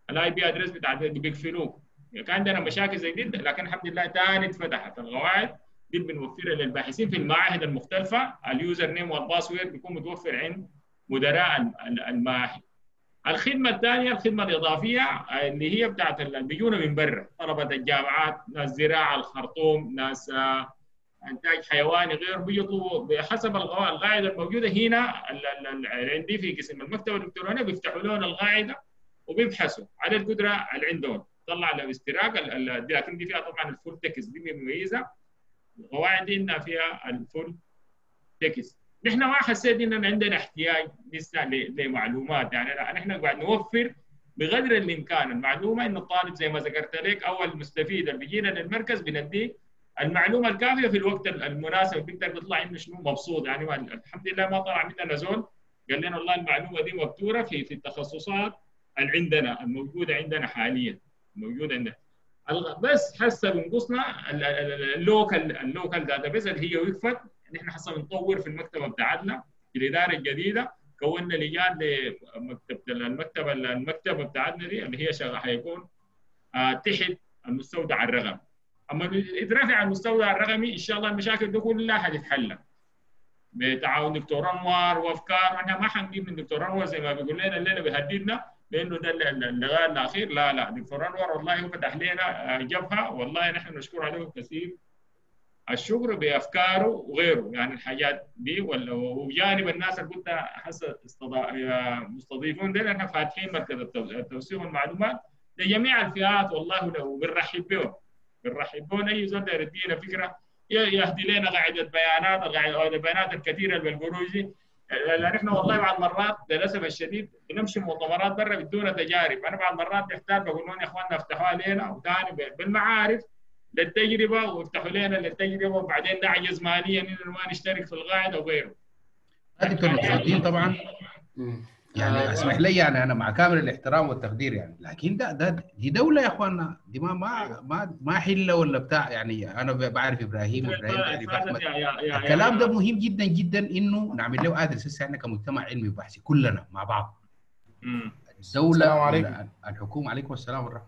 Speaker 2: ال IP address بتاع بيقفلوه. كان عندنا مشاكل زي دي لكن الحمد لله ثاني اتفتحت القواعد دي بنوفرها للباحثين في المعاهد المختلفة. ال username وال password بيكون متوفر عند مدراء المعاهد. الخدمة الثانية الخدمة الإضافية اللي هي بتاعت اللي بيجونا من برا. طلبة الجامعات ناس زراعة الخرطوم ناس إنتاج حيواني غير بيطلبوا بحسب القاعدة الموجودة هنا عندي في قسم المكتبة الإلكترونية بيفتحوا لهم القاعدة وبيبحثوا على القدرة اللي عندهم. طلع له اشتراك لكن دي فيها طبعا ال full text دي مميزة. القواعد دي إنها فيها ال full text. نحن ما حسيت اننا عندنا احتياج لسه لمعلومات. يعني نحن قاعد نوفر بقدر الإمكان المعلومة إنه الطالب زي ما ذكرت لك أو المستفيد اللي بيجينا للمركز بنديه المعلومة الكافية في الوقت المناسب. بيقدر يطلع إنه شنو؟ مبسوط. يعني الحمد لله ما طلع مننا زول قال لنا والله المعلومة دي مبتوره في في التخصصات اللي عندنا الموجودة عندنا حاليا. موجودة عندنا. بس هسه بنقصنا ال local ال local database اللي هي وقفت نحن هسه بنطور في المكتبة بتاعتنا في الإدارة الجديدة. كونا لجان لمكتبه المكتبه المكتبه بتاعتنا دي اللي هي شغال حيكون آه تحت المستودع الرقمي. أما يترفع المستودع الرقمي إن شاء الله المشاكل دي كلها حتتحل بتعاون دكتور انور وأفكار إحنا ما حنجيب من دكتور انور زي ما بيقول لنا الليلة بيهددنا. لأنه ده اللقاء الأخير لا لا دكتور انور والله فتح لنا جبهة. والله نحن نشكر عليه كثير. الشكر بأفكاره وغيره يعني الحاجات دي. وجانب الناس اللي قلت هسه مستضيفون دول إحنا فاتحين مركز التوثيق والمعلومات لجميع الفئات. والله وبنرحب بهم بنرحب بهم. أي زول يدينا فكرة يهدي لنا قاعدة بيانات قاعدة البيانات الكثيرة اللي لأن إحنا والله بعض المرات للأسف الشديد بنمشي مؤتمرات برا بدون تجارب. أنا بعض المرات بحتاج بقول لهم يا إخواننا افتحوا علينا وثاني بالمعارف للتجربة وافتحوا لنا للتجربة وبعدين نعجز ماليا اننا ما نشترك في القاعدة وغيره.
Speaker 1: الدين طبعا. يعني اسمح لي يعني أنا مع كامل الاحترام والتقدير يعني لكن ده ده دي دولة يا إخواننا دي ما ما ما ما حلة ولا بتاع يعني أنا بعرف إبراهيم إبراهيم بعرف احمد الكلام ده مهم جدا جدا إنه نعمل له آدرس هسه إحنا كمجتمع علمي وبحثي كلنا مع بعض. الدولة الحكومة عليكم السلام ورحمة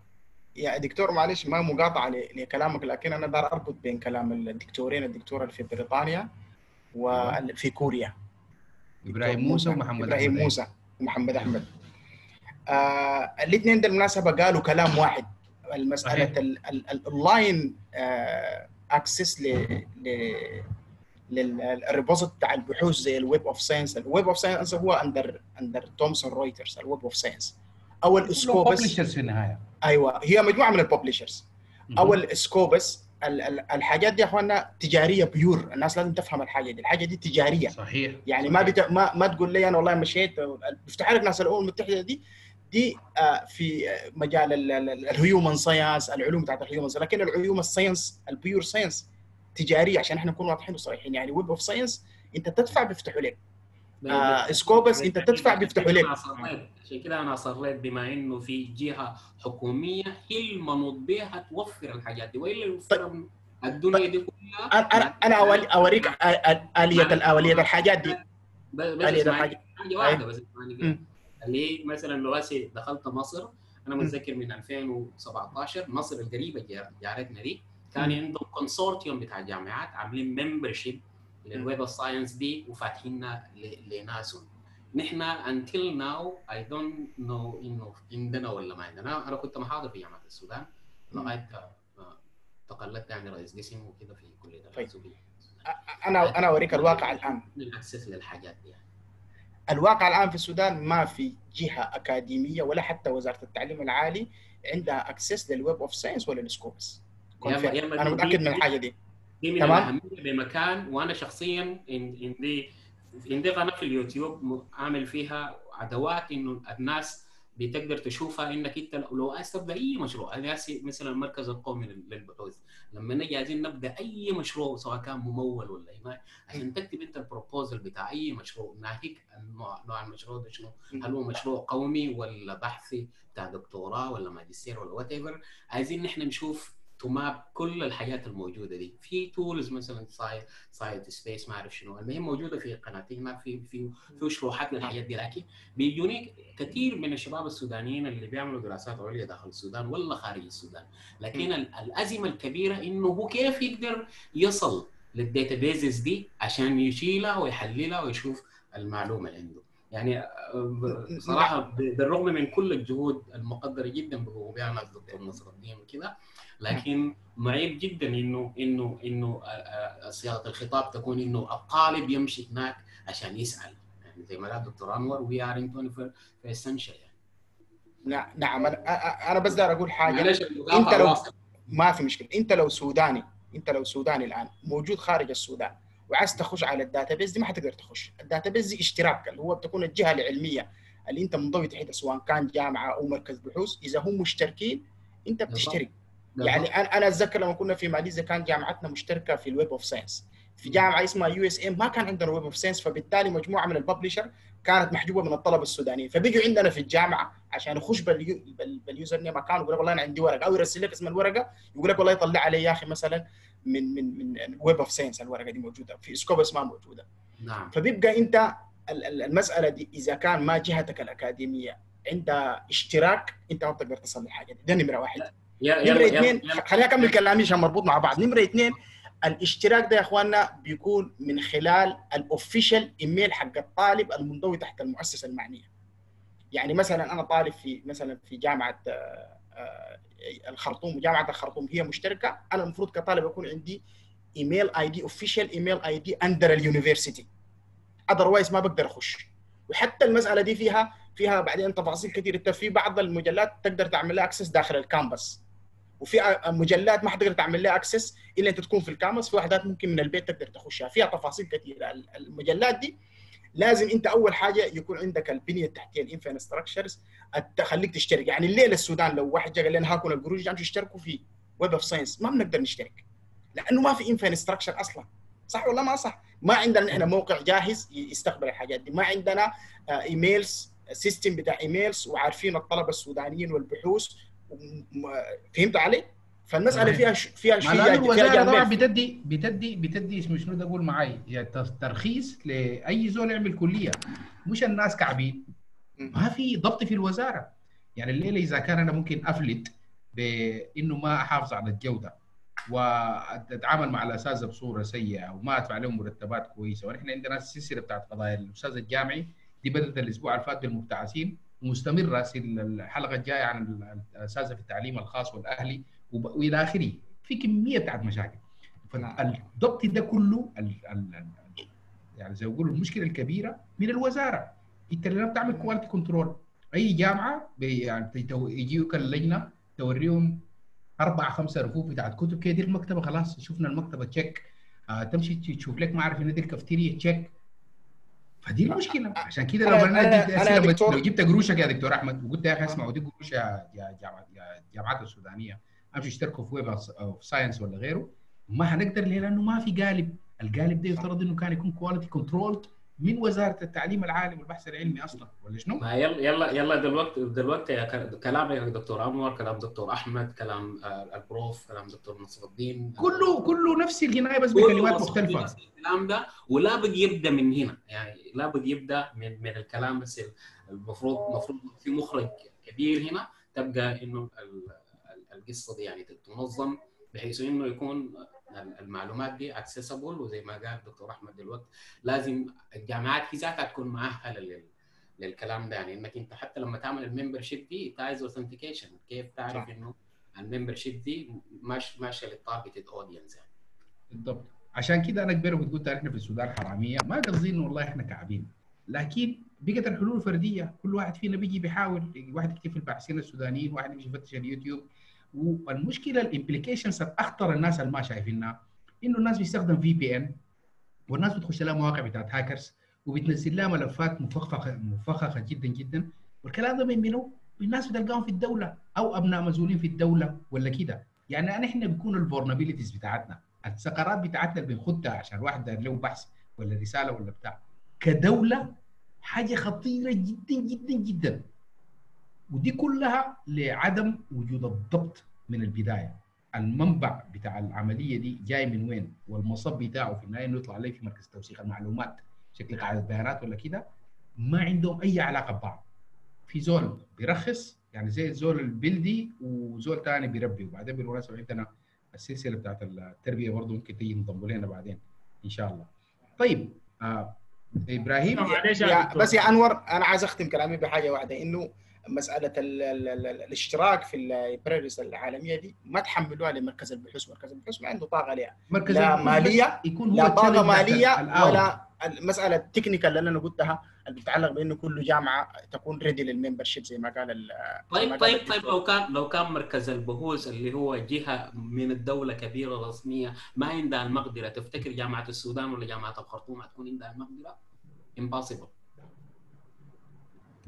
Speaker 4: يا دكتور معلش ما مقاطعة لكلامك لكن أنا دار أربط بين كلام الدكتورين الدكتورة اللي في بريطانيا وفي كوريا.
Speaker 1: إبراهيم موسى ومحمد
Speaker 4: إبراهيم موسى. ومحمد أحمد. آه الاثنين بالمناسبة قالوا كلام واحد. المسألة ال online access ل لل repository بتاع البحوث زي ال Web of Science ال Web of Science هو under under Thomson Reuters ال Web of Science أو ال Scopus
Speaker 1: في النهاية.
Speaker 4: أيوه هي مجموعة من ال publishers أو ال Scopus الحاجات دي يا اخوانا تجارية pure الناس لازم تفهم الحاجة دي. الحاجة دي تجارية.
Speaker 1: صحيح.
Speaker 4: يعني ما بت... ما ما تقول لي أنا والله مشيت. بيفتح لك ناس الأمم المتحدة دي. دي في مجال ال human science العلوم بتاعت ال human لكن العلوم ال science ال pure science تجارية. عشان إحنا نكون واضحين وصريحين. يعني Web of Science انت تدفع بيفتحوا لك. آه Scopus أنت تدفع بيفتحوا لك.
Speaker 6: عشان كده أنا اصريت بما إنه في جهة حكومية هي المنوط بها توفر الحاجات دي. وإلا طيب. الدنيا دي كلها
Speaker 4: أنا أنا أوريك آلية الاوليه الحاجات دي.
Speaker 6: بس حاجة واحدة بس اللي مثلا لو دخلت مصر أنا متذكر من 2017 مصر القريبة جارتنا دي كان عندهم consortium بتاع جامعات عاملين membership لل Web Science دي وفاتحينها لناسهم نحن until now I don't know انه عندنا ولا ما عندنا. أنا كنت محاضر في جامعة السودان. لغاية تقلدت يعني رئيس قسم وكده في كلية
Speaker 4: الحاسوبيه أنا أنا أوريك الواقع الآن.
Speaker 6: ال access للحاجات دي يعني.
Speaker 4: الواقع الآن في السودان ما في جهة أكاديمية ولا حتى وزارة التعليم العالي عندها access لل Web of Science ولا ال Scopus أنا متأكد من الحاجة دي.
Speaker 6: دي من الأهمية بمكان وأنا شخصيا عندي عندي قناة في اليوتيوب عامل فيها ادوات إنه الناس بتقدر تشوفها إنك أنت لو عايز تبدأ أي مشروع هذا مثلا المركز القومي للبحوث. لما نجي عايزين نبدأ أي مشروع سواء كان ممول ولا ما عشان تكتب أنت ال proposal بتاع أي مشروع ناهيك نوع نوع المشروع ده شنو؟ هل هو مشروع قومي ولا بحثي بتاع دكتوراه ولا ماجستير ولا whatever عايزين نحن نشوف to map كل الحاجات الموجودة دي. في tools مثلا Cite CiteSpace ما أعرف شنو. المهم موجودة في قناتنا في في في شروحات للحاجات دي. لكن بيجوني كثير من الشباب السودانيين اللي بيعملوا دراسات عليا داخل السودان ولا خارج السودان. لكن ال- الأزمة الكبيرة إنه هو كيف يقدر يصل لل databases دي عشان يشيلها ويحللها ويشوف المعلومة اللي عنده. يعني بصراحه بالرغم من كل الجهود المقدرة جدا بقوم بها الدكتور نصر الدين وكذا لكن معيب جدا إنه إنه إنه آه، آه، صياغة الخطاب تكون إنه الطالب يمشي هناك عشان يسأل. يعني زي ما قال الدكتور أنور we are in 21 century يعني.
Speaker 4: نعم نعم. أنا أنا بس دار
Speaker 6: أقول حاجة.
Speaker 4: أنت لو. ما في مشكلة. أنت لو سوداني أنت لو سوداني الآن موجود خارج السودان وعايز تخش على ال database دي ما حتقدر تخش. ال database دي اشتراك اللي هو بتكون الجهة العلمية اللي أنت منضوي تحتها سواء كان جامعة أو مركز بحوث. إذا هم مشتركين أنت بتشترك. يعني أنا أنا أتذكر لما كنا في ماليزيا كان جامعتنا مشتركة في ال Web of Science في جامعة اسمها USM ما كان عندنا Web of Science فبالتالي مجموعة من ال publisher كانت محجوبة من الطلبة السودانيين. فبيجوا عندنا في الجامعة عشان يخش بال u... بال... بال username account يقول لك والله أنا عندي ورقة. أو يرسل لك اسم الورقة يقول لك والله يطلع علي يا أخي مثلا من من من Web of Science الورقة دي موجودة في Scopus ما موجودة.
Speaker 6: نعم.
Speaker 4: فبيبقى أنت ال- ال- المسألة دي إذا كان ما جهتك الأكاديمية عندها اشتراك أنت ما بتقدر تصل للحاجه دي. ده نمره واحد
Speaker 6: نمرة
Speaker 4: اثنين خليني اكمل كلامي عشان مربوط مع بعض. نمرة اثنين الاشتراك ده يا اخواننا بيكون من خلال ال official email حق الطالب المنضوي تحت المؤسسة المعنية. يعني مثلا أنا طالب في مثلا في جامعة آه، آه، الخرطوم وجامعه الخرطوم هي مشتركة. أنا المفروض كطالب يكون عندي email ID official email ID under ال university otherwise ما بقدر أخش. وحتى المسألة دي فيها فيها بعدين تفاصيل كثير في بعض المجلات تقدر تعمل لها access داخل ال campus وفي مجلات ما حتقدر تعمل لها access إلا أنت تكون في ال campus في وحدات ممكن من البيت تقدر تخشها. فيها تفاصيل كثيرة. المجلات دي لازم أنت أول حاجة يكون عندك البنية التحتية ال infrastructures تخليك تشترك. يعني الليلة السودان لو واحد جا قال لنا هاكم القروش امشوا اشتركوا في Web of Science ما بنقدر نشترك. لأنه ما في infrastructure أصلا. صح ولا ما صح؟ ما عندنا نحن موقع جاهز يستقبل الحاجات دي. ما عندنا emails system بتاع ايميلز وعارفين الطلبة السودانيين والبحوث فهمت علي؟ فالمسألة فيها ش... فيها شيء
Speaker 1: مع الوزاره طبعا بتدي بتدي بتدي اسمه شنو ده أقول معي يعني ترخيص لأي زول يعمل كلية. مش الناس كعبين. ما في ضبط في الوزارة. يعني الليلة إذا كان أنا ممكن أفلت بانه ما أحافظ على الجودة وأتعامل مع الاساتذه بصورة سيئة وما أدفع لهم مرتبات كويسة. ونحن عندنا السلسلة بتاعت قضايا الأستاذ الجامعي دي بدأت الأسبوع اللي فات بالمبتعثين. ومستمره في الحلقة الجاية عن الأساتذة في التعليم الخاص والأهلي وإلى آخره. في كمية بتاعت مشاكل. فالضبط ده كله ال ال يعني زي ما يقولوا المشكلة الكبيرة من الوزارة. أنت اللي بتعمل quality control أي جامعة يعني يجيوك اللجنة توريهم أربع خمسة رفوف بتاعت كتب. كده دي المكتبة خلاص. شفنا المكتبة check آه تمشي تشوف لك ما اعرف إن دي الكافتيريا check فدي المشكلة. عشان كده لو أنا لو جبت قروشك يا دكتور أحمد وقلت يا أخي أسمع ودي قروش يا يا جامعات السودانية. امشي اشتركوا في Web of Science ولا غيره. ما حنقدر ليه؟ لأنه ما في قالب. القالب ده يفترض إنه كان يكون quality controlled من وزارة التعليم العالي والبحث العلمي أصلا؟ ولا شنو؟
Speaker 6: ما يلا يلا يلا دلوقتي دلوقتي كلام يا دكتور أنور كلام دكتور أحمد كلام البروف كلام دكتور نصر الدين.
Speaker 1: كله كله نفس الجناية بس بكلمات مختلفة.
Speaker 6: الكلام ده ولا بد يبدأ من هنا. يعني لا بد يبدأ من من الكلام بس المفروض المفروض في مخرج كبير هنا تبقى إنه القصة دي يعني تنظم بحيث إنه يكون المعلومات دي accessible وزي ما قال الدكتور أحمد دلوقتي لازم الجامعات في ذاتها تكون مؤهلة لل للكلام ده. يعني إنك أنت حتى لما تعمل ال membership دي انت عايز authentication كيف تعرف إنه ال membership دي ماشية ماشيه لل targeted audience يعني.
Speaker 1: بالضبط. عشان كده أنا كبير قلت إحنا في السودان حرامية. ما قصدي إنه والله إحنا كعبين. لكن بقت الحلول فردية. كل واحد فينا بيجي بيحاول. واحد يكتب في الباحثين السودانيين واحد يمشي يفتش اليوتيوب. والمشكلة ال implications الاخطر الناس اللي ما شايفينها إنه الناس بيستخدم VPN والناس بتخش لها مواقع بتاعت هاكرز وبتنزل لها ملفات مفخخة مفخخة جدا جدا والكلام ده من منو؟ الناس بتلقاهم في الدولة أو أبناء مسؤولين في الدولة ولا كده يعني إحنا بيكون ال vulnerabilities بتاعتنا الثغرات بتاعتنا اللي بنخدها عشان واحد له بحث ولا رسالة ولا بتاع كدولة حاجة خطيرة جدا جدا جدا ودي كلها لعدم وجود الضبط من البداية. المنبع بتاع العملية دي جاي من وين؟ والمصب بتاعه في النهاية إنه يطلع لي في مركز توثيق المعلومات. شكل قاعدة بيانات ولا كده؟ ما عندهم أي علاقة ببعض. في زول بيرخص يعني زي الزول البلدي وزول ثاني بيربي وبعدين بالمناسبه عندنا السلسلة بتاعت التربية برضه ممكن تيجي تنضم لنا بعدين إن شاء الله. طيب آه
Speaker 2: إبراهيم يا.
Speaker 4: بس يا أنور أنا عايز أختم كلامي بحاجة واحدة إنه مسألة ال ال ال الاشتراك في ال libraries العالمية دي ما تحملوها لمركز البحوث، مركز البحوث ما عنده طاقة ليها
Speaker 1: مركز
Speaker 4: لا
Speaker 1: بس يكون هو
Speaker 4: لا طاقة
Speaker 1: مالية.
Speaker 4: ولا المساله ال technical اللي أنا قلتها اللي بتتعلق بإنه كل جامعة تكون ready لل membership زي ما قال ال- ما
Speaker 6: طيب
Speaker 4: قال
Speaker 6: طيب
Speaker 4: الدكتور.
Speaker 6: طيب لو كان لو كان مركز البحوث اللي هو جهة من الدولة كبيرة رسمية ما عندها المقدرة تفتكر جامعة السودان ولا جامعة الخرطوم هتكون عندها المقدرة؟ impossible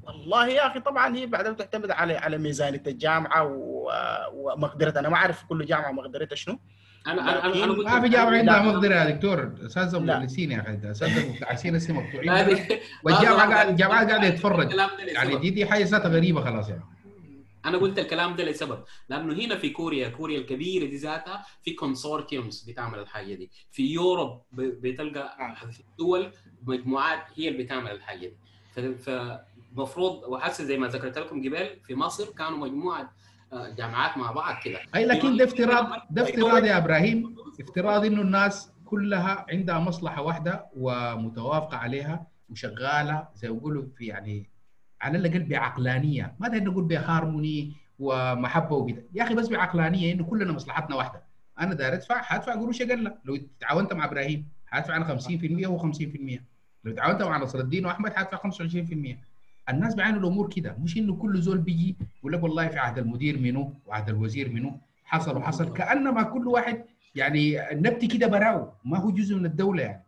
Speaker 4: والله يا أخي طبعا هي بعدين تعتمد على على ميزانية الجامعة و- ومقدرتها. أنا ما أعرف كل جامعة مقدرتها شنو.
Speaker 6: أنا أنا أنا, أنا قلت
Speaker 1: ما في جامعة عندها. مقدرة يا دكتور. اساتذه. مدرسين يا أخي. اساتذه مبتعثين هسه مقطوعين
Speaker 6: والجامعة
Speaker 1: قاعد الجامعات قاعدة تتفرج. يعني. دي دي حاجة ذاتها غريبة خلاص يعني.
Speaker 6: أنا قلت الكلام ده لسبب لأنه هنا في كوريا كوريا الكبيرة دي ذاتها في consortiums بتعمل الحاجة دي. في Europe بتلقى في الدول مجموعات هي اللي بتعمل الحاجة دي. ف- فمفروض وحاسس زي ما ذكرت لكم قبل في مصر كانوا مجموعة آه، جامعات مع بعض كده.
Speaker 1: أي لكن ده افتراض ده افتراض يا إبراهيم. افتراض إنه الناس كلها عندها مصلحة واحدة ومتوافقة عليها وشغاله زي ما يقولوا في يعني على الأقل بعقلانية. ما داير نقول بهارموني ومحبة وكده. يا أخي بس بعقلانية إنه كلنا مصلحتنا واحدة. أنا داير أدفع حادفع قروش أقل. لو تعاونت مع إبراهيم حادفع أنا 50% وهو 50% لو تعاونت مع نصر الدين وأحمد حادفع 25% الناس بيعانوا الأمور كده. مش إنه كل زول بيجي يقول لك والله في عهد المدير منو وعهد الوزير منو حصل وحصل. كأنما كل واحد يعني النبتي كده براو. ما هو جزء من الدولة يعني.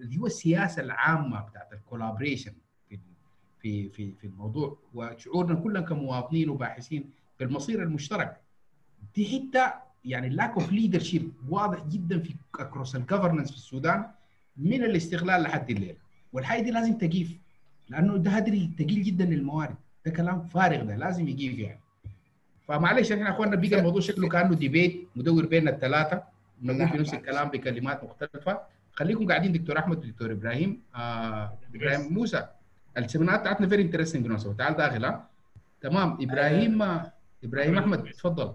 Speaker 1: اللي هو السياسة العامة بتاعت ال collaboration في في في في الموضوع. وشعورنا كلنا كمواطنين وباحثين في المصير المشترك. دي حتة يعني ال lack of leadership واضح جدا في across ال governance في السودان من الاستقلال لحد الليلة. والحاجة دي لازم تقيف لأنه ده هدر ثقيل جدا للموارد. ده كلام فارغ ده لازم يقيف يعني فمعلش إحنا اخواننا بقى الموضوع شكله كأنه debate مدور بين الثلاثة. نقول
Speaker 4: نعم،
Speaker 1: بنفس
Speaker 4: نعم.
Speaker 1: الكلام بكلمات مختلفة. خليكم قاعدين دكتور أحمد ودكتور إبراهيم. آه إبراهيم موسى ال seminar بتاعتنا very interesting بالمناسبه تعال داخل ها. تمام. إبراهيم آه. إبراهيم أحمد تفضل.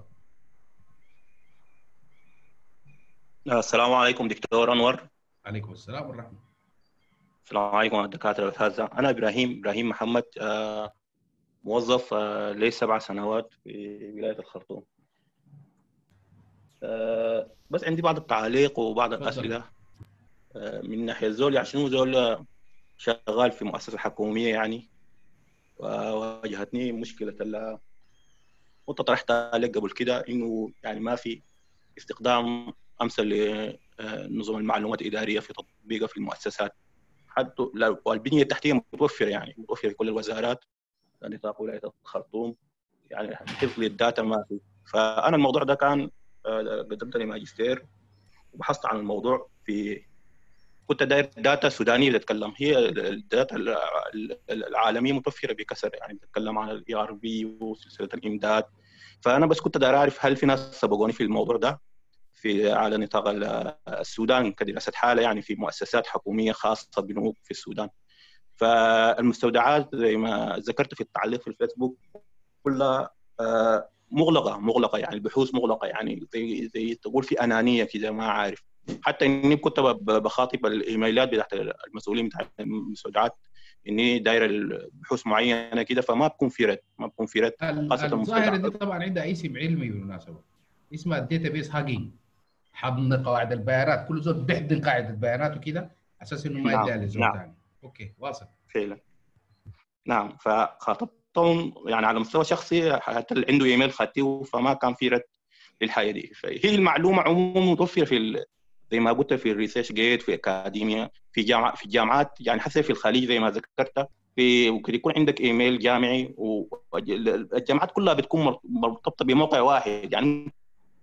Speaker 7: السلام عليكم دكتور أنور.
Speaker 1: عليكم السلام والرحمه
Speaker 7: السلام عليكم الدكاترة والاساتذه أنا إبراهيم إبراهيم محمد آه، موظف آه، لي سبع سنوات في ولاية الخرطوم. آه، بس عندي بعض التعاليق وبعض. الأسئلة. من ناحية زول يعني شنو زول شغال في مؤسسة حكومية يعني؟ وواجهتني مشكلة كنت طرحتها لك قبل كده إنه يعني ما في استخدام أمثل لنظم المعلومات الإدارية في تطبيقها في المؤسسات. حتى والبنية التحتية متوفرة يعني متوفرة كل الوزارات. نطاق ولاية الخرطوم. يعني حفظ للداتا ما في. فأنا الموضوع ده كان آه، قدمت لي ماجستير وبحثت عن الموضوع في كنت داير data سودانية بتتكلم. هي ال data ال- العالمية متوفرة بكثره يعني بتتكلم عن ال ERP وسلسلة الإمداد. فأنا بس كنت داير أعرف هل في ناس سبقوني في الموضوع ده. في على نطاق ال- السودان كدراسة حالة يعني في مؤسسات حكومية خاصة بنوك في السودان. فالمستودعات زي ما ذكرت في التعليق في الفيسبوك كلها آه، مغلقة مغلقة يعني البحوث مغلقة يعني زي زي تقول في أنانية كده ما عارف حتى إني كنت بخاطب الإيميلات بتاعت المسؤولين بتاع المستودعات إني داير البحوث معينة كده فما بكون في رد ما بكون في رد خاصة
Speaker 1: الظاهره دي. طبعا عندها اسم علمي بالمناسبة اسمها ال database hugging حضن قواعد البيانات كل زول بيحضن قاعدة البيانات وكده أساس إنه ما
Speaker 7: نعم،
Speaker 1: يديها لزول
Speaker 7: نعم.
Speaker 1: ثاني Okay واصل.
Speaker 7: فعلا. نعم فخاطبتهم يعني على مستوى شخصي حتى اللي عنده إيميل خدته فما كان في رد للحاجه دي. فهي المعلومة عموما متوفرة في ال... زي ما قلت في ال ResearchGate في اكاديميا في جامعه في الجامعات يعني حتى في الخليج زي ما ذكرت في ممكن يكون عندك إيميل جامعي والجامعات كلها بتكون مر- مرتبطة بموقع واحد. يعني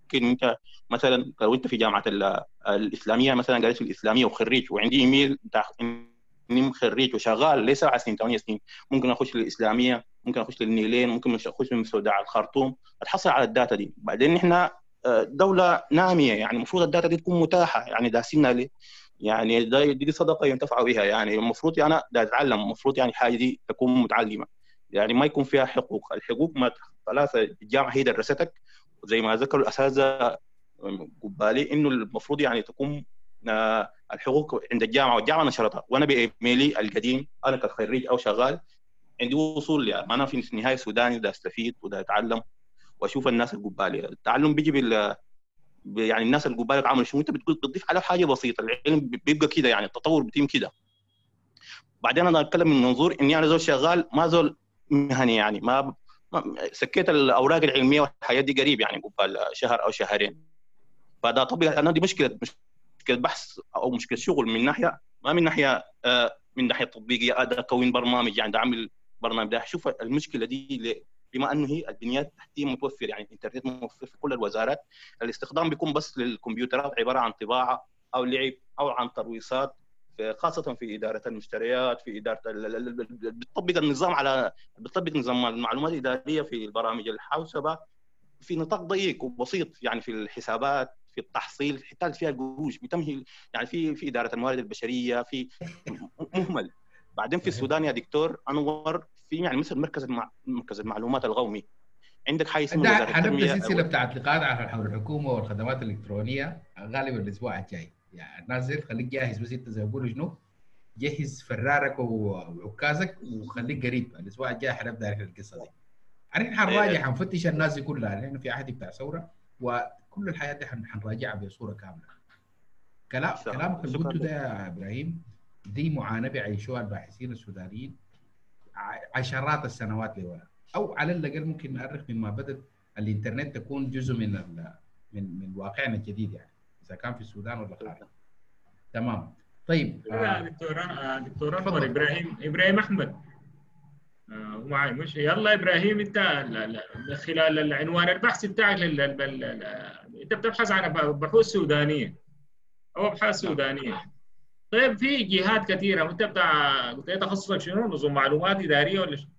Speaker 7: ممكن إنت مثلا لو أنت في جامعة ال- الإسلامية مثلا قريت في الإسلامية وخريج وعندي إيميل بتاع إني خريج وشغال ليس سبع سنين ثمانية سنين ممكن أخش للإسلامية ممكن أخش للنيلين ممكن أخش من سوداء الخرطوم أتحصل على ال data دي. بعدين إحنا دولة نامية يعني المفروض ال data دي تكون متاحة يعني داسينها لي يعني دي, صدقة ينتفع بها يعني المفروض أنا دا أتعلم المفروض يعني حاجة دي تكون متعلمة. يعني ما يكون فيها حقوق. الحقوق ما ثلاثة الجامعة هي درستك وزي ما ذكروا الأساتذة قبالي إنه المفروض يعني تكون الحقوق عند الجامعة والجامعة نشرتها. وأنا بإيميلي القديم أنا كخريج أو شغال عندي وصول لها أنا في النهايه سوداني ودا أستفيد ودا أتعلم وأشوف الناس القبالي. التعلم بيجي بال يعني الناس القبالي عملوا شنو أنت بتضيف عليه حاجة بسيطة العلم بيبقى كده يعني التطور بيتم كده. بعدين أنا أتكلم من منظور إني أنا زول شغال ما زول مهني يعني ما سكيت الأوراق العلمية والحاجات دي قريب يعني قبال شهر أو شهرين. فده طبيعي أنا دي مشكلة مشكلة بحث أو مشكلة شغل من ناحية ما من ناحية آه من ناحية تطبيقية اداء كون برنامج يعني اعمل برنامج ده. شوف المشكلة دي بما أنه هي البنيات التحتية متوفر يعني الإنترنت متوفر في كل الوزارات الاستخدام بيكون بس للكمبيوترات عبارة عن طباعة أو لعب أو عن ترويصات خاصة في إدارة المشتريات في إدارة بتطبق النظام على بتطبق نظام المعلومات الإدارية في البرامج الحوسبة. في نطاق ضيق وبسيط يعني في الحسابات في التحصيل يحتاج فيها القروش بتمهل يعني في في إدارة الموارد البشرية في مهمل. بعدين في السودان يا دكتور أنور في يعني مثل مركز المع... مركز المعلومات القومي. عندك حاجة اسمها
Speaker 1: وزارة التنمية؟ سلسلة بتاعت لقاءات حول الحكومة والخدمات الإلكترونية غالبا الأسبوع الجاي. يعني نازل خليك جاهز بس انت زي ما بيقولوا شنو؟ جهز فرارك وعكازك وخليك قريب. الأسبوع الجاي حنبدأ القصة دي. إحنا حنراجع حنفتش الناس دي كلها. إحنا في عهد بتاع ثوره وكل الحياة دي حنراجعها بصورة كاملة. كلام كلامك اللي قلته ده يا إبراهيم دي معاناة بيعيشوها الباحثين السودانيين عشرات السنوات لورا. أو على الأقل ممكن نؤرخ مما بدأت الإنترنت تكون جزء من من من واقعنا الجديد يعني. إذا كان في السودان ولا خارج. تمام. طيب
Speaker 2: آه دكتور دكتور انور إبراهيم إبراهيم أحمد. آه معي مش يلا إبراهيم أنت لا خلال العنوان البحث بتاعك لل... أنت بتبحث عن بحوث سودانية. أو ابحاث سودانية. طيب في جهات كثيرة أنت بتاع انت تخصصك شنو؟ نظم معلومات إدارية ولا شنو؟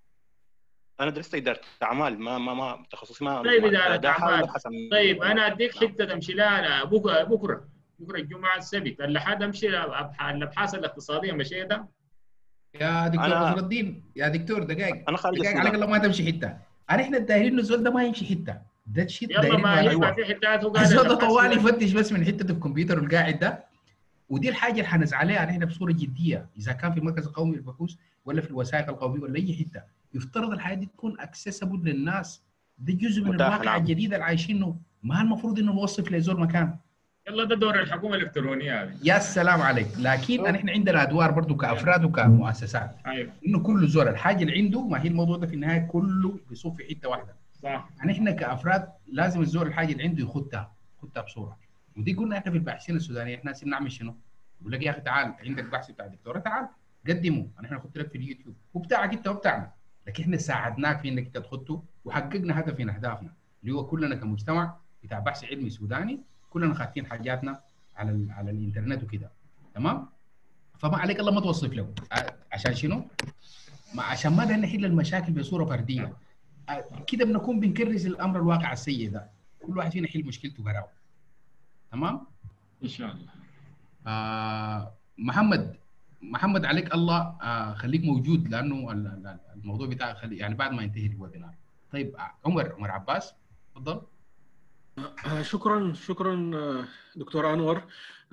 Speaker 7: أنا درست إدارة اعمال ما ما ما تخصصي ما
Speaker 2: طيب إدارة اعمال طيب أنا أديك حتة تمشي لها بكرة بكرة بكرة الجمعة السبت. اللحد امشي الأبحاث الاقتصادية مشيتها
Speaker 1: يا دكتور نصر الدين يا دكتور دقائق
Speaker 7: أنا خارج
Speaker 1: دقائق عليك الله ما تمشي حتة. انا إحنا الدايرين الزول ده ما يمشي حتة؟ ده الشيء
Speaker 2: يلا ما ينفع في حتات هو
Speaker 1: الزول ده طوال يفتش بس من حتة الكمبيوتر والقاعد ده. ودي الحاجة اللي حنزعل عليها نحن بصورة جدية إذا كان في المركز القومي للبحوث ولا في الوثائق القومية ولا أي حتة. يفترض الحاجة دي تكون اكسسبل للناس. ده جزء من الواقع نعم. الجديد اللي عايشينه ما المفروض إنه نوصف لزول مكان.
Speaker 2: يلا ده دور الحكومة الإلكترونية هذه.
Speaker 1: يا سلام عليك. لكن إحنا عندنا أدوار برضه كأفراد وكمؤسسات.
Speaker 2: أيوه.
Speaker 1: إنه كل زول الحاجة اللي عنده ما هي الموضوع ده في النهاية كله بيصب في حتة واحدة.
Speaker 2: صح.
Speaker 1: يعني إحنا كأفراد لازم الزول الحاجة اللي عنده يخدها يخدها بصورة. ودي قلنا إحنا في الباحثين السودانيين إحنا نعمل شنو؟ يقول لك يا أخي تعال عندك بحث بتاع دكتوراه تعال قدمه. انا إحنا نحط لك في اليوتيوب. وبتاعك أنت وبتاعنا لكن إحنا ساعدناك في إنك تخطه وحققنا هدف من أهدافنا اللي هو كلنا كمجتمع بتاع بحث علمي سوداني كلنا خاتين حاجاتنا على ال على الإنترنت وكده. تمام؟ فما عليك الله ما توصف له عشان شنو؟ ما عشان ما نحل المشاكل بصورة فردية. كده بنكون بنكرس الأمر الواقع السيء ده. كل واحد فينا يحل مشكلته براو تمام؟
Speaker 2: إن شاء الله.
Speaker 1: آه محمد محمد عليك الله آه خليك موجود لأنه الموضوع بتاعك خلي يعني بعد ما ينتهي الويبينار طيب عمر عمر عباس تفضل.
Speaker 8: آه شكرا شكرا دكتور أنور.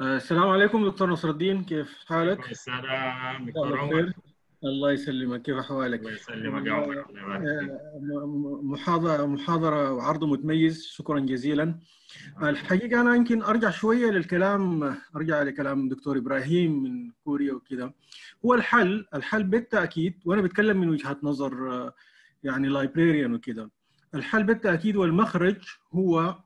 Speaker 8: آه السلام عليكم دكتور نصر الدين كيف حالك؟
Speaker 2: السلام دكتور عمر.
Speaker 8: الله يسلمك. كيف أحوالك؟
Speaker 2: الله يسلمك يا عمر.
Speaker 8: محاضرة محاضرة وعرض متميز. شكرا جزيلا. الحقيقة أنا يمكن أرجع شوية للكلام أرجع لكلام دكتور إبراهيم من كوريا وكذا هو الحل الحل بالتأكيد وأنا بتكلم من وجهة نظر يعني librarian وكذا الحل بالتأكيد والمخرج هو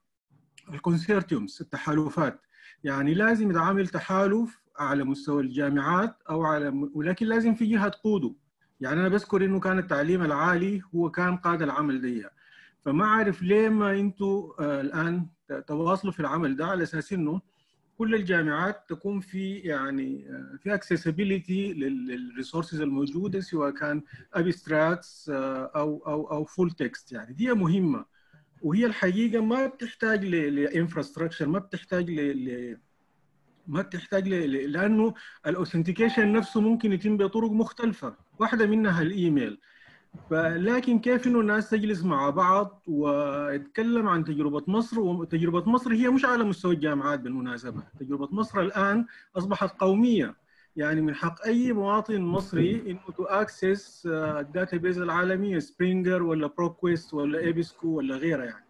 Speaker 8: ال consortiums التحالفات. يعني لازم يتعامل تحالف على مستوى الجامعات أو على ولكن لازم في جهة تقوده. يعني أنا بذكر إنه كان التعليم العالي هو كان قاد العمل دي. فما عارف ليه ما أنتوا آه الآن تواصلوا في العمل ده على أساس إنه كل الجامعات تكون في يعني في accessibility لل resources الموجودة سواء كان abstracts أو أو أو full text يعني. دي مهمة. وهي الحقيقة ما بتحتاج ل infrastructure ما بتحتاج ل ما بتحتاج. لأنه ال authentication نفسه ممكن يتم بطرق مختلفة. واحدة منها الايميل فلكن كيف إنه الناس تجلس مع بعض ويتكلم عن تجربة مصر؟ وتجربة مصر هي مش على مستوى الجامعات بالمناسبة. تجربة مصر الآن أصبحت قومية. يعني من حق أي مواطن مصري إنه to access ال database العالمية Springer ولا ProQuest ولا EBSCO ولا غيرها يعني.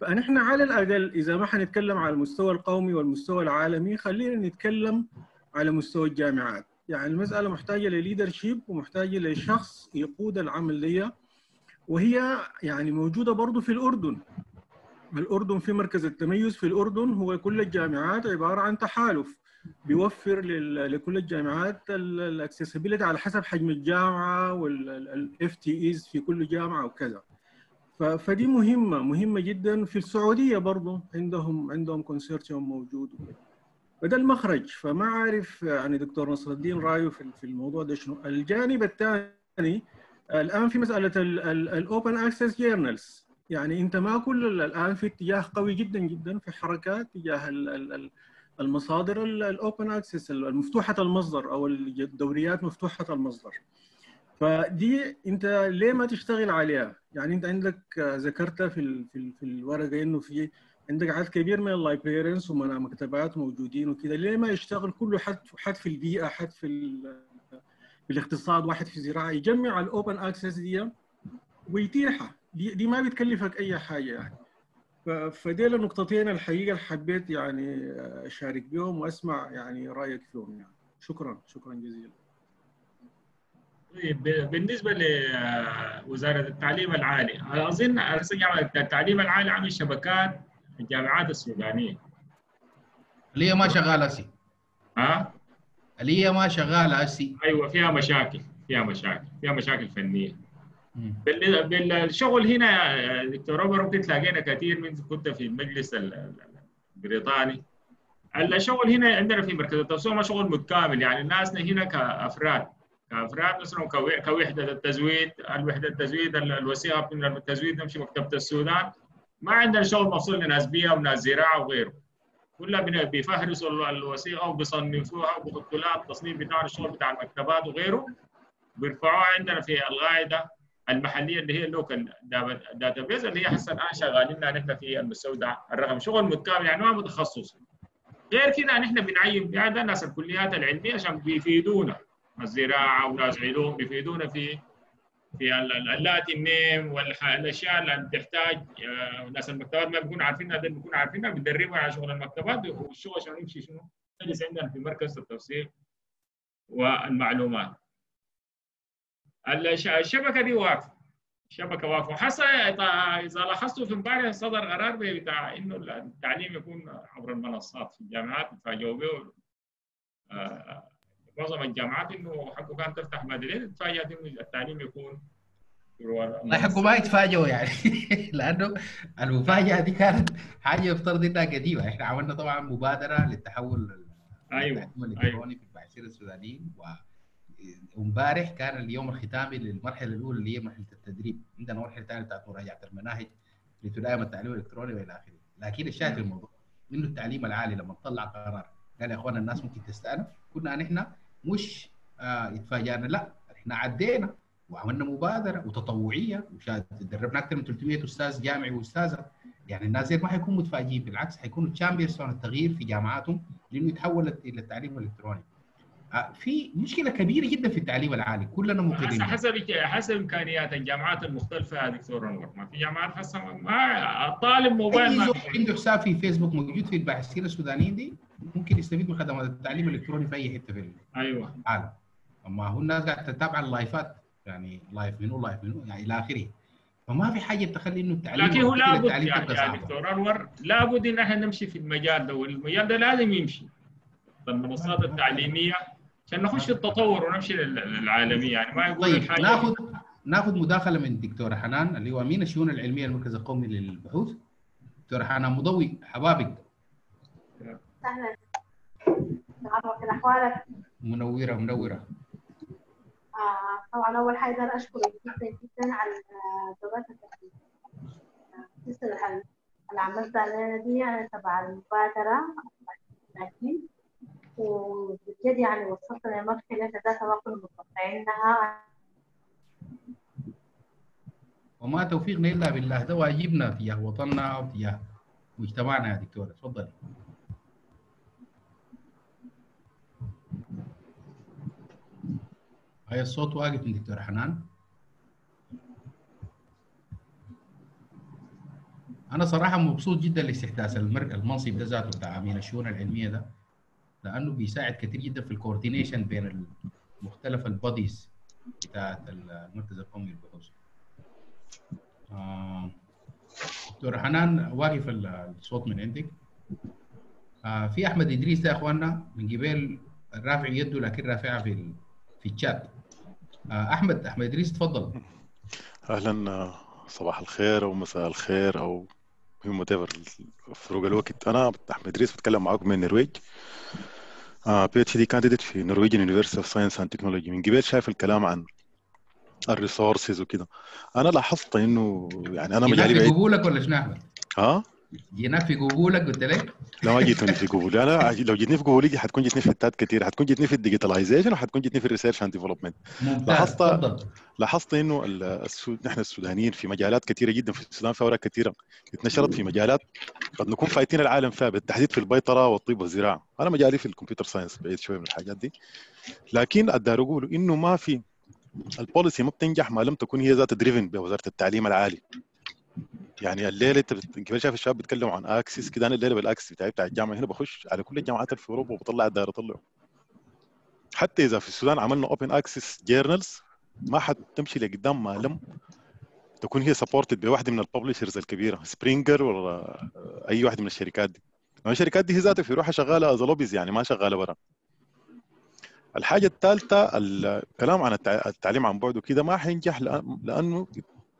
Speaker 8: فنحن على الأقل إذا ما حنتكلم على المستوى القومي والمستوى العالمي خلينا نتكلم على مستوى الجامعات. يعني المسألة محتاجة لل leadership ومحتاجة لشخص يقود العمل دي وهي يعني موجودة برضه في الأردن. الأردن في مركز التميز في الأردن. هو كل الجامعات عبارة عن تحالف بيوفر لكل الجامعات ال accessibility على حسب حجم الجامعة وال FTEs في كل جامعة وكذا. فدي مهمة مهمة جدا. في السعودية برضه عندهم عندهم consortium موجود فده المخرج. فما عارف يعني دكتور نصر الدين رأيه في الموضوع ده شنو. الجانب الثاني الآن في مسألة ال open access journals يعني أنت ما كل الآن في اتجاه قوي جدا جدا في حركات تجاه المصادر ال open access المفتوحه المصدر أو الدوريات مفتوحة المصدر. فدي أنت ليه ما تشتغل عليها؟ يعني أنت عندك ذكرت في في الورقة إنه في عندك عدد كبير من ال librarians ومن مكتبات موجودين وكذا ليه ما يشتغل كله حد حد في البيئة حد في في الاقتصاد واحد في الزراعة يجمع ال open access دي ويتيحها دي, دي ما بتكلفك أي حاجة. يعني فديل النقطتين الحقيقة اللي حبيت يعني أشارك بهم وأسمع يعني رأيك فيهم يعني. شكرا شكرا جزيلا.
Speaker 2: طيب بالنسبة لوزارة التعليم العالي أنا اظن التعليم العالي عامل شبكات في الجامعات السودانية.
Speaker 1: اللي هي ما شغالة هسي
Speaker 2: ها؟
Speaker 1: اللي هي ما شغالة هسي
Speaker 2: أيوه فيها مشاكل فيها مشاكل فيها مشاكل فنية. بالشغل هنا دكتور روبر ممكن تلاقينا كثير من كنت في المجلس البريطاني. الشغل هنا عندنا في مركز التوسع ما شغل متكامل. يعني الناس هنا كأفراد كأفراد مثلا كوحدة التزويد الوحدة التزويد الوثيقه من التزويد نمشي مكتبة السودان. ما عندنا شغل مفصول لناس بيئه وناس زراعه وغيره. كلها بيفهرسوا الوثيقه وبيصنفوها وبيحطوا لها التصنيف بتاع الشغل بتاع المكتبات وغيره بيرفعوها عندنا في القاعده المحلية اللي هي ال local database اللي هي هسه الان شغالين نحن في المستودع الرقمي. شغل متكامل يعني ما متخصص. غير كده نحن بنعين بهذا الناس الكليات العلمية عشان بيفيدونا. الزراعة وناس علوم بيفيدونا في في اللاتي النيم والاشياء اللي بتحتاج ناس المكتبات ما بيكونوا عارفينها ده بيكونوا عارفينها بندربها على شغل المكتبات والشغل عشان يمشي شنو؟ نجلس عندنا في مركز التوثيق والمعلومات. الشبكة دي واقفة. الشبكة واقفة. حسب اذا لاحظتوا في امبارح صدر قرار بتاع إنه التعليم يكون عبر المنصات في الجامعات به معظم الجامعات إنه حقه كان تفتح بعدين تفاجات إنه التعليم يكون
Speaker 1: والله حقه ما يتفاجئوا يعني. لأنه المفاجأة دي كانت حاجة يفترض إنها قديمة. إحنا عملنا طبعا مبادرة للتحول
Speaker 2: أيوه
Speaker 1: الإلكتروني في الباحثين السودانيين. و وامبارح كان اليوم الختامي للمرحلة الأولى اللي هي مرحلة التدريب. عندنا مرحلة ثانية بتاعت مراجعة المناهج لتدعم التعليم الإلكتروني وإلى آخره. لكن الشاهد في الموضوع إنه التعليم العالي لما طلع قرار قال يا اخوانا الناس ممكن تستأنف. كنا نحن مش آه يتفاجئنا. لا إحنا عدينا وعملنا مبادرة وتطوعية دربنا أكثر من 300 أستاذ جامعي وأستاذة. يعني الناس ما حيكونوا متفاجئين بالعكس حيكونوا تشامبيونز التغيير في جامعاتهم لأنه يتحول إلى التعليم الإلكتروني. في مشكلة كبيرة جدا في التعليم العالي كلنا مقرين
Speaker 2: حسب حسب امكانيات الجامعات المختلفة يا دكتور أنور. ما في جامعات هسه ما الطالب موبايل ما
Speaker 1: عنده حساب في فيسبوك موجود في الباحثين السودانيين دي؟ ممكن يستفيد من خدمات التعليم الإلكتروني في أي حتة في
Speaker 2: أيوه.
Speaker 1: العالم. أما هو الناس قاعدة تتابع ال live ات يعني live منو live منو يعني إلى آخره. فما في حاجة تخلي إنه التعليم
Speaker 2: لكن هو لابد يعني يا دكتور أنور لابد إن إحنا نمشي في المجال ده والمجال ده لازم يمشي. المنصات التعليمية عشان نخش في التطور ونمشي للعالمية يعني ما يقول
Speaker 1: طيب الحاجة ناخذ ناخذ مداخلة من الدكتوره حنان اللي هو امين الشؤون العلمية المركز القومي للبحوث. دكتورة حنان مضوي حبابك
Speaker 9: وسهلا نعرف احوالك
Speaker 1: منورة منورة.
Speaker 9: آه طبعا أول حاجة أشكرك جدا جدا على جوابك السلسله اللي عملتها لنا دي أنا تبع المبادرة وبجد يعني وصلتنا لمرحله ذاتها ما كنا متوقعينها
Speaker 1: وما توفيقنا إلا بالله ده واجبنا تجاه وطننا وتجاه مجتمعنا يا دكتور تفضل هاي الصوت واقف من دكتور حنان أنا صراحة مبسوط جدا لاستحداث المنصب ده ذاته بتاع امين الشؤون العلمية ده لأنه بيساعد كثير جدا في الكوردينيشن بين مختلف البوديز بتاعت المركز القومي للبحوث. آه، دكتور حنان واقف الصوت من عندك. آه، في أحمد إدريس ده يا إخواننا من قبل رافع يده لكن رافعها في في الشات أحمد أحمد إدريس تفضل
Speaker 10: أهلا صباح الخير أو مساء الخير أو هم فروق الوقت. أنا أحمد إدريس بتكلم معاكم من النرويج. PhD candidate في Norwegian University of Science and Technology من قبل شايف الكلام عن ال resources وكده. أنا لاحظت إنه يعني أنا
Speaker 1: مجالي بعيد. قبولك ولا شنو أحمد؟
Speaker 10: ها؟
Speaker 1: جيناك في قبولك قلت لك؟
Speaker 10: لا ما جيتني في قبولي أنا لو جيتني في قبولي حتكون جيتني في حتات كثير حتكون جيتني في ال digitalization وحتكون جيتني في ال research and development لاحظت لاحظت إنه السود نحن السودانيين في مجالات كثيره جدا في السودان في أوراق كثيره اتنشرت في مجالات قد نكون فايتين العالم فيها بالتحديد في البيطرة والطب والزراعة. أنا مجالي في ال computer science بعيد شوية من الحاجات دي. لكن أقدر أقول إنه ما في ال policy ما بتنجح ما لم تكن هي ذات driven بوزارة التعليم العالي. يعني الليلة انت قبل شايف الشباب بيتكلموا عن access كده أنا الليلة بال access بتاعي بتاع الجامعة هنا بخش على كل الجامعات في أوروبا وبطلع الدائره أطلعه. حتى إذا في السودان عملنا open access journals ما حتمشي لقدام ما لم تكون هي supported بواحدة من ال publishers الكبيرة سبرينجر ولا أي واحدة من الشركات دي. الشركات دي هي ذاتها في روحها شغالة as يعني ما شغالة برا. الحاجة الثالثة الكلام عن التعليم عن بعد وكده ما حينجح لأنه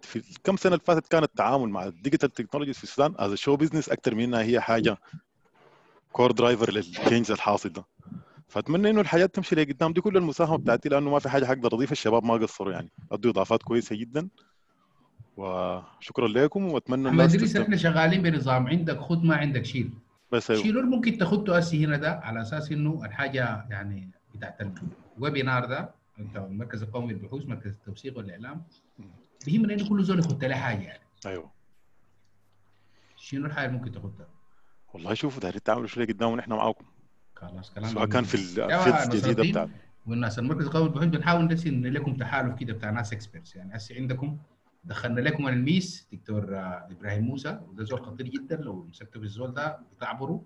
Speaker 10: في الكم سنة اللي فاتت كان التعامل مع ال digital technologies في السودان as show business أكثر من إنها هي حاجة core driver لل change الحاصل ده. فأتمنى إنه الحاجات تمشي لقدام. دي كل المساهمة بتاعتي لأنه ما في حاجة حقدر أضيفها. الشباب ما قصروا يعني. أدوا إضافات كويسة جدا. وشكرا لكم. وأتمنى
Speaker 1: احمد إدريس إحنا شغالين بنظام. عندك خد ما عندك شيل.
Speaker 10: بس
Speaker 1: أيوه. شيلون ممكن تاخده اسي هنا ده على أساس إنه الحاجة يعني بتاعت ال webinar ده. أنت المركز القومي للبحوث مركز التوثيق والإعلام. بيهمنا انه كل زول يخد له حاجة يعني.
Speaker 10: أيوه.
Speaker 1: شنو الحاجة اللي ممكن تاخدها؟
Speaker 10: والله شوفوا دايرين تعملوا شوية قدام ونحن معاكم.
Speaker 1: خلاص كلام
Speaker 10: سواء كان في ال fields الجديده بتاعتنا
Speaker 1: والناس المركز القومي للبحوث بنحاول نرسل لكم تحالف كده بتاع ناس experts يعني. هسه عندكم دخلنا لكم الميس دكتور إبراهيم موسى وده زول خطير جدا. لو مسكتوا في الزول ده بتعبروا.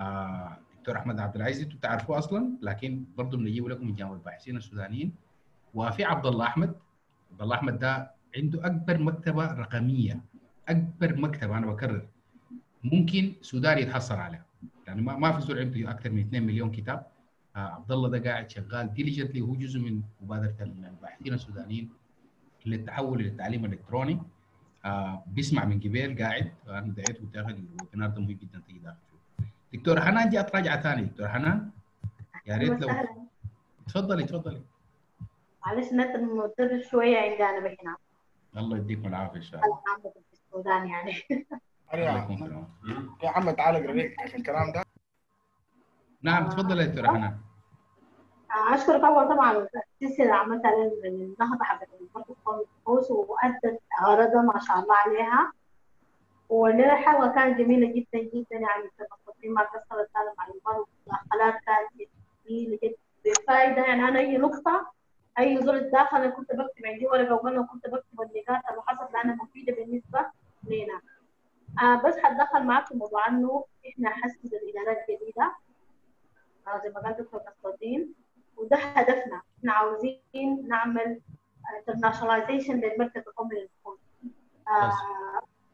Speaker 1: آه دكتور أحمد عبد العزيز أنتوا بتعرفوه أصلا لكن برضه بنجيبه لكم من جامعه الباحثين السودانيين. وفي عبد الله أحمد. عبد الله أحمد ده عنده أكبر مكتبة رقمية أكبر مكتبة أنا بكرر. ممكن سودان يتحصل عليها. يعني ما في زول عنده أكثر من 2 مليون كتاب. آه عبد الله ده قاعد شغال diligently وهو جزء من مبادرة الباحثين السودانيين للتحول للتعليم الإلكتروني. آه بيسمع من قبل قاعد. أنا دعيته وداخل الويبينار ده مهم جدا تيجي داخل دكتور حنان جات راجعه ثاني. دكتور حنان يا ريت لو تفضلي تفضلي.
Speaker 9: معلش النت مضطر شوية عندي أنا هنا
Speaker 1: الله يديكم العافية ان شاء الله
Speaker 9: في السودان يعني.
Speaker 4: يا عم تعال اقرا لك الكلام ده.
Speaker 1: نعم تفضل يا دكتور حنان
Speaker 9: اشكرك اول طبعا السلسله اللي عملتها للنهضه حقت المركز القومي للبحوث وأدت غرضها ما شاء الله عليها. والليله الحلقة كانت جميلة جدا جدا يعني المستضيفين ما كسرت هذا المعلومات والمداخلات كانت جميلة جدا. بفائده يعني أنا أي نقطة أي زول داخل أنا كنت بكتب عندي ورقه وقلم كنت بكتب النقاط اللي حصلت لأنها مفيدة بالنسبة لنا. آه بس حتدخل معك في موضوع إنه إحنا حسب الإدارات الجديدة. آه زي ما قال دكتور نصر وده هدفنا. إحنا عاوزين نعمل internationalization للمركز القومي للبحوث آه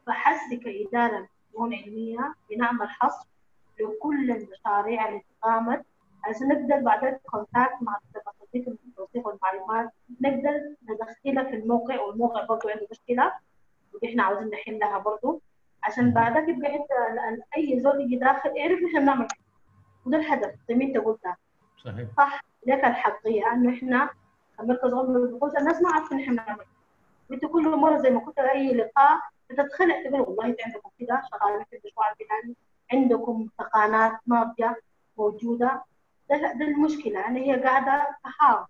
Speaker 9: فحس كإدارة فنون علمية بنعمل حصر لكل المشاريع اللي قامت عشان نقدر بعدين contact مع المتخصصين في التوثيق والمعلومات. نقدر ندخلها في الموقع والموقع برضه عنده مشكلة ودي إحنا عاوزين نحلها برضه عشان بعدك يبقى انت أي زول يجي داخل يعرف نحن بنعمل وده الهدف زي ما أنت قلت.
Speaker 1: صحيح.
Speaker 9: صح. لك الحقيقة إنه إحنا مركز عمر البحوث الناس ما عارفه ان إحنا بنعمل انت كل مرة زي ما كنت أي لقاء تتخلق تقول والله انت عندكم كده شغالين في المشروع الفلاني عندكم تقانات ناضجه موجودة. ده ده المشكلة. يعني هي قاعدة تحاور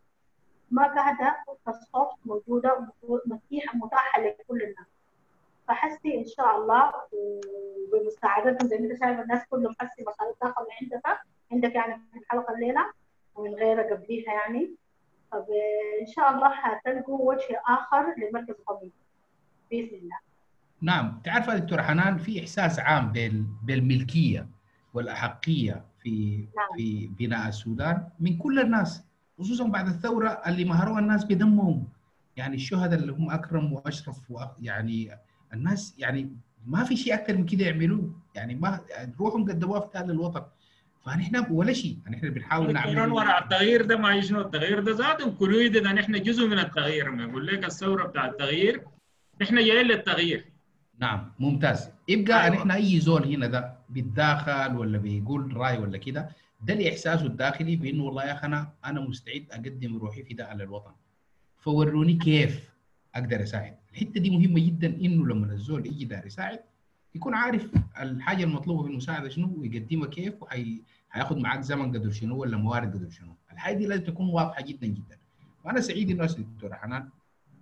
Speaker 9: ما قاعدة كالسوفت موجودة متيحه متاحة لكل الناس. فحسي إن شاء الله وبمساعدتهم زي ما أنت شايف الناس كلهم حسي ما الله دخلوا عندك عندك يعني في الحلقة الليلة ومن غيرها قبليها يعني. فان شاء الله حتلقوا وجه آخر لمركز قومي بإذن الله.
Speaker 1: نعم. تعرف يا دكتوره حنان في إحساس عام بال... بالملكية والأحقية في
Speaker 9: نعم.
Speaker 1: في بناء السودان من كل الناس خصوصا بعد الثورة اللي مهروها الناس بدمهم. يعني الشهداء اللي هم أكرم وأشرف. يعني الناس يعني ما في شيء أكثر من كده يعملوه. يعني ما روحهم قدموها في تال الوطن. فنحن ولا شيء. نحن بنحاول نعمل
Speaker 2: انور التغيير ده ما شنو التغيير ده ذاته كلويد ده نحن جزء من التغيير. ما يقول لك الثورة بتاع التغيير نحن جايين للتغيير.
Speaker 1: نعم ممتاز. يبقى
Speaker 2: أيوة.
Speaker 1: نحن أي زول هنا ده بيتداخل ولا بيقول رأي ولا كده ده الإحساس الداخلي بإنه والله يا أخي أنا أنا مستعد أقدم روحي فداء للوطن فوروني كيف أقدر أساعد؟ الحتة دي مهمة جدا إنه لما الزول يجي داير يساعد يكون عارف الحاجة المطلوبة في المساعدة شنو ويقدمها كيف وهياخد معاك زمن قدر شنو ولا موارد قدر شنو. الحاجة دي لازم تكون واضحة جدا جدا. وأنا سعيد إنه الدكتوره حنان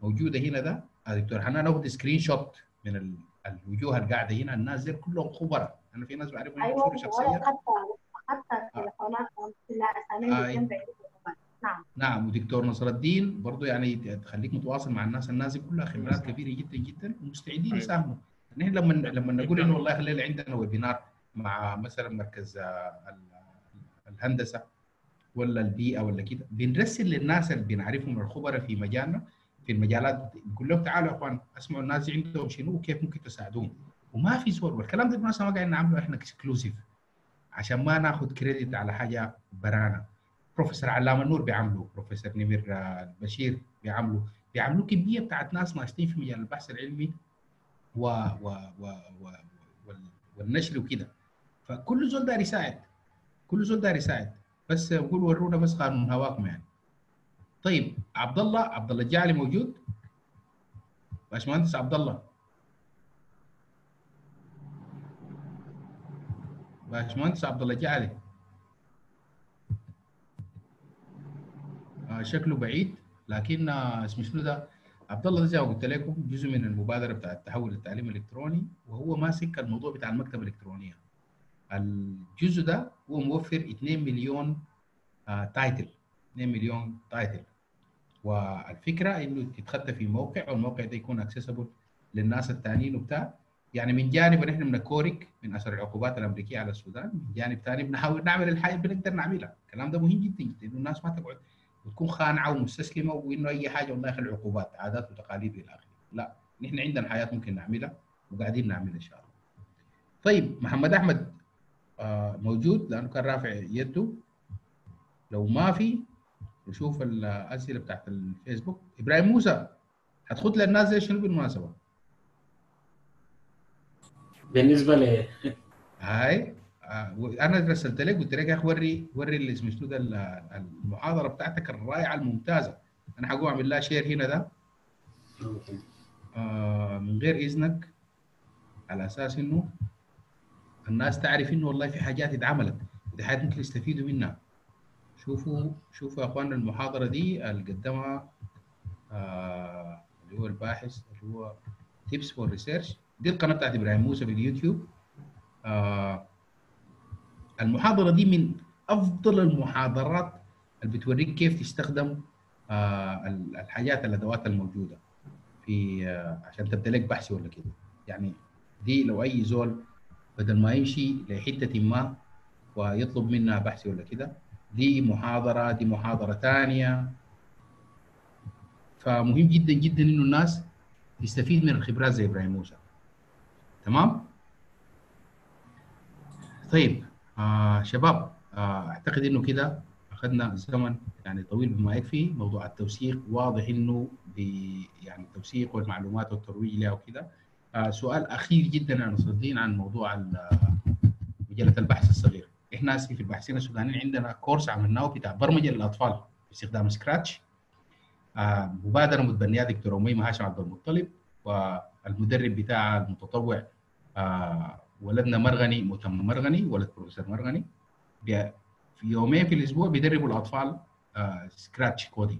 Speaker 1: موجودة هنا ده. الدكتوره حنان أخذ screenshot من ال- الوجوه القاعده هنا الناس دي كلهم خبراء. أنا في ناس بعرفهم
Speaker 9: أيوه
Speaker 1: شخصية.
Speaker 9: حتى حتى التليفونات لا اسامي
Speaker 1: أي.
Speaker 9: جنب نعم.
Speaker 1: نعم ودكتور نصر الدين برضه يعني تخليك متواصل مع الناس. الناس دي كلها خبرات كبيرة جدا جدا ومستعدين
Speaker 2: أيوة.
Speaker 1: يساهموا. نحن لما لما نقول إنه والله الليلة عندنا ويبينار مع مثلا مركز آه، ال- الهندسة ولا البيئة ولا كده بنرسل للناس اللي بنعرفهم الخبراء في مجالنا في المجالات. نقول لهم تعالوا يا إخوان اسمعوا الناس عندهم شنو وكيف ممكن تساعدوهم وما في زول والكلام ده بالمناسبه ما قاعدين نعمله إحنا اكسكلوسيف عشان ما ناخذ كريدت على حاجة برانا بروفيسور علام النور بيعملوا. بروفيسور نمير آه، بشير بيعملوا. بيعملوا كمية بتاعت ناس ناشطين في مجال البحث العلمي و, و, و, و وال- والنشر وكده. فكل زول داير يساعد. كل زول داير يساعد. بس بقول ورونا بس قانون هواكم يعني. طيب عبد الله عبد الله الجعلي موجود؟ باشمهندس عبد الله باشمهندس عبد الله الجعلي آه، شكله بعيد لكن آه، اسمه شنو ده؟ عبد الله زي ما قلت لكم جزء من المبادرة بتاع التحول للتعليم الإلكتروني وهو ماسك الموضوع بتاع المكتبة الإلكترونية. الجزء ده هو موفر 2 مليون آه title 2 مليون title والفكرة إنه تتخت في موقع والموقع ده يكون accessible للناس الثانيين وبتاع. يعني من جانب نحن بنكورك من أثر العقوبات الأمريكية على السودان من جانب ثاني بنحاول نعمل الحاجة اللي بنقدر نعملها. الكلام ده مهم جدا جدا إنه الناس ما تقعد وتكون خانعة ومستسلمة وإنه أي حاجة والله يخلي العقوبات عادات وتقاليد إلى آخره. لا نحن عندنا حياة ممكن نعملها وقاعدين نعملها إن شاء الله. طيب محمد أحمد آه، موجود؟ لأنه كان رافع يده. لو ما في نشوف الأسئلة بتاعت الفيسبوك. إبراهيم موسى هتخد للناس زي شنو بالمناسبة؟
Speaker 6: بالنسبة ل
Speaker 1: هاي آه، أنا رسلت لك قلت لك يا أخي وري وري اللي اسمه شنو المحاضرة بتاعتك الرائعة الممتازة. أنا حقوم أعمل لها شير هنا ده. آه، من غير إذنك على أساس إنه الناس تعرف إنه والله في حاجات اتعملت. ودي حاجات ممكن يستفيدوا منها. شوفوا شوفوا يا أخوان المحاضرة دي اللي قدمها آه، اللي هو الباحث اللي هو tips for research دي القناة بتاعت إبراهيم موسى في اليوتيوب. آه، المحاضرة دي من أفضل المحاضرات اللي بتوريك كيف تستخدم آه، ال- الحاجات الأدوات الموجودة في عشان تبدأ لك بحث ولا كده. يعني دي لو أي زول بدل ما يمشي لحتة ما ويطلب منها بحث ولا كده دي محاضرة دي محاضرة ثانية فمهم جدا جدا إنه الناس تستفيد من الخبرات زي إبراهيم موسى. تمام؟ طيب آه شباب آه أعتقد إنه كده أخذنا زمن يعني طويل بما يكفي. موضوع التوثيق واضح إنه يعني التوثيق والمعلومات والترويج لها وكده. آه سؤال أخير جدا يا نصر الدين عن موضوع مجلة البحث الصغير. إحنا في الباحثين السودانيين عندنا كورس عملناه بتاع برمجة للأطفال باستخدام Scratch آه مبادره متبنيها دكتور اميمه هاشم عبد المطلب والمدرب بتاع المتطوع آه ولدنا مرغني متم مرغني ولد بروفيسور مرغني. في يومين في الأسبوع بيدربوا الأطفال آه Scratch coding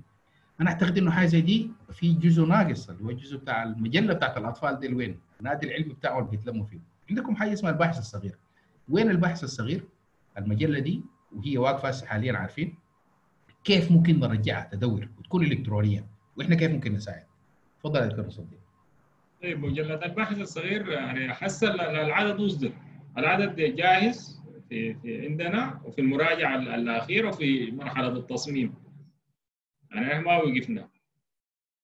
Speaker 1: أنا أعتقد إنه حاجة زي دي في جزء ناقص اللي هو الجزء بتاع المجلة بتاعت الأطفال دي وين؟ النادي العلمي بتاعهم بيتلموا فيه. عندكم حاجة اسمها الباحث الصغير. وين الباحث الصغير؟ المجلة دي وهي واقفة حاليا عارفين كيف ممكن نرجعها تدور وتكون الكترونيه وإحنا كيف ممكن نساعد؟ تفضل يا دكتور صديق.
Speaker 2: طيب مجلة الباحث الصغير يعني حس العدد أصدر العدد جاهز في, في عندنا وفي المراجعة الأخيرة وفي مرحلة التصميم. يعني إحنا ما وقفنا.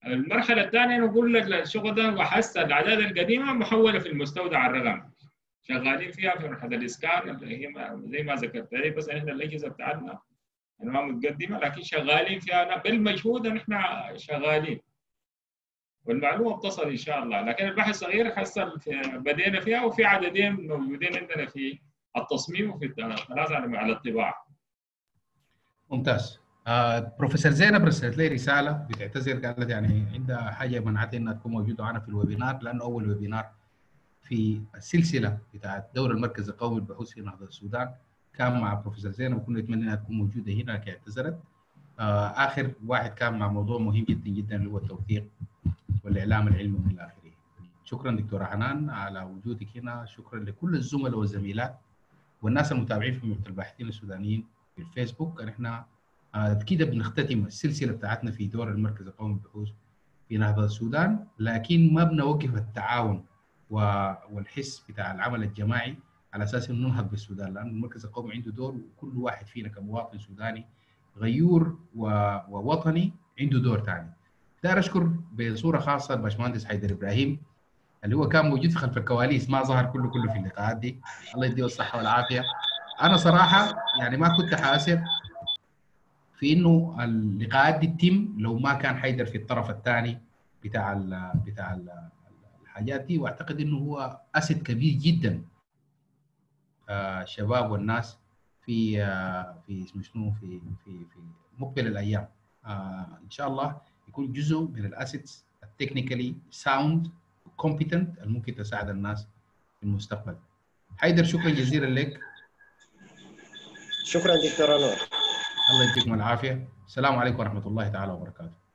Speaker 2: المرحلة الثانية نقول لك الشغل ده وحس الأعداد القديمة محولة في المستودع الرقمي. شغالين فيها في مرحلة الإسكان اللي هي زي ما ذكرت لي بس إحنا الأجهزة بتاعتنا أنواع متقدمة لكن شغالين فيها. بالمجهود إحنا شغالين. والمعلومة بتصل إن شاء الله. لكن البحث الصغير حصل بدينا فيها وفي عددين موجودين عندنا في التصميم وفي الثلاثه على الطباعة.
Speaker 1: ممتاز. آه بروفيسور زينب رسلت لي رسالة بتعتذر قالت يعني عندها حاجة منعتها إنها تكون موجودة معنا في الويبينار لأنه أول ويبينار في السلسلة بتاعت دور المركز القومي للبحوث في نهضة السودان. كان مع بروفيسور زينب وكنا نتمنى إنها تكون موجودة هنا لكن اعتذرت آه آخر واحد كان مع موضوع مهم جدا جدا اللي هو التوثيق والإعلام العلمي من اخره. شكرا دكتورة حنان على وجودك هنا، شكرا لكل الزملاء والزميلات والناس المتابعين في مكتب الباحثين السودانيين في الفيسبوك. إحنا كده بنختتم السلسلة بتاعتنا في دور المركز القومي للبحوث في نهضة السودان لكن ما بنوقف التعاون والحس بتاع العمل الجماعي على أساس إنه ننهض بالسودان. لأن المركز القومي عنده دور وكل واحد فينا كمواطن سوداني غيور ووطني عنده دور ثاني. داير أشكر بصورة خاصة الباشمهندس حيدر إبراهيم اللي هو كان موجود خلف الكواليس ما ظهر كله كله في اللقاءات دي. الله يديه الصحة والعافية. أنا صراحة يعني ما كنت حاسب في إنه اللقاءات دي تتم لو ما كان حيدر في الطرف الثاني بتاع ال بتاع ال الحاجات دي وأعتقد إنه هو asset كبير جدا. آه الشباب والناس في آه في اسمه شنو في في في مقبل الأيام. آه إن شاء الله يكون جزء من ال assets ال technically sound competent اللي ممكن تساعد الناس في المستقبل. حيدر شكرا جزيلا لك.
Speaker 11: شكرا دكتور أنور.
Speaker 1: الله يديكم العافية. السلام عليكم ورحمة الله تعالى وبركاته.